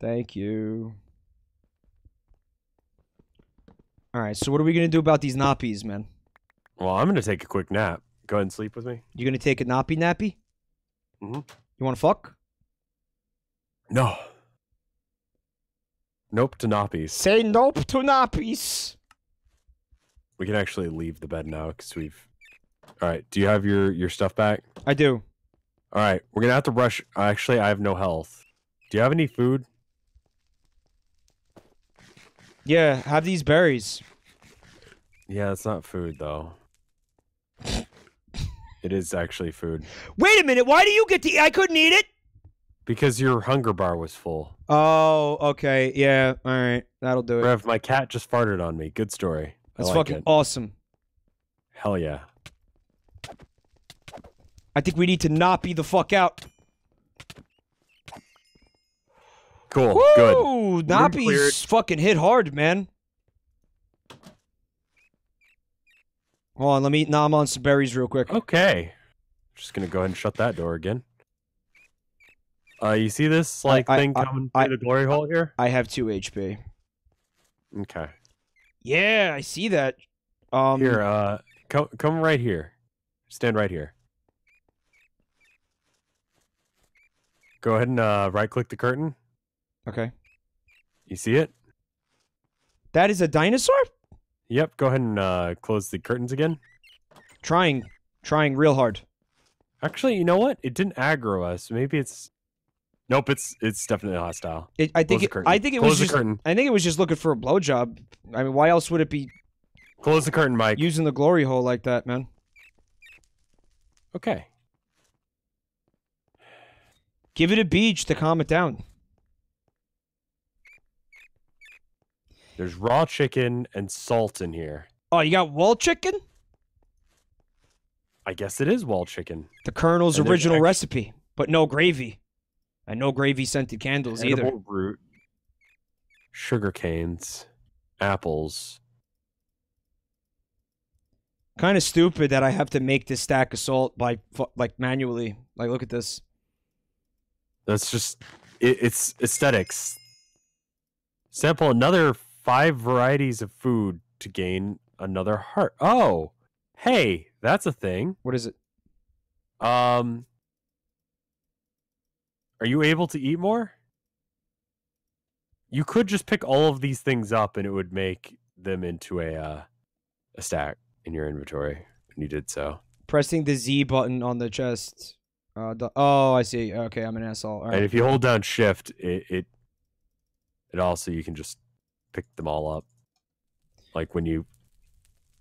Thank you. All right, so what are we gonna do about these nappies, man? Well, I'm gonna take a quick nap. Go ahead and sleep with me. You gonna take a nappy nappy? Mm-hmm. You want to fuck? No. Nope to nappies. Say nope to nappies. We can actually leave the bed now because we've. All right. Do you have your your stuff back? I do. All right. We're gonna have to rush. Actually, I have no health. Do you have any food? Yeah, have these berries. Yeah, it's not food though. it is actually food Wait a minute. Why do you get to? eat? I couldn't eat it. because your hunger bar was full. Oh, okay. Yeah. All right. That'll do it. Rev, my cat just farted on me. Good story. That's like fucking it. awesome. Hell yeah. I think we need to nappy the fuck out. Cool. Woo! Good. cleared. Nappies fucking hit hard, man. Hold on, let me nom on some berries real quick. Okay. Just gonna go ahead and shut that door again. Uh, you see this like I- thing I- coming I- through the glory hole here? I have two HP. Okay. Yeah, I see that. Um, Here, uh, come come right here. Stand right here. Go ahead and uh, right click the curtain. Okay. You see it? That is a dinosaur? Yep. Go ahead and uh, close the curtains again. Trying, trying real hard. Actually, you know what? It didn't aggro us. Maybe it's. Nope. It's it's definitely hostile. It, I think it. I think it Close was just curtain. I think it was just looking for a blowjob. I mean, why else would it be Close the curtain, Mike. using the glory hole like that, man? Okay. Give it a beach to calm it down. There's raw chicken and salt in here. Oh, you got wall chicken? I guess it is wall chicken. The Colonel's And original recipe, but no gravy. And no gravy scented candles either. Root, sugar canes, apples. Kind of stupid that I have to make this stack of salt by like manually. Like, look at this. That's just it, it's aesthetics. Sample another five varieties of food to gain another heart. Oh, hey, that's a thing. What is it? Um, are you able to eat more? You could just pick all of these things up, and it would make them into a uh, a stack in your inventory. And you did so. Pressing the Z button on the chest. Uh, the, oh, I see. Okay, I'm an asshole. All And if you hold down Shift, it, it it also you can just pick them all up. Like when you.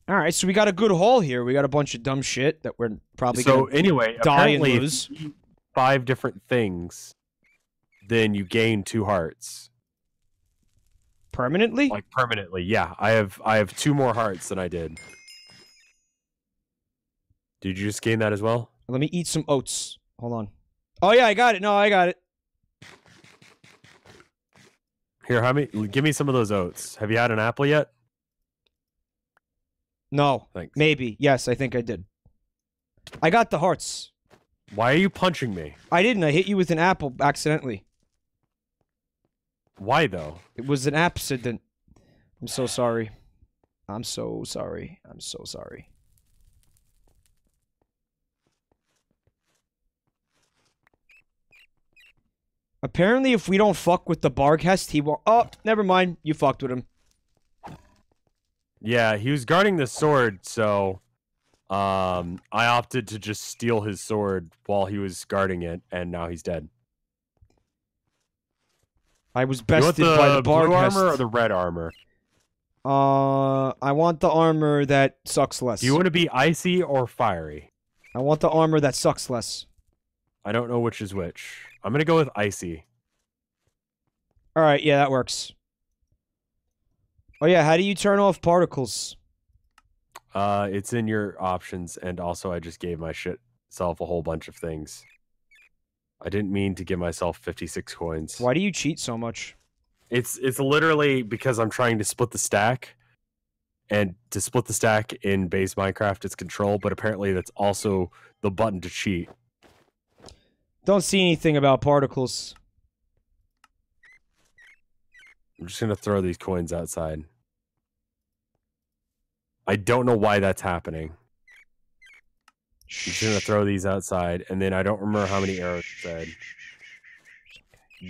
All right, so we got a good haul here. We got a bunch of dumb shit that we're probably so gonna anyway, die and apparently, lose. five different things, then you gain two hearts, permanently. like permanently. Yeah, I have I have two more hearts than I did. Did you just gain that as well? Let me eat some oats. Hold on. Oh yeah, I got it. No, I got it. Here, how many? Give me some of those oats. Have you had an apple yet? No, Thanks. maybe. Yes, I think I did. I got the hearts. Why are you punching me? I didn't. I hit you with an apple accidentally. Why though? It was an accident. I'm so sorry. I'm so sorry. I'm so sorry. Apparently, if we don't fuck with the Barghest, he won't. Oh, never mind. You fucked with him. Yeah, he was guarding the sword, so um I opted to just steal his sword while he was guarding it, and now he's dead. I was bested the by the bar blue armor or the red armor? Uh, I want the armor that sucks less. Do you want to be icy or fiery? I want the armor that sucks less. I don't know which is which. I'm gonna go with icy. All right, yeah, that works. Oh yeah, how do you turn off particles? Uh, it's in your options, and also I just gave my shit self a whole bunch of things. I didn't mean to give myself 56 coins. Why do you cheat so much? It's it's literally because I'm trying to split the stack, and to split the stack in base Minecraft, it's control, but apparently that's also the button to cheat. Don't see anything about particles. I'm just gonna throw these coins outside. I don't know why that's happening. I'm just gonna throw these outside, and then I don't remember how many arrows said.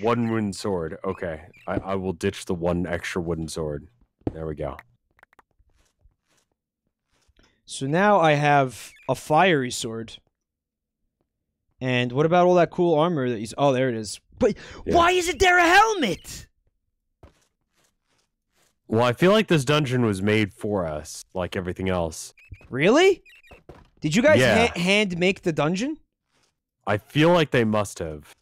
One wooden sword. Okay, I, I will ditch the one extra wooden sword. There we go. So now I have a fiery sword. And what about all that cool armor that he's? Oh, there it is. But Yeah. why isn't there a helmet? Well, I feel like this dungeon was made for us, like everything else. Really? Did you guys Yeah. ha- hand make the dungeon? I feel like they must have.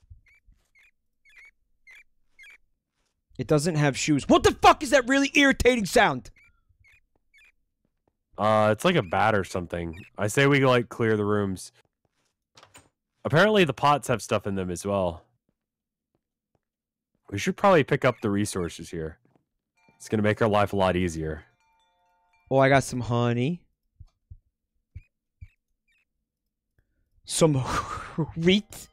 It doesn't have shoes. What the fuck is that really irritating sound? Uh, it's like a bat or something. I say we like clear the rooms. Apparently, the pots have stuff in them as well. We should probably pick up the resources here. It's gonna make our life a lot easier. Oh, I got some honey. Some <laughs> wheat.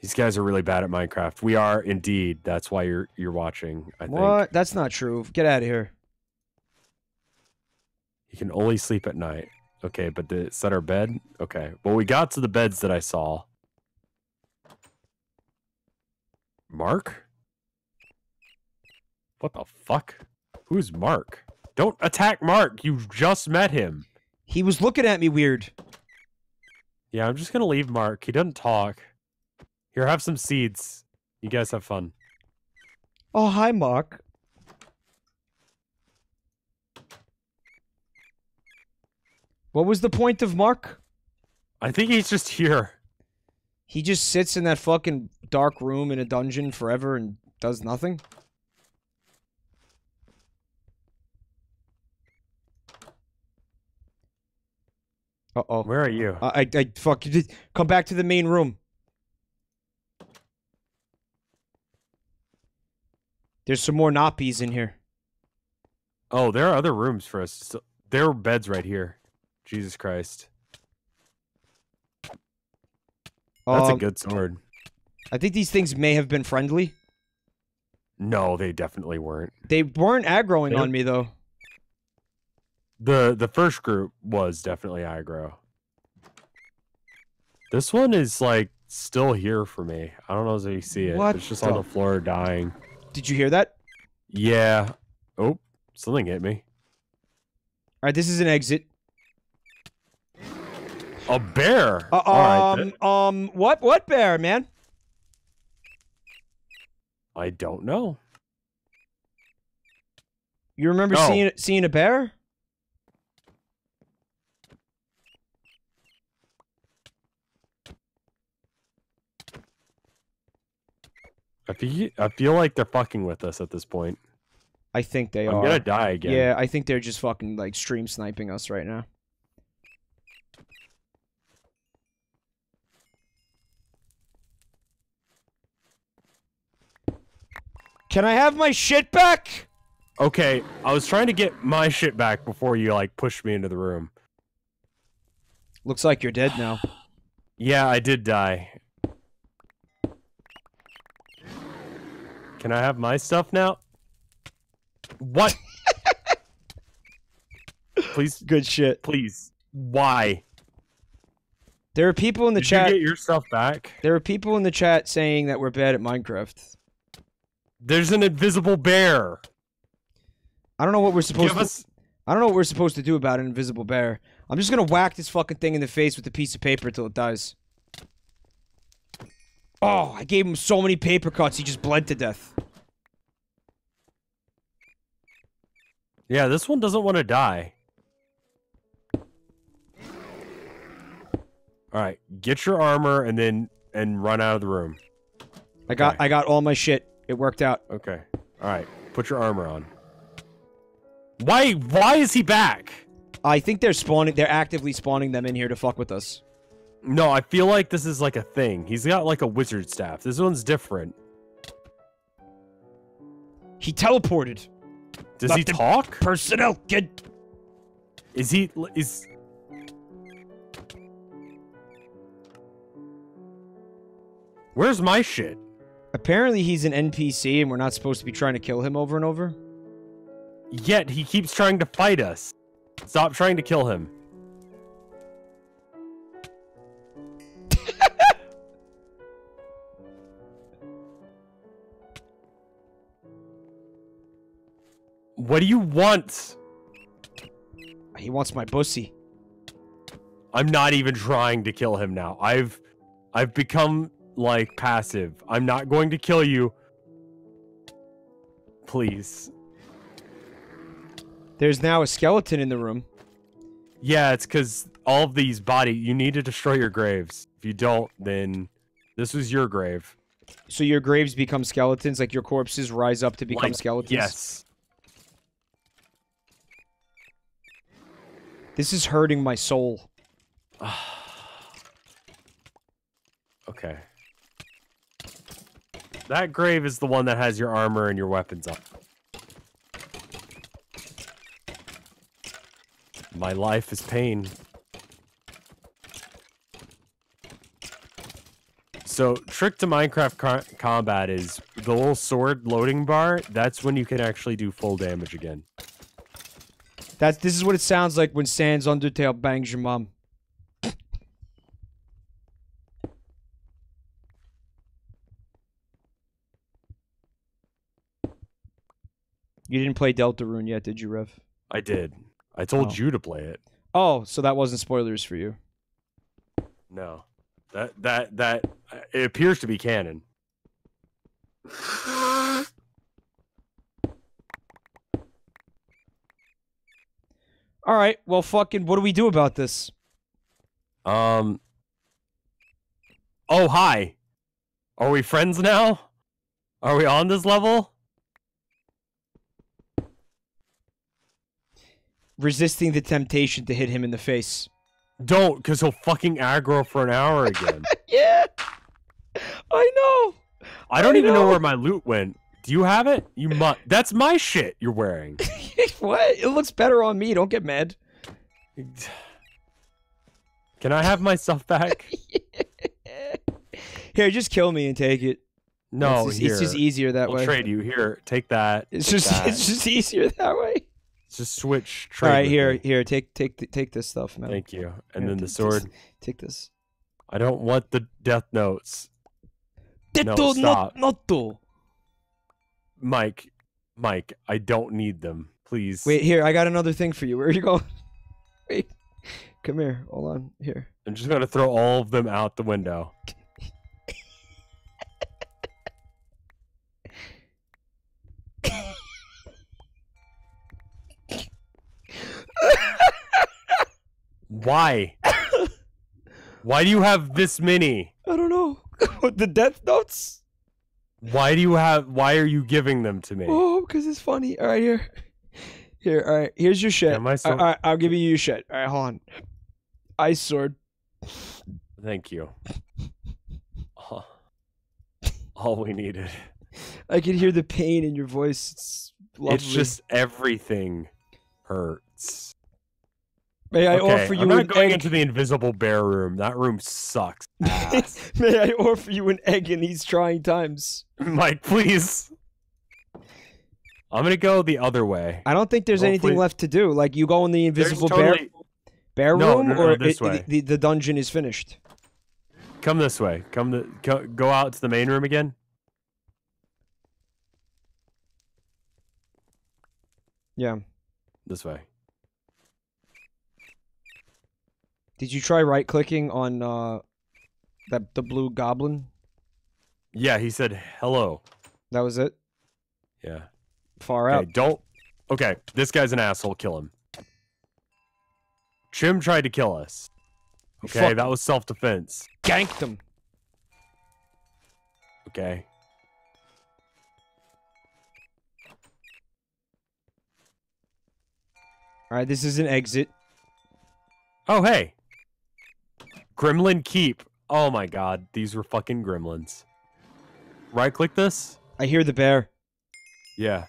These guys are really bad at Minecraft. We are indeed. That's why you're you're watching. I think What? That's not true. Get out of here. you can only sleep at night. Okay, but the set our bed. Okay, well we got to the beds that I saw. Mark? What the fuck? Who's Mark? Don't attack Mark. You just met him. He was looking at me weird. Yeah, I'm just gonna leave Mark. He doesn't talk. Here, have some seeds. You guys have fun. Oh, hi, Mark. What was the point of Mark? I think he's just here. He just sits in that fucking dark room in a dungeon forever and does nothing? Uh oh. Where are you? I, I, I fuck. you Come back to the main room. There's some more nappies in here. Oh, there are other rooms for us. There are beds right here. Jesus Christ. That's a Um, good sword. I think these things may have been friendly. No, they definitely weren't. They weren't aggroing They- on me though. The the first group was definitely aggro. This one is like still here for me. I don't know if you see it. What it's just on the- the floor dying. Did you hear that? Yeah. Oh, something hit me. All right, this is an exit. A bear. Uh, um, then. um, what, what bear, man? I don't know. You remember Oh. seeing seeing a bear? I feel I feel like they're fucking with us at this point. I think they I'm are. gonna die again. Yeah, I think they're just fucking like stream sniping us right now. Can I have my shit back? Okay, I was trying to get my shit back before you like pushed me into the room. Looks like you're dead now. Yeah, I did die. Can I have my stuff now? What? <laughs> please, Good shit. please. Why? There are people in the Did chat. you get your stuff back? There are people in the chat saying that we're bad at Minecraft. There's an invisible bear. I don't know what we're supposed Give to. us. I don't know what we're supposed to do about an invisible bear. I'm just gonna whack this fucking thing in the face with a piece of paper till it dies. Oh, I gave him so many paper cuts, he just bled to death. Yeah, this one doesn't want to die. All right, get your armor and then and run out of the room. I got, Okay. I got all my shit. It worked out. Okay. All right, put your armor on. Why? Why is he back? I think they're spawning. They're actively spawning them in here to fuck with us. No, I feel like this is like a thing. He's got like a wizard staff. This one's different. He teleported. Does he talk? Personnel, kid. Is he is? Where's my shit? Apparently, he's an NPC, and we're not supposed to be trying to kill him over and over. Yet he keeps trying to fight us. Stop trying to kill him. <laughs> what do you want? He wants my pussy. I'm not even trying to kill him now. I've I've become like passive. I'm not going to kill you. Please. There's now a skeleton in the room. Yeah, it's because all of these body. You need to destroy your graves. If you don't, then this was your grave. So your graves become skeletons, like your corpses rise up to become Like, skeletons. Yes. This is hurting my soul. <sighs> Okay. That grave is the one that has your armor and your weapons up. My life is pain. So, trick to Minecraft co- combat is the little sword loading bar. That's when you can actually do full damage again. That's this is what it sounds like when Sans Undertale bangs your mom. You didn't play Deltarune yet, did you, Rev? I did. I told Oh. you to play it. Oh, so that wasn't spoilers for you. No. That that that it appears to be canon. All right, well, fucking, what do we do about this? Um. Oh, hi. Are we friends now? Are we on this level? Resisting the temptation to hit him in the face. Don't, because he'll fucking aggro for an hour again. <laughs> Yeah, I know. I don't I even know. know. where my loot went. Do you have it? You must. That's my shit you're wearing. <laughs> what? It looks better on me. Don't get mad. <sighs> Can I have my stuff back? <laughs> Here, just kill me and take it. No, it's just, it's just easier that We'll way. trade you. Here, take that. It's take just that. it's just easier that way. Just switch. Trade All right, here, me. here, take take take this stuff, man. Thank you. And Here, then the take this- sword. Take this. I don't want the death notes. No, stop. not notto. Mike, Mike, I don't need them. Please. Wait, here, I got another thing for you. Where are you going? <laughs> Wait, come here. Hold on. Here. I'm just gonna throw all of them out the window. Why? <laughs> Why do you have this many? I don't know. <laughs> The death notes? Why do you have why are you giving them to me? Oh, because it's funny. All right, here. Here, all right. Here's your shit. Yeah, my All sword- right, I'll give you your shit. All right, hold on. Ice sword. Thank you. All- All we needed. I can hear the pain in your voice. It's lovely. It's just everything hurts. May I okay, offer you I'm not an going egg? into the invisible bear room. That room sucks. <laughs> May I offer you an egg in these trying times? Mike, please. I'm gonna go the other way. I don't think there's Hopefully- anything left to do. Like you go in the invisible bear totally- bear No, room, no, no, or this it- way. the the dungeon is finished. Come this way. Come the go, go out to the main room again. Yeah. This way. Did you try right clicking on uh that the blue goblin? Yeah, he said hello. That was it. Yeah. Far Okay, out. don't. Okay, this guy's an asshole. Kill him. Trim tried to kill us. Okay, Fuck. that was self defense. Ganked him. Okay. All right, this is an exit. Oh, hey. Gremlin Keep. Oh my god, these were fucking gremlins. Right click this? I hear the bear. Yeah.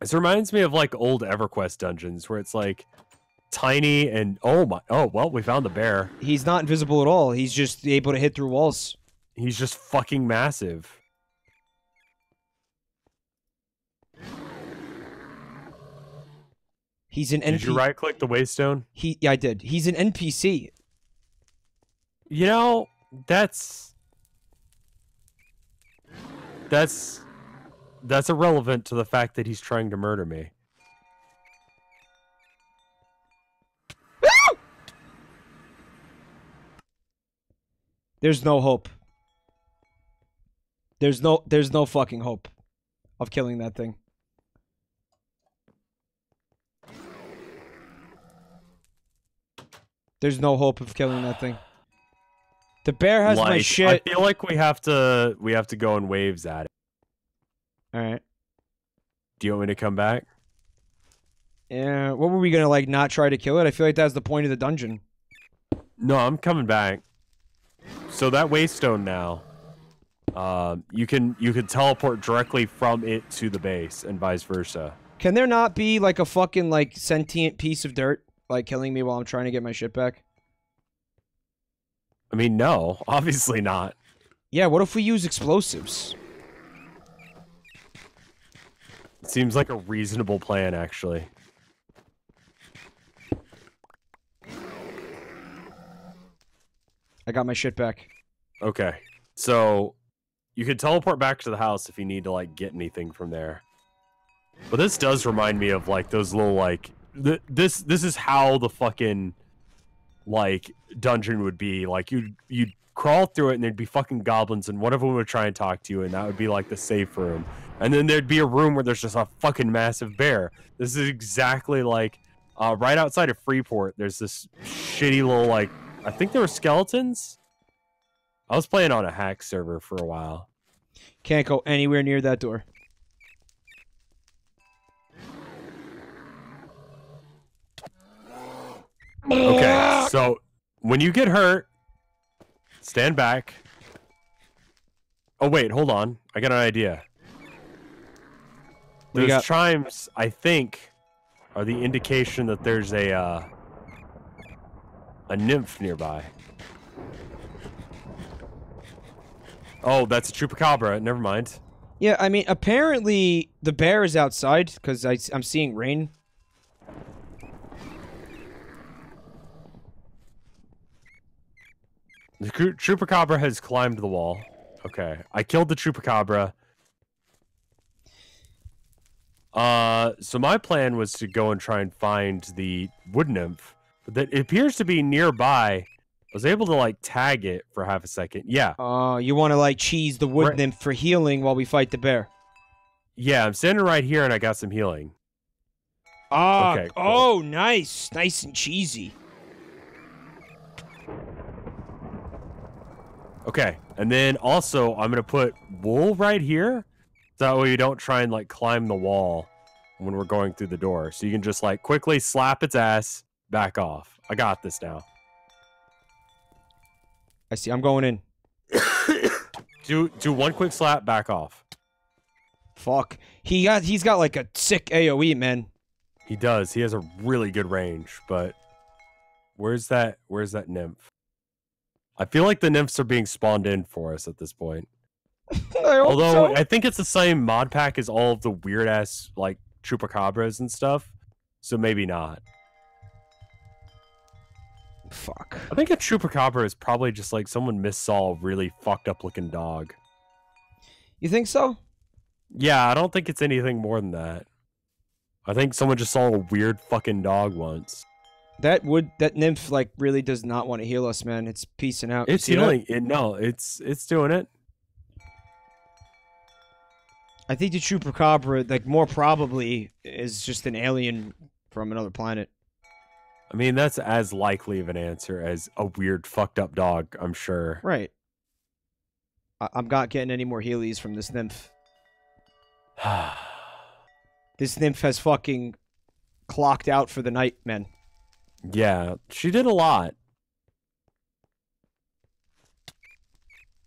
This reminds me of like old EverQuest dungeons where it's like tiny and oh my oh well we found the bear. He's not invisible at all. He's just able to hit through walls. He's just fucking massive. He's an Did NPC. you right click the waystone? He yeah, I did. He's an NPC. You know, that's that's that's irrelevant to the fact that he's trying to murder me. <laughs> There's no hope. There's no there's no fucking hope of killing that thing. There's no hope of killing that thing. The bear has my shit. I feel like we have to we have to go in waves at it. All right. Do you want me to come back? Yeah. What were we gonna like? Not try to kill it? I feel like that's the point of the dungeon. No, I'm coming back. So that waystone now, um, you can you can teleport directly from it to the base and vice versa. Can there not be like a fucking like sentient piece of dirt like killing me while I'm trying to get my shit back? I mean, no, <laughs> obviously not. Yeah. What if we use explosives? Seems like a reasonable plan, actually. I got my shit back. Okay, so you can teleport back to the house if you need to like get anything from there. But this does remind me of like those little like th- this this is how the fucking like dungeon would be. Like you you'd crawl through it and there'd be fucking goblins and one of them would try and talk to you and that would be like the safe room. And then there'd be a room where there's just a fucking massive bear. This is exactly like uh, right outside of Freeport. There's this shitty little like I think there were skeletons. I was playing on a hack server for a while. Can't go anywhere near that door. Okay, so when you get hurt, stand back. Oh wait, hold on. I got an idea. Those got? chimes, I think, are the indication that there's a uh, a nymph nearby. Oh, that's a chupacabra. Never mind. Yeah, I mean, apparently the bear is outside because I I'm seeing rain. The cu- chupacabra has climbed the wall. Okay, I killed the chupacabra. Uh, so my plan was to go and try and find the wood nymph, that appears to be nearby. I was able to like tag it for half a second. Yeah, Uh, you want to like cheese the wood Right. nymph for healing while we fight the bear. yeah, I'm standing right here and I got some healing. Ah, Okay, cool. oh, nice, nice and cheesy. Okay, and then also I'm gonna put wool right here, so that way you don't try and like climb the wall when we're going through the door. So you can just like quickly slap its ass, back off. I got this now. I see. I'm going in. <coughs> Do do one quick slap, back off. Fuck. He got. He's got like a sick AOE, man. He does. He has a really good range, but where's that? Where's that nymph? I feel like the nymphs are being spawned in for us at this point. <laughs> I Although so. I think it's the same mod pack as all of the weird ass like chupacabras and stuff, so maybe not. Fuck. I think a chupacabra is probably just like someone missaw a really fucked up looking dog. You think so? Yeah, I don't think it's anything more than that. I think someone just saw a weird fucking dog once. That would that nymph like really does not want to heal us, man. It's piecing out. It's healing. It, no, it's it's doing it. I think the chupacabra, like more probably, is just an alien from another planet. I mean, that's as likely of an answer as a weird fucked up dog. I'm sure. Right. I- I'm not getting any more Heelys from this nymph. <sighs> This nymph has fucking clocked out for the night, man. Yeah, she did a lot.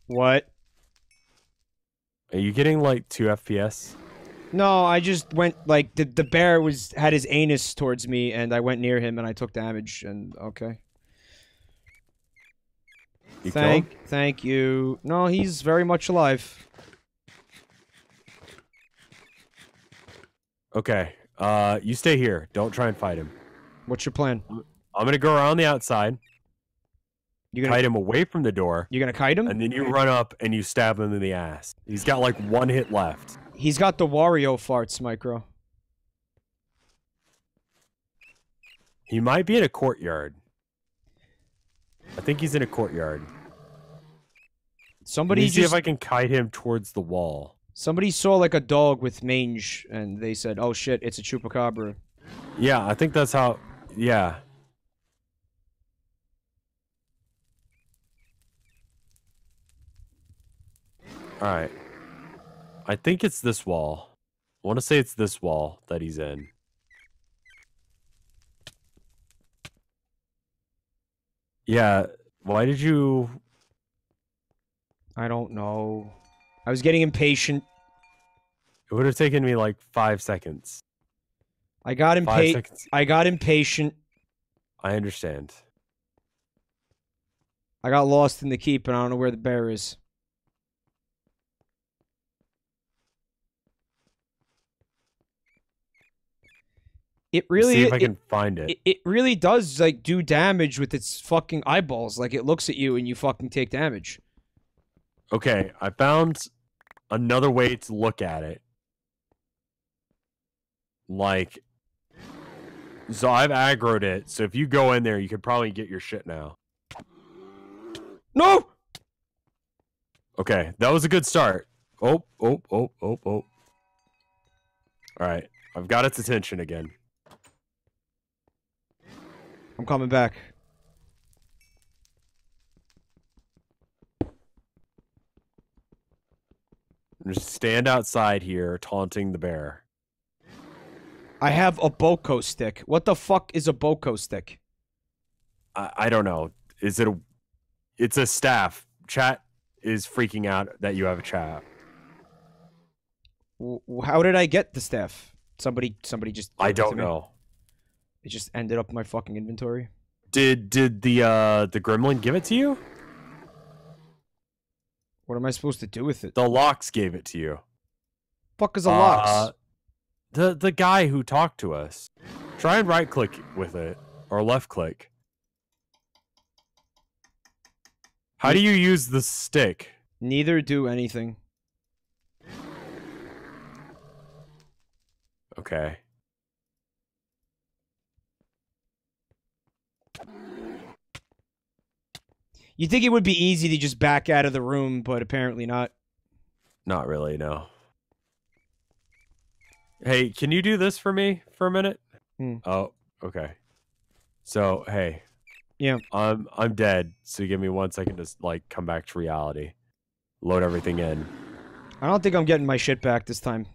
What? Are you getting like two FPS? No, I just went like the the bear was had his anus towards me, and I went near him, and I took damage. And okay, You thank thank you. No, he's very much alive. Okay. Uh, you stay here. Don't try and fight him. What's your plan? I'm gonna go around the outside, You're gonna kite him away from the door, You're gonna kite him? and then you run up and you stab him in the ass. He's got like one hit left. He's got the Wario farts, Micro. He might be in a courtyard. I think he's in a courtyard. Somebody Let me see if I can kite him towards the wall. somebody saw like a dog with mange, and they said, "Oh shit, it's a chupacabra." Yeah, I think that's how. Yeah. All right. I think it's this wall. I want to say it's this wall that he's in. Yeah. Why did you? I don't know. I was getting impatient. It would have taken me like five seconds. I got impatient. I got impatient. I understand. I got lost in the keep, and I don't know where the bear is. It really, see if I it, can find it. it, it really does like do damage with its fucking eyeballs. Like it looks at you and you fucking take damage. Okay, I found another way to look at it. Like, so I've aggroed it. So if you go in there, you could probably get your shit now. No, Okay, that was a good start. Oh, oh, oh, oh, oh. All right, I've got its attention again. I'm coming back. Just stand outside here, taunting the bear. I have a Boko stick. What the fuck is a Boko stick? I, I don't know. Is it a? It's a staff. Chat is freaking out that you have a chat. How did I get the staff? Somebody, somebody just. I gave it to don't know. It just ended up in my fucking inventory. Did did the uh the gremlin give it to you? What am I supposed to do with it? The locks gave it to you. fuck is a locks? Uh, the the guy who talked to us. Try and right click with it or left click. How do you use the stick? Neither do anything. Okay. You think it would be easy to just back out of the room, but apparently not. Not really, no. Hey, can you do this for me for a minute? Hmm. Oh, okay. So, hey. Yeah. I'm I'm dead. So give me one second to like come back to reality. Load everything in. I don't think I'm getting my shit back this time.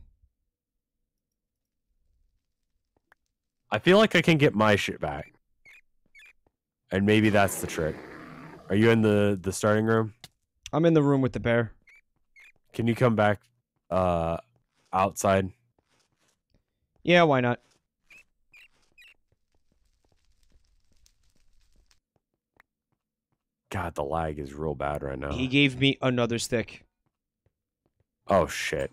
I feel like I can get my shit back. And maybe that's the trick. Are you in the the starting room? I'm in the room with the bear. Can you come back uh outside? Yeah, why not? God, the lag is real bad right now. He gave me another stick. Oh shit.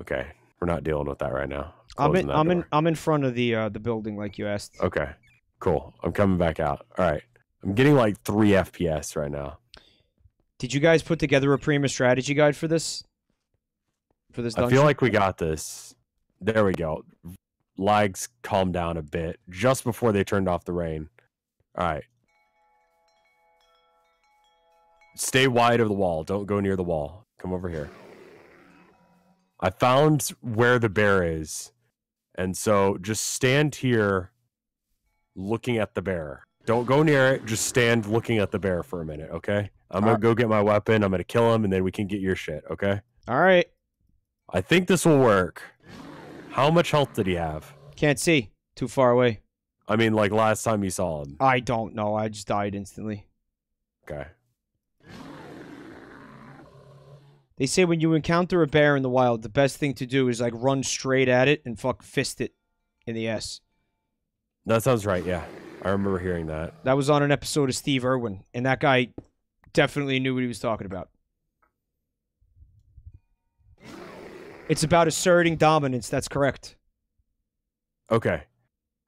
Okay, we're not dealing with that right now. I'm in. I'm in. I'm in front of the uh, the building, like you asked. Okay, cool. I'm coming back out. All right. I'm getting like three FPS right now. Did you guys put together a Prima strategy guide for this? For this I feel like we got this. There we go. lags calmed down a bit just before they turned off the rain. All right. Stay wide of the wall. Don't go near the wall. Come over here. I found where the bear is. And so just stand here looking at the bear. Don't go near it. Just stand looking at the bear for a minute, okay? I'm going Alright. Uh, to go get my weapon. I'm going to kill him and then we can get your shit, okay? All right. I think this will work. How much health did he have? Can't see. Too far away. I mean, like last time you saw him. I don't know. I just died instantly. Okay. They say when you encounter a bear in the wild, the best thing to do is like run straight at it and fuck fist it in the ass. That sounds right. Yeah. I remember hearing that. That was on an episode of Steve Irwin, and that guy definitely knew what he was talking about. It's about asserting dominance. That's correct. Okay.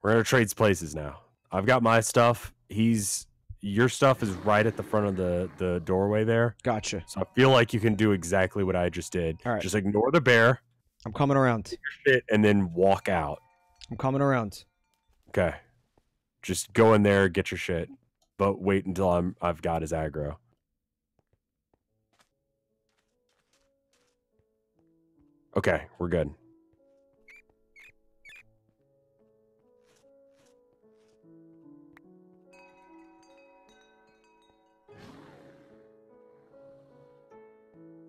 We're going to trade places now. I've got my stuff. He's. Your stuff is right at the front of the, the doorway there. Gotcha. So I feel like you can do exactly what I just did. All right. Just ignore the bear, I'm coming around. shit, and then walk out. I'm coming around. Okay. Just go in there, get your shit, but wait until I'm I've got his aggro. Okay, we're good.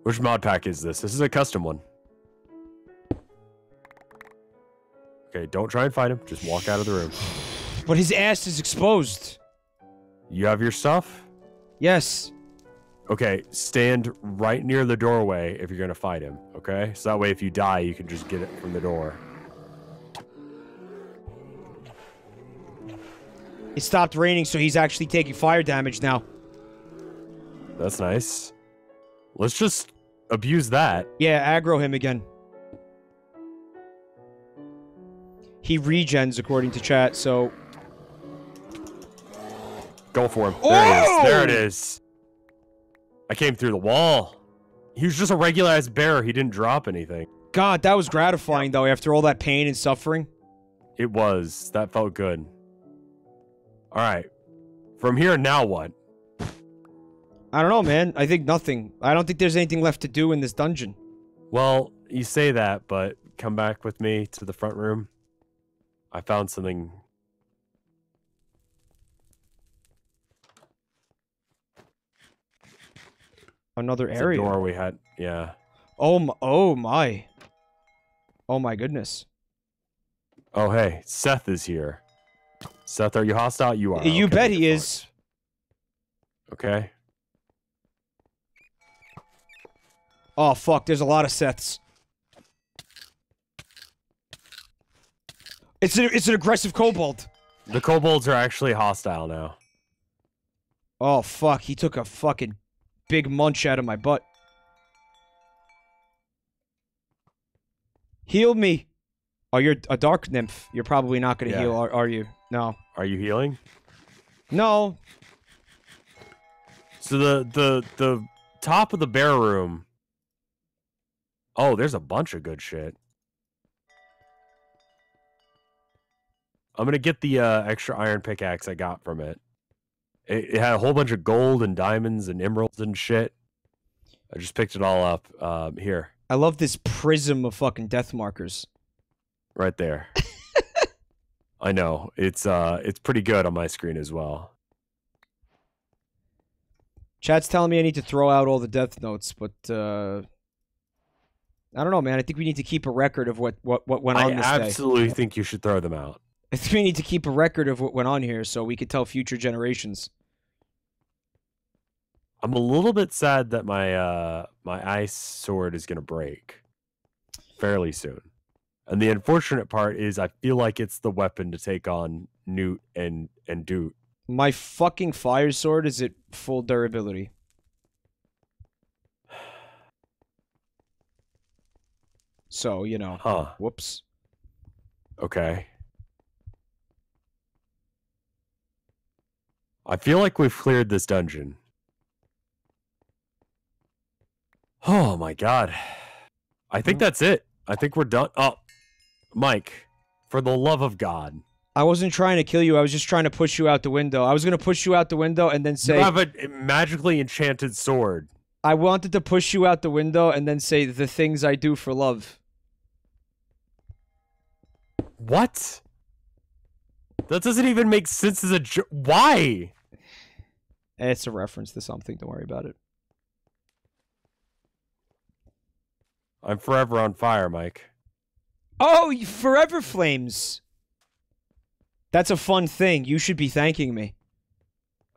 Which mod pack is this? This is a custom one. Okay, don't try and fight him. Just walk out of the room. But his ass is exposed. You have your stuff? Yes. Okay, stand right near the doorway if you're gonna fight him. Okay, so that way if you die, you can just get it from the door. It stopped raining, so he's actually taking fire damage now. That's nice. Let's just abuse that. Yeah, aggro him again. He regens according to chat, so Go for him. There it is. There it Oh! I came through the wall. He was just a regular ass bear. He didn't drop anything. God, that was gratifying though after all that pain and suffering. It was. That felt good. All right. From here, now what? I don't know, man. I think nothing. I don't think there's anything left to do in this dungeon. Well, you say that, but come back with me to the front room. I found something. Another It's area. door we had. Yeah. Oh my, oh my. Oh my goodness. Oh, hey, Seth is here. Seth, are you hostile? You are. you Okay, bet he is. Okay. Oh fuck, there's a lot of Seths. It's an, it's an aggressive kobold. The kobolds are actually hostile now. Oh fuck, he took a fucking big munch out of my butt. Heal me. Oh, you're a dark nymph. You're probably not gonna Yeah. heal, are, are you? No. Are you healing? No. So the the the top of the bear room. Oh, there's a bunch of good shit. I'm gonna get the uh, extra iron pickaxe I got from it. It. It had a whole bunch of gold and diamonds and emeralds and shit. I just picked it all up. Um, here, I love this prism of fucking death markers. right there. <laughs> I know it's uh it's pretty good on my screen as well. Chat's telling me I need to throw out all the death notes, but uh I don't know, man. I think we need to keep a record of what what, what went on I this day. absolutely think you should throw them out. I think we need to keep a record of what went on here so we could tell future generations. I'm a little bit sad that my uh my ice sword is gonna break fairly soon. And the unfortunate part is I feel like it's the weapon to take on Newt and and Doot. My fucking fire sword is at full durability. So, you know, Huh. whoops. Okay. I feel like we've cleared this dungeon. Oh my god. I think that's it. I think we're done. Oh, Mike, For the love of God. I wasn't trying to kill you. I was just trying to push you out the window. I was gonna push you out the window and then say you have a magically enchanted sword. I wanted to push you out the window and then say the things I do for love. What? That doesn't even make sense as a why? It's a reference to something. Don't worry about it. I'm forever on fire, Mike. Oh, y- forever flames. That's a fun thing. You should be thanking me.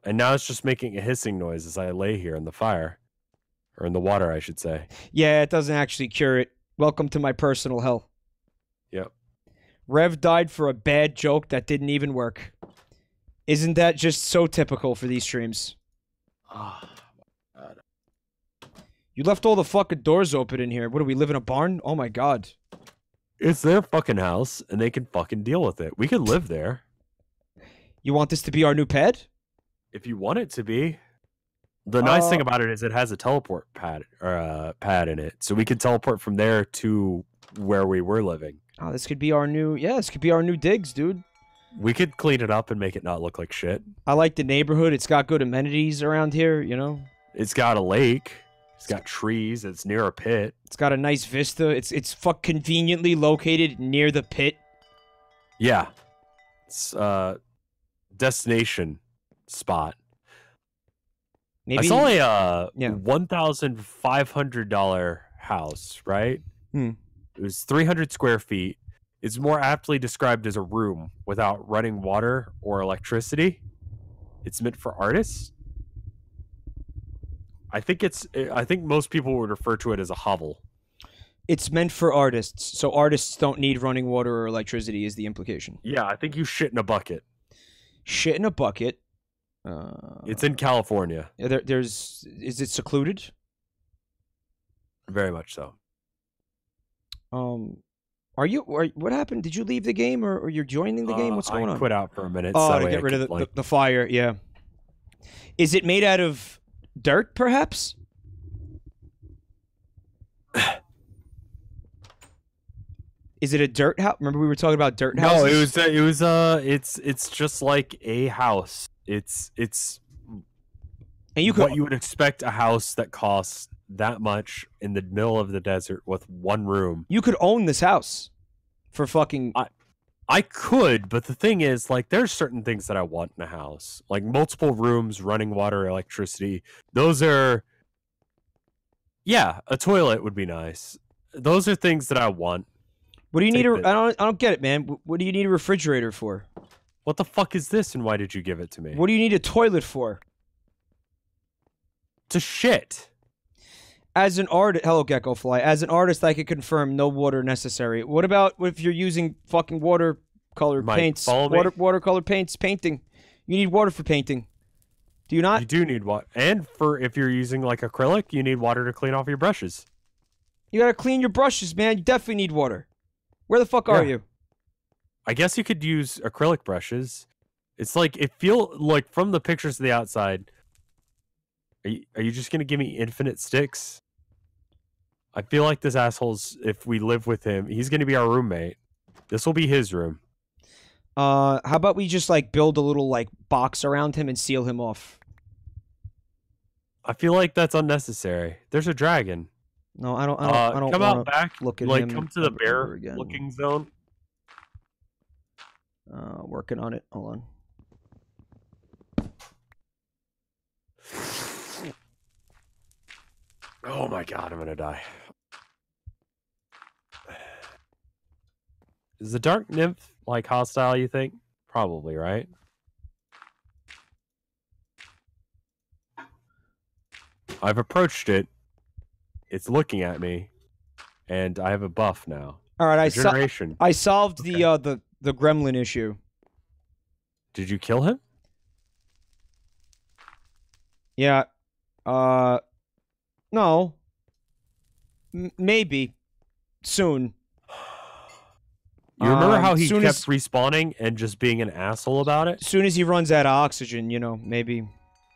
And now it's just making a hissing noise as I lay here in the fire. Or in the water, I should say. Yeah, it doesn't actually cure it. Welcome to my personal hell. Yep. Rev died for a bad joke that didn't even work. Isn't that just so typical for these streams? Ah. You left all the fucking doors open in here. What do we live in a barn? Oh my god. It's their fucking house, and they can fucking deal with it. We could live there You want this to be our new pad? if you want it to be. The nice thing Uh, about it is it has a teleport pad or uh, pad in it, so we could teleport from there to where we were living. Oh, this could be our new. Yeah, this could be our new digs, dude. We could clean it up and make it not look like shit. I like the neighborhood. It's got good amenities around here, you know. It's got a lake. It's got trees. It's near a pit. It's got a nice vista. It's it's fuck conveniently located near the pit. Yeah. It's uh destination spot. Maybe I saw a uh Yeah. one thousand five hundred dollar house, right? Hmm. It was three hundred square feet. It's more aptly described as a room without running water or electricity. It's meant for artists. I think it's I think most people would refer to it as a hovel. it's meant for artists, so artists don't need running water or electricity. Is the implication? Yeah, I think you shit in a bucket. Shit in a bucket. Uh, It's in California. there, there's. Is it secluded? Very much so. Um, are you? Are, what happened? Did you leave the game, or, or you're joining the game? Uh, What's going I on? quit out for a minute. Oh, so to get rid of the, could, the, the fire. Yeah. Is it made out of dirt, perhaps? <sighs> Is it a dirt house? Remember we were talking about dirt houses? No, it was uh, it was uh it's it's just like a house. It's it's And you could what you would expect a house that costs that much in the middle of the desert with one room. you could own this house for fucking. I could, but the thing is, like, there's certain things that I want in a house, like multiple rooms, running water, electricity. Those are, yeah, a toilet would be nice. Those are things that I want. what do you need? A, I don't. I don't get it, man. What do you need a refrigerator for? What the fuck is this, and why did you give it to me? What do you need a toilet for? to shit? As an artist, hello Gecko Fly. As an artist, I can confirm no water necessary. What about if you're using fucking watercolor Mike, paints? follow me. Watercolor paints, painting. You need water for painting. Do you not? You do need water, and for if you're using like acrylic, you need water to clean off your brushes. You gotta clean your brushes, man. You definitely need water. Where the fuck are Yeah. you? I guess you could use acrylic brushes. It's like it feel like from the pictures to the outside. Are you, are you just gonna give me infinite sticks? I feel like this asshole's. If we live with him, he's gonna be our roommate. This will be his room. Uh, how about we just like build a little like box around him and seal him off? I feel like that's unnecessary. There's a dragon. No, I don't. I don't. Uh, I don't come out back. look at like him come to the ever- ever again. bear looking zone. Uh, working on it. Hold on. Oh my god, I'm gonna die. Is the dark nymph like hostile? You think? Probably, right? I've approached it. It's looking at me, and I have a buff now. All right, I so- I solved the uh the the gremlin issue. Did you kill him? Yeah. Uh, no. M- maybe soon. You remember Um, how he kept as- respawning and just being an asshole about it? As soon as he runs out of oxygen, you know, maybe.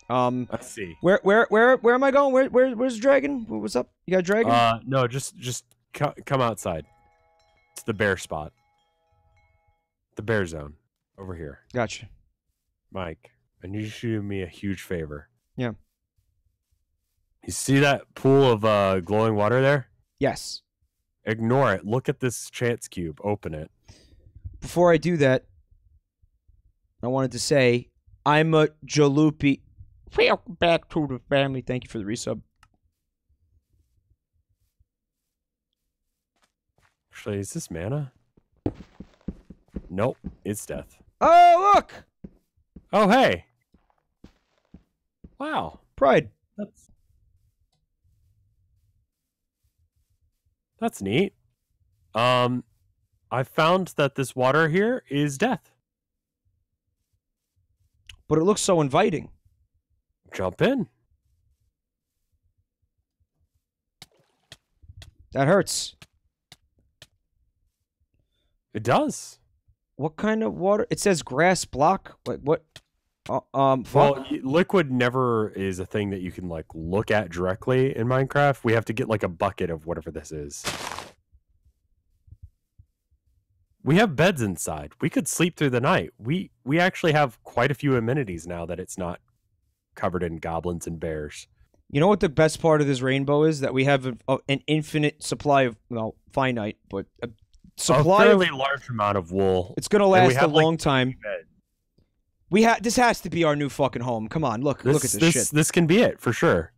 Um, Let's see. where where where where am I going? Where where where's the dragon? What's up? You got a dragon? Uh, no, just just co- come outside. It's the bear spot. The bear zone over here. Gotcha. Mike, I need you to do me a huge favor. Yeah. You see that pool of uh, glowing water there? Yes. Ignore it. Look at this chance cube. Open it. Before I do that, I wanted to say I'm a Jalopy. Welcome back to the family. Thank you for the resub. Actually, is this mana? Nope, it's death. Oh, look! Oh, hey. Wow. Pride. That's That's neat. Um I found that this water here is death. But it looks so inviting. Jump in. That hurts. It does. What kind of water? It says grass block. Like what? Uh, um. Well, liquid never is a thing that you can like look at directly in Minecraft. We have to get like a bucket of whatever this is. We have beds inside. We could sleep through the night. We we actually have quite a few amenities now that it's not covered in goblins and bears. You know what the best part of this rainbow is? That we have a, a- an infinite supply of well, finite, but a a supply. Of, fairly large amount of wool. it's gonna last a like, long time. bed. We have this has to be our new fucking home. Come on, look, This, look at this, this shit. this can be it for sure.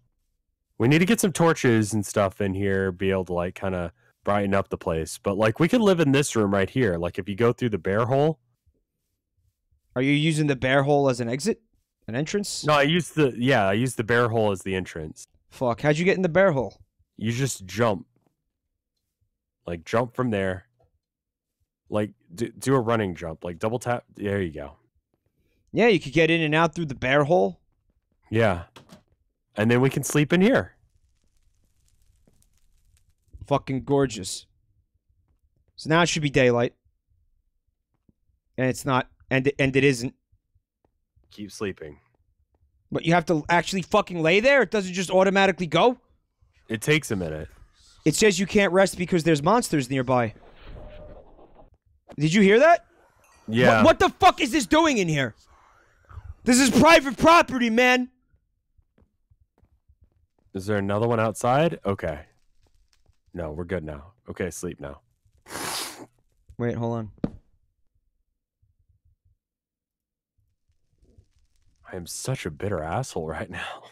We need to get some torches and stuff in here, be able to like kind of brighten up the place. But like we could live in this room right here. Like if you go through the bear hole. Are you using the bear hole as an exit, an entrance? No, I used the yeah, I used the bear hole as the entrance. Fuck, how'd you get in the bear hole? You just jump. Like jump from there. Like do, do a running jump. Like double tap. There you go. Yeah, you could get in and out through the bear hole. Yeah. And then we can sleep in here. Fucking gorgeous. So now it should be daylight, and it's not, and and it isn't. Keep sleeping. But you have to actually fucking lay there. It doesn't just automatically go. It takes a minute. It says you can't rest because there's monsters nearby. Did you hear that? What- Yeah. What, the fuck is this doing in here? This is private property, man. Is there another one outside? Okay. No, we're good now. Okay, sleep now. Wait, hold on. I am such a bitter asshole right now.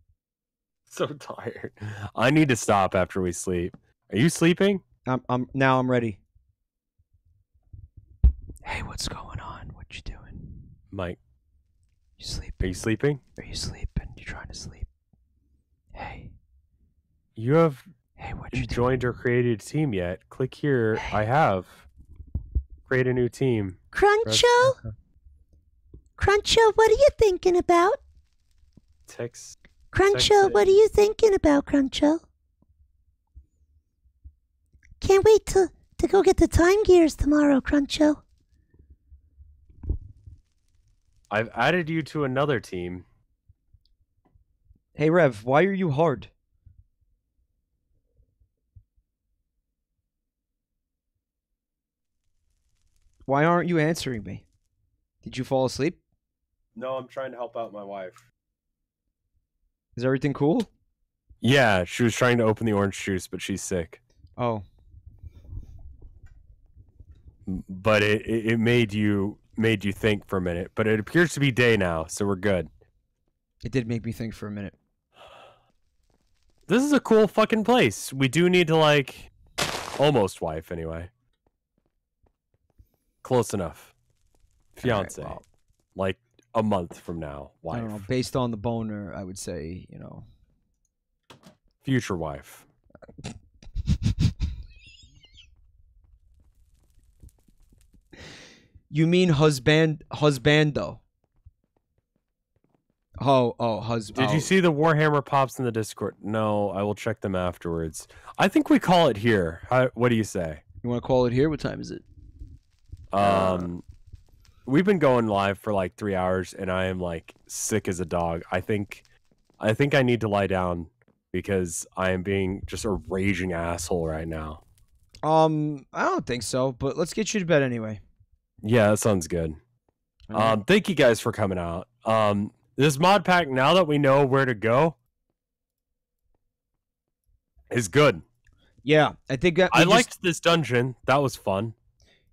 <laughs> so tired. I need to stop after we sleep. Are you sleeping? I'm, I'm now I'm ready. Hey, what's going on? What you doing? Mike, You sleep? are you sleeping? Are you sleeping? You trying to sleep? Hey, You have hey, what you doing? joined or created a team yet. Click here. I have. Create a new team. Cruncho? Cruncho, what are you thinking about? Text. Cruncho, it. what are you thinking about, Cruncho? Can't wait to, to go get the time gears tomorrow, Cruncho. I've added you to another team. Hey, Rev, why are you hard? Why aren't you answering me? Did you fall asleep? No, I'm trying to help out my wife. Is everything cool? Yeah, she was trying to open the orange juice, but she's sick. Oh, But it, it, it made you made you think for a minute. But it appears to be day now, so we're good. it did make me think for a minute. This is a cool fucking place. We do need to like almost wife anyway. Close enough. Fiance. well. Like a month from now, I wife. don't know. Based on the boner, I would say, you know. Future wife. You mean husband, husbando? Oh, oh, husband. Did you see the Warhammer pops in the Discord? No, I will check them afterwards. I think we call it here. How, what do you say? You want to call it here? What time is it? Um, we've been going live for like three hours, and I am like sick as a dog. I think, I think I need to lie down because I am being just a raging asshole right now. Um, I don't think so, but let's get you to bed anyway. Yeah, that sounds good. Right. Um, thank you guys for coming out. Um, this mod pack, now that we know where to go, is good. yeah, I think I just- liked this dungeon. That was fun.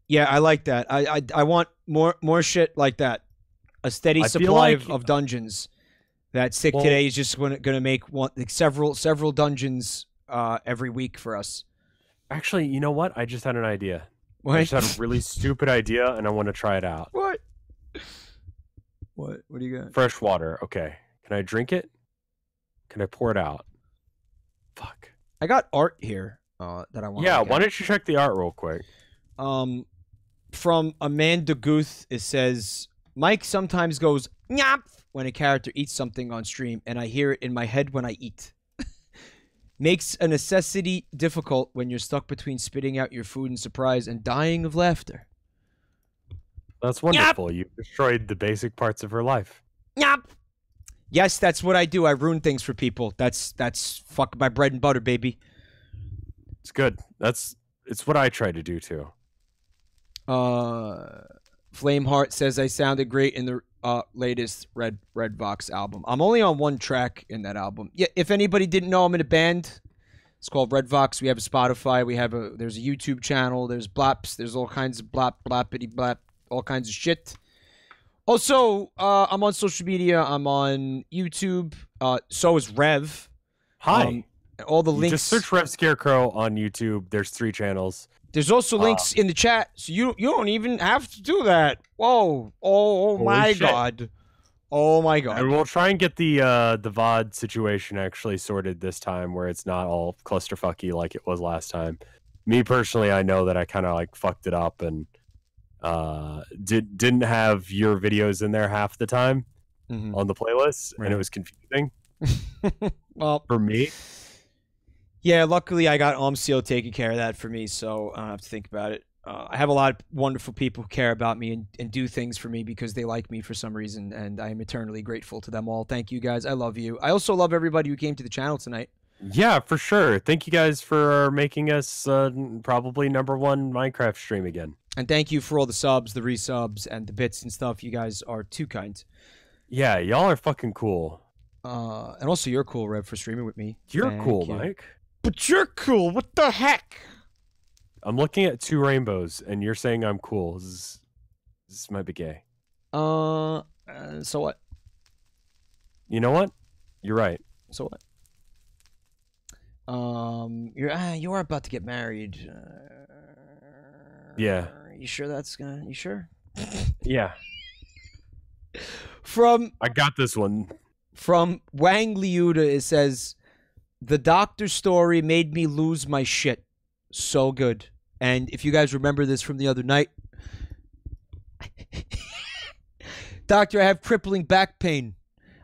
Yeah, I like that. I I, I want more more shit like that. A steady I supply like- of, dungeons. That sick Well- today is just going to going to make one like several several dungeons uh every week for us. Actually, you know what? I just had an idea. I What? just had a really stupid idea, and I want to try it out. what? What? What do you got? Fresh water. Okay. Can I drink it? Can I pour it out? Fuck. I got art here uh that I want. Yeah. Why don't you check the art real quick? Um, from Amanda Guth, it says Mike sometimes goes nyap when a character eats something on stream, and I hear it in my head when I eat. Makes a necessity difficult when you're stuck between spitting out your food in surprise and dying of laughter. That's wonderful. You destroyed the basic parts of her life. Nyap. Yes, that's what I do. I ruin things for people. That's that's fuck my bread and butter, baby. It's good. That's it's what I try to do too. Uh, Flameheart says I sounded great in the uh, latest Red Red Vox album. I'm only on one track in that album. Yeah, if anybody didn't know, I'm in a band. It's called Red Vox. We have a Spotify. We have a there's a YouTube channel. There's blaps. There's all kinds of blap blappity blap. All kinds of shit. Also, uh, I'm on social media. I'm on YouTube. Uh, so is Rev. Hi. Um, all the You links. Just search Rev Scarecrow on YouTube. There's three channels. There's also links in the chat, so you you don't even have to do that. Whoa! Oh, oh my shit. god! Oh my god! And we'll try and get the uh the VOD situation actually sorted this time where it's not all clusterfucky like it was last time. Me personally, I know that I kind of like fucked it up and uh did didn't have your videos in there half the time Mhm. on the playlist and it was confusing <laughs> Well, for me. Yeah. Luckily, I got Omseal taking care of that for me, so I don't have to think about it. Uh, I have a lot of wonderful people who care about me and, and do things for me because they like me for some reason, and I am eternally grateful to them all. Thank you guys. I love you. I also love everybody who came to the channel tonight. Yeah, for sure. Thank you guys for making us uh, probably number one Minecraft stream again. And thank you for all the subs, the resubs, and the bits and stuff. You guys are too kind. Yeah, y'all are fucking cool. Uh, and also, you're cool, Rev, for streaming with me. You're Thank cool, you. Mike. But you're cool. What the heck? I'm looking at two rainbows, and you're saying I'm cool. This, is, this might be gay. Uh, uh, so what? You know what? You're right. So what? Um, you're ah, you are about to get married. Uh, Yeah. You sure that's gonna? You sure? Yeah, <laughs> From I got this one. from Wang Liuda, it says, "The doctor story made me lose my shit. So good." And if you guys remember this from the other night, <laughs> doctor, I have crippling back pain.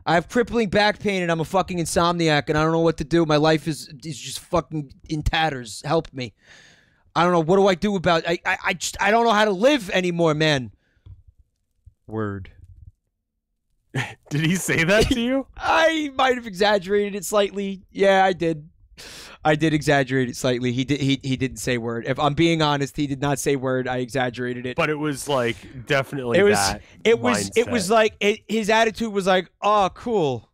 I have crippling back pain, and I'm a fucking insomniac, and I don't know what to do. My life is is just fucking in tatters. Help me. I don't know what do I do about. I I, I just I don't know how to live anymore, man. Word. <laughs> Did he say that to you? <laughs> I might have exaggerated it slightly. Yeah, I did. I did exaggerate it slightly. He did. He he didn't say word. If I'm being honest, he did not say word. I exaggerated it. But it was like definitely it was. It was. It was like it, his attitude was like, "Oh, cool.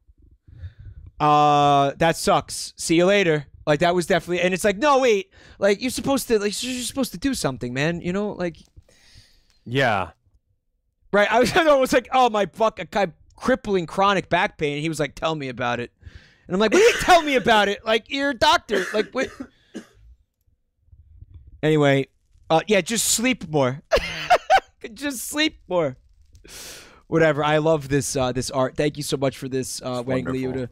Uh, that sucks. See you later." Like that was definitely. And it's like, no, wait. Like you're supposed to. Like you're supposed to do something, man. You know, like yeah. right. I was. <laughs> I was like, oh my fuck, kind crippling chronic back pain. And he was like, tell me about it. And I'm like, what do you tell me about it? Like you're a doctor. Like what? Anyway, uh, yeah, just sleep more. <laughs> just sleep more. Whatever. I love this uh, this art. Thank you so much for this, uh, It's Wang wonderful. Liuda.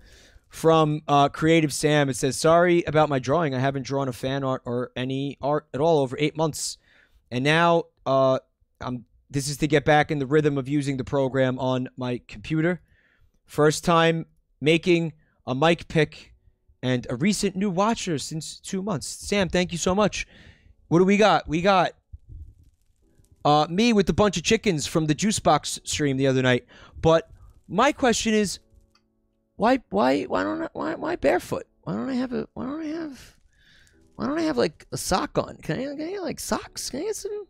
From uh, Creative Sam, it says, "Sorry about my drawing. I haven't drawn a fan art or any art at all over eight months, and now uh, I'm. This is to get back in the rhythm of using the program on my computer. First time making a mic pick, and a recent new watcher since two months. Sam, thank you so much. What do we got? We got uh, me with a bunch of chickens from the juice box stream the other night. But my question is, why, why, why don't I, why, why barefoot? Why don't I have a, why don't I have, why don't I have like a sock on? Can I, can I get like socks? Can I get some,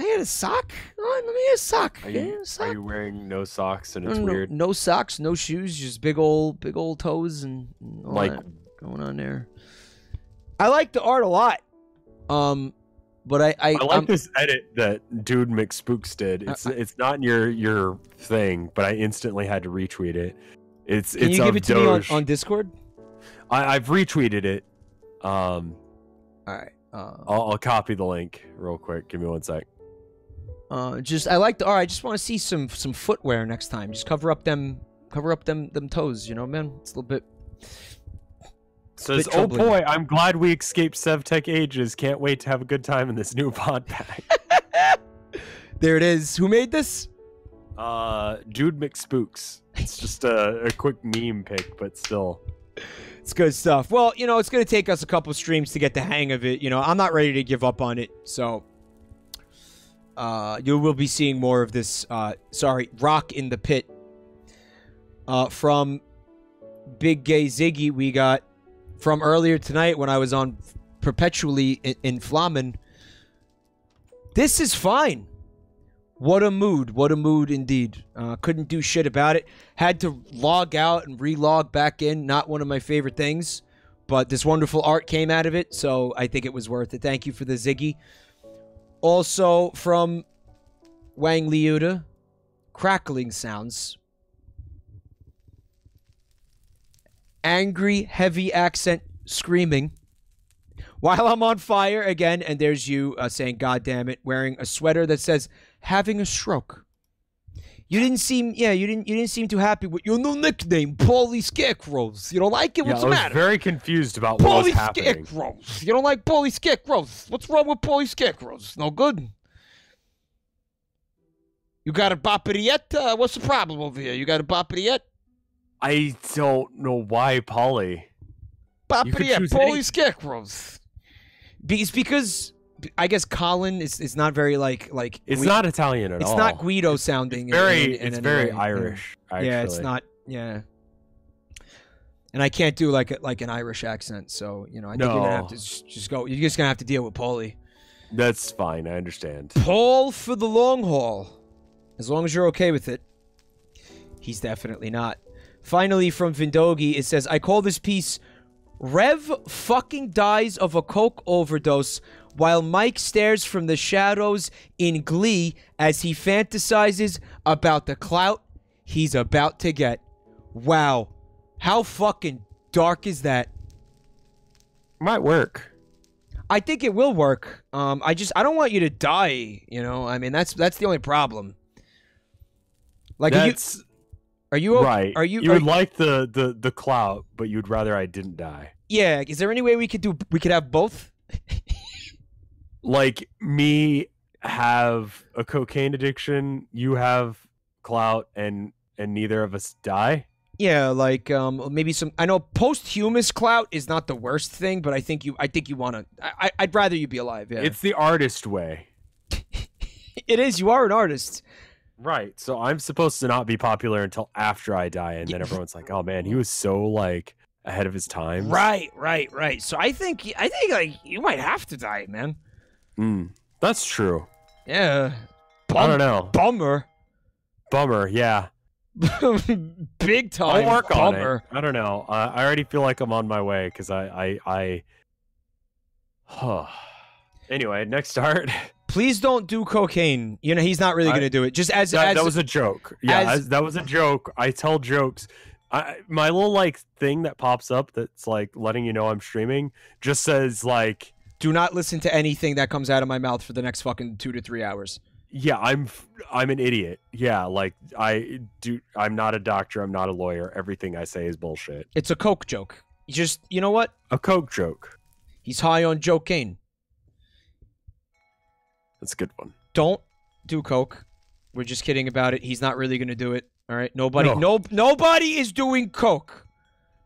I had a sock. Oh, let me get a sock. Are you, sock. are you wearing no socks and no, it's no, weird? No socks, no shoes, just big old, big old toes and all Like- that going on there. I like the art a lot. Um, but I, I, I like I'm- this edit that dude McSpooks did. It's I- it's not your your thing, but I instantly had to retweet it. It's can it's you give it to me on, on Discord? I, I've retweeted it. Um, All right. Uh, I'll, I'll copy the link real quick. Give me one sec. Uh, just I like the art. I just want to see some some footwear next time. Just cover up them, cover up them them toes. You know, man. It's a little bit. Says, oh troubling." boy, I'm glad we escaped SevTech ages. Can't wait to have a good time in this new pod pack. <laughs> There it is. Who made this? uh, dude McSpooks. It's just a, a quick meme pic, but still. It's good stuff. Well, you know, it's going to take us a couple streams to get the hang of it. You know, I'm not ready to give up on it. So, uh, you will be seeing more of this. Uh, sorry, Rock in the Pit. Uh, from Big Gay Ziggy, we got from earlier tonight when I was on perpetually in, in Flamen. This is fine. What a mood. What a mood indeed. Uh, couldn't do shit about it. Had to log out and relog back in. Not one of my favorite things. But this wonderful art came out of it. So I think it was worth it. Thank you for the Ziggy. Also from Wang Liuda. Crackling sounds. Angry, heavy accent screaming. While I'm on fire again, and there's you uh, saying, God damn it, wearing a sweater that says, having a stroke. You didn't seem, yeah, you didn't, you didn't seem too happy with your new nickname, Paulie Scarecrows. You don't like it? Yeah, What's I the was matter? very confused about what was happening. Scarecrows. You don't like Paulie Scarecrows. What's wrong with Paulie Scarecrows? No good. You got a? Uh, what's the problem over here? You got a boppity yet? I don't know why, Polly. You could Boppity yet? choose Paulie any- Scarecrows. Be- It's because I guess Colin is is not very like like It's Gui- not Italian at it's all. not Guido sounding. in- very, in- in it's any very way. Irish. Actually. Yeah, it's not. Yeah. And I can't do like a, like an Irish accent, so you know I think you're gonna have to just, just go. You're just gonna have to deal with Paulie. That's fine. I understand. Paul for the long haul. As long as you're okay with it. He's definitely not. Finally, from Vindogi, it says, I call this piece Rev fucking dies of a coke overdose while Mike stares from the shadows in glee as he fantasizes about the clout he's about to get. Wow. How fucking dark is that? Might work. I think it will work. Um, I just I don't want you to die. You know, I mean that's that's the only problem. Like, are you are you right. Are you? You are would like the the the clout, but you'd rather I didn't die. yeah. Is there any way we could do? We could have both. <laughs> Like me have a cocaine addiction, you have clout, and and neither of us die. Yeah, like um maybe some. I know posthumous clout is not the worst thing, but I think you. I think you want to. I, I'd rather you be alive. Yeah, It's the artist way. <laughs> it is. You are an artist. Right. So I'm supposed to not be popular until after I die, and then everyone's like, "Oh man, he was so like ahead of his time." Right, right, right. So I think I think like you might have to die, man. Mm, that's true. Yeah. I don't know. Bummer. Bummer. Yeah. <laughs> Big time. I'll work on it. I don't know. I I already feel like I'm on my way because I I I. Huh. <sighs> anyway, next start. <laughs> Please don't do cocaine. You know he's not really going to do it. Just as that, as that was a joke. Yeah, as- as- that was a joke. I tell jokes. I, my little like thing that pops up that's like letting you know I'm streaming just says like, do not listen to anything that comes out of my mouth for the next fucking two to three hours. yeah, I'm I'm an idiot. Yeah, like I do. I'm not a doctor. I'm not a lawyer. Everything I say is bullshit. It's a coke joke. You just you know what? A coke joke. He's high on cocaine. That's a good one. Don't do coke. We're just kidding about it. He's not really going to do it. All right. Nobody. No. No. Nobody is doing coke.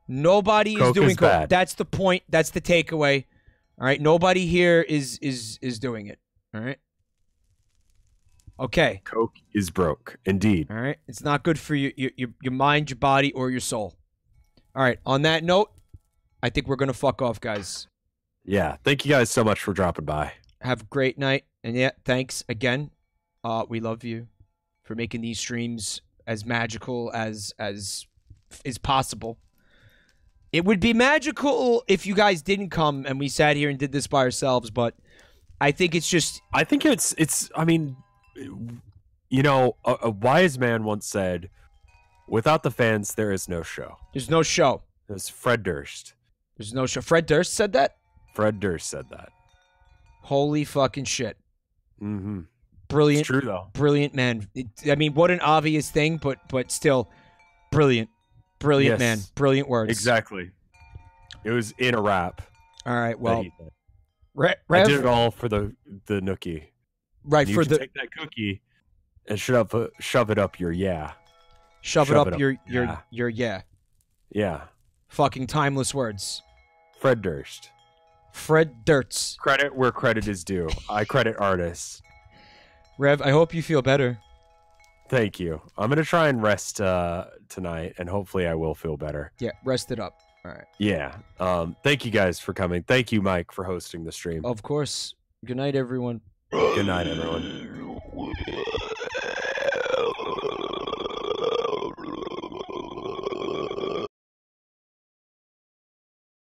Nobody is doing is coke. bad. That's the point. That's the takeaway. All right. Nobody here is is is doing it. All right. Okay. Coke is broke. Indeed. All right. It's not good for you, your, your, your mind, your body, or your soul. All right. On that note, I think we're going to fuck off, guys. Yeah. Thank you guys so much for dropping by. Have a great night. And yeah, thanks again. Uh, we love you for making these streams as magical as as is possible. It would be magical if you guys didn't come and we sat here and did this by ourselves, but I think it's just I think it's it's. I mean, you know, a, a wise man once said, "Without the fans, there is no show." there's no show. It was Fred Durst. There's no show. Fred Durst said that. Fred Durst said that. Holy fucking shit! Mm-hmm. Brilliant, It's true though. brilliant man. It, I mean, what an obvious thing, but but still, brilliant, brilliant Yes. man. Brilliant words. Exactly. It was in a rap. All right. Well, did. I did it all for the the nookie. right you for the take that cookie and shove it, uh, shove it up your yeah. shove, it up, it up. your your Yeah. your yeah. Yeah. Fucking timeless words. Fred Durst. Fred Durst. Credit where credit is due. I credit artists. Rev, I hope you feel better. Thank you. I'm gonna try and rest uh, tonight, and hopefully, I will feel better. Yeah, rest it up. All right. Yeah. Um. Thank you guys for coming. Thank you, Mike, for hosting the stream. Of course. Good night, everyone. Good night, everyone. <laughs>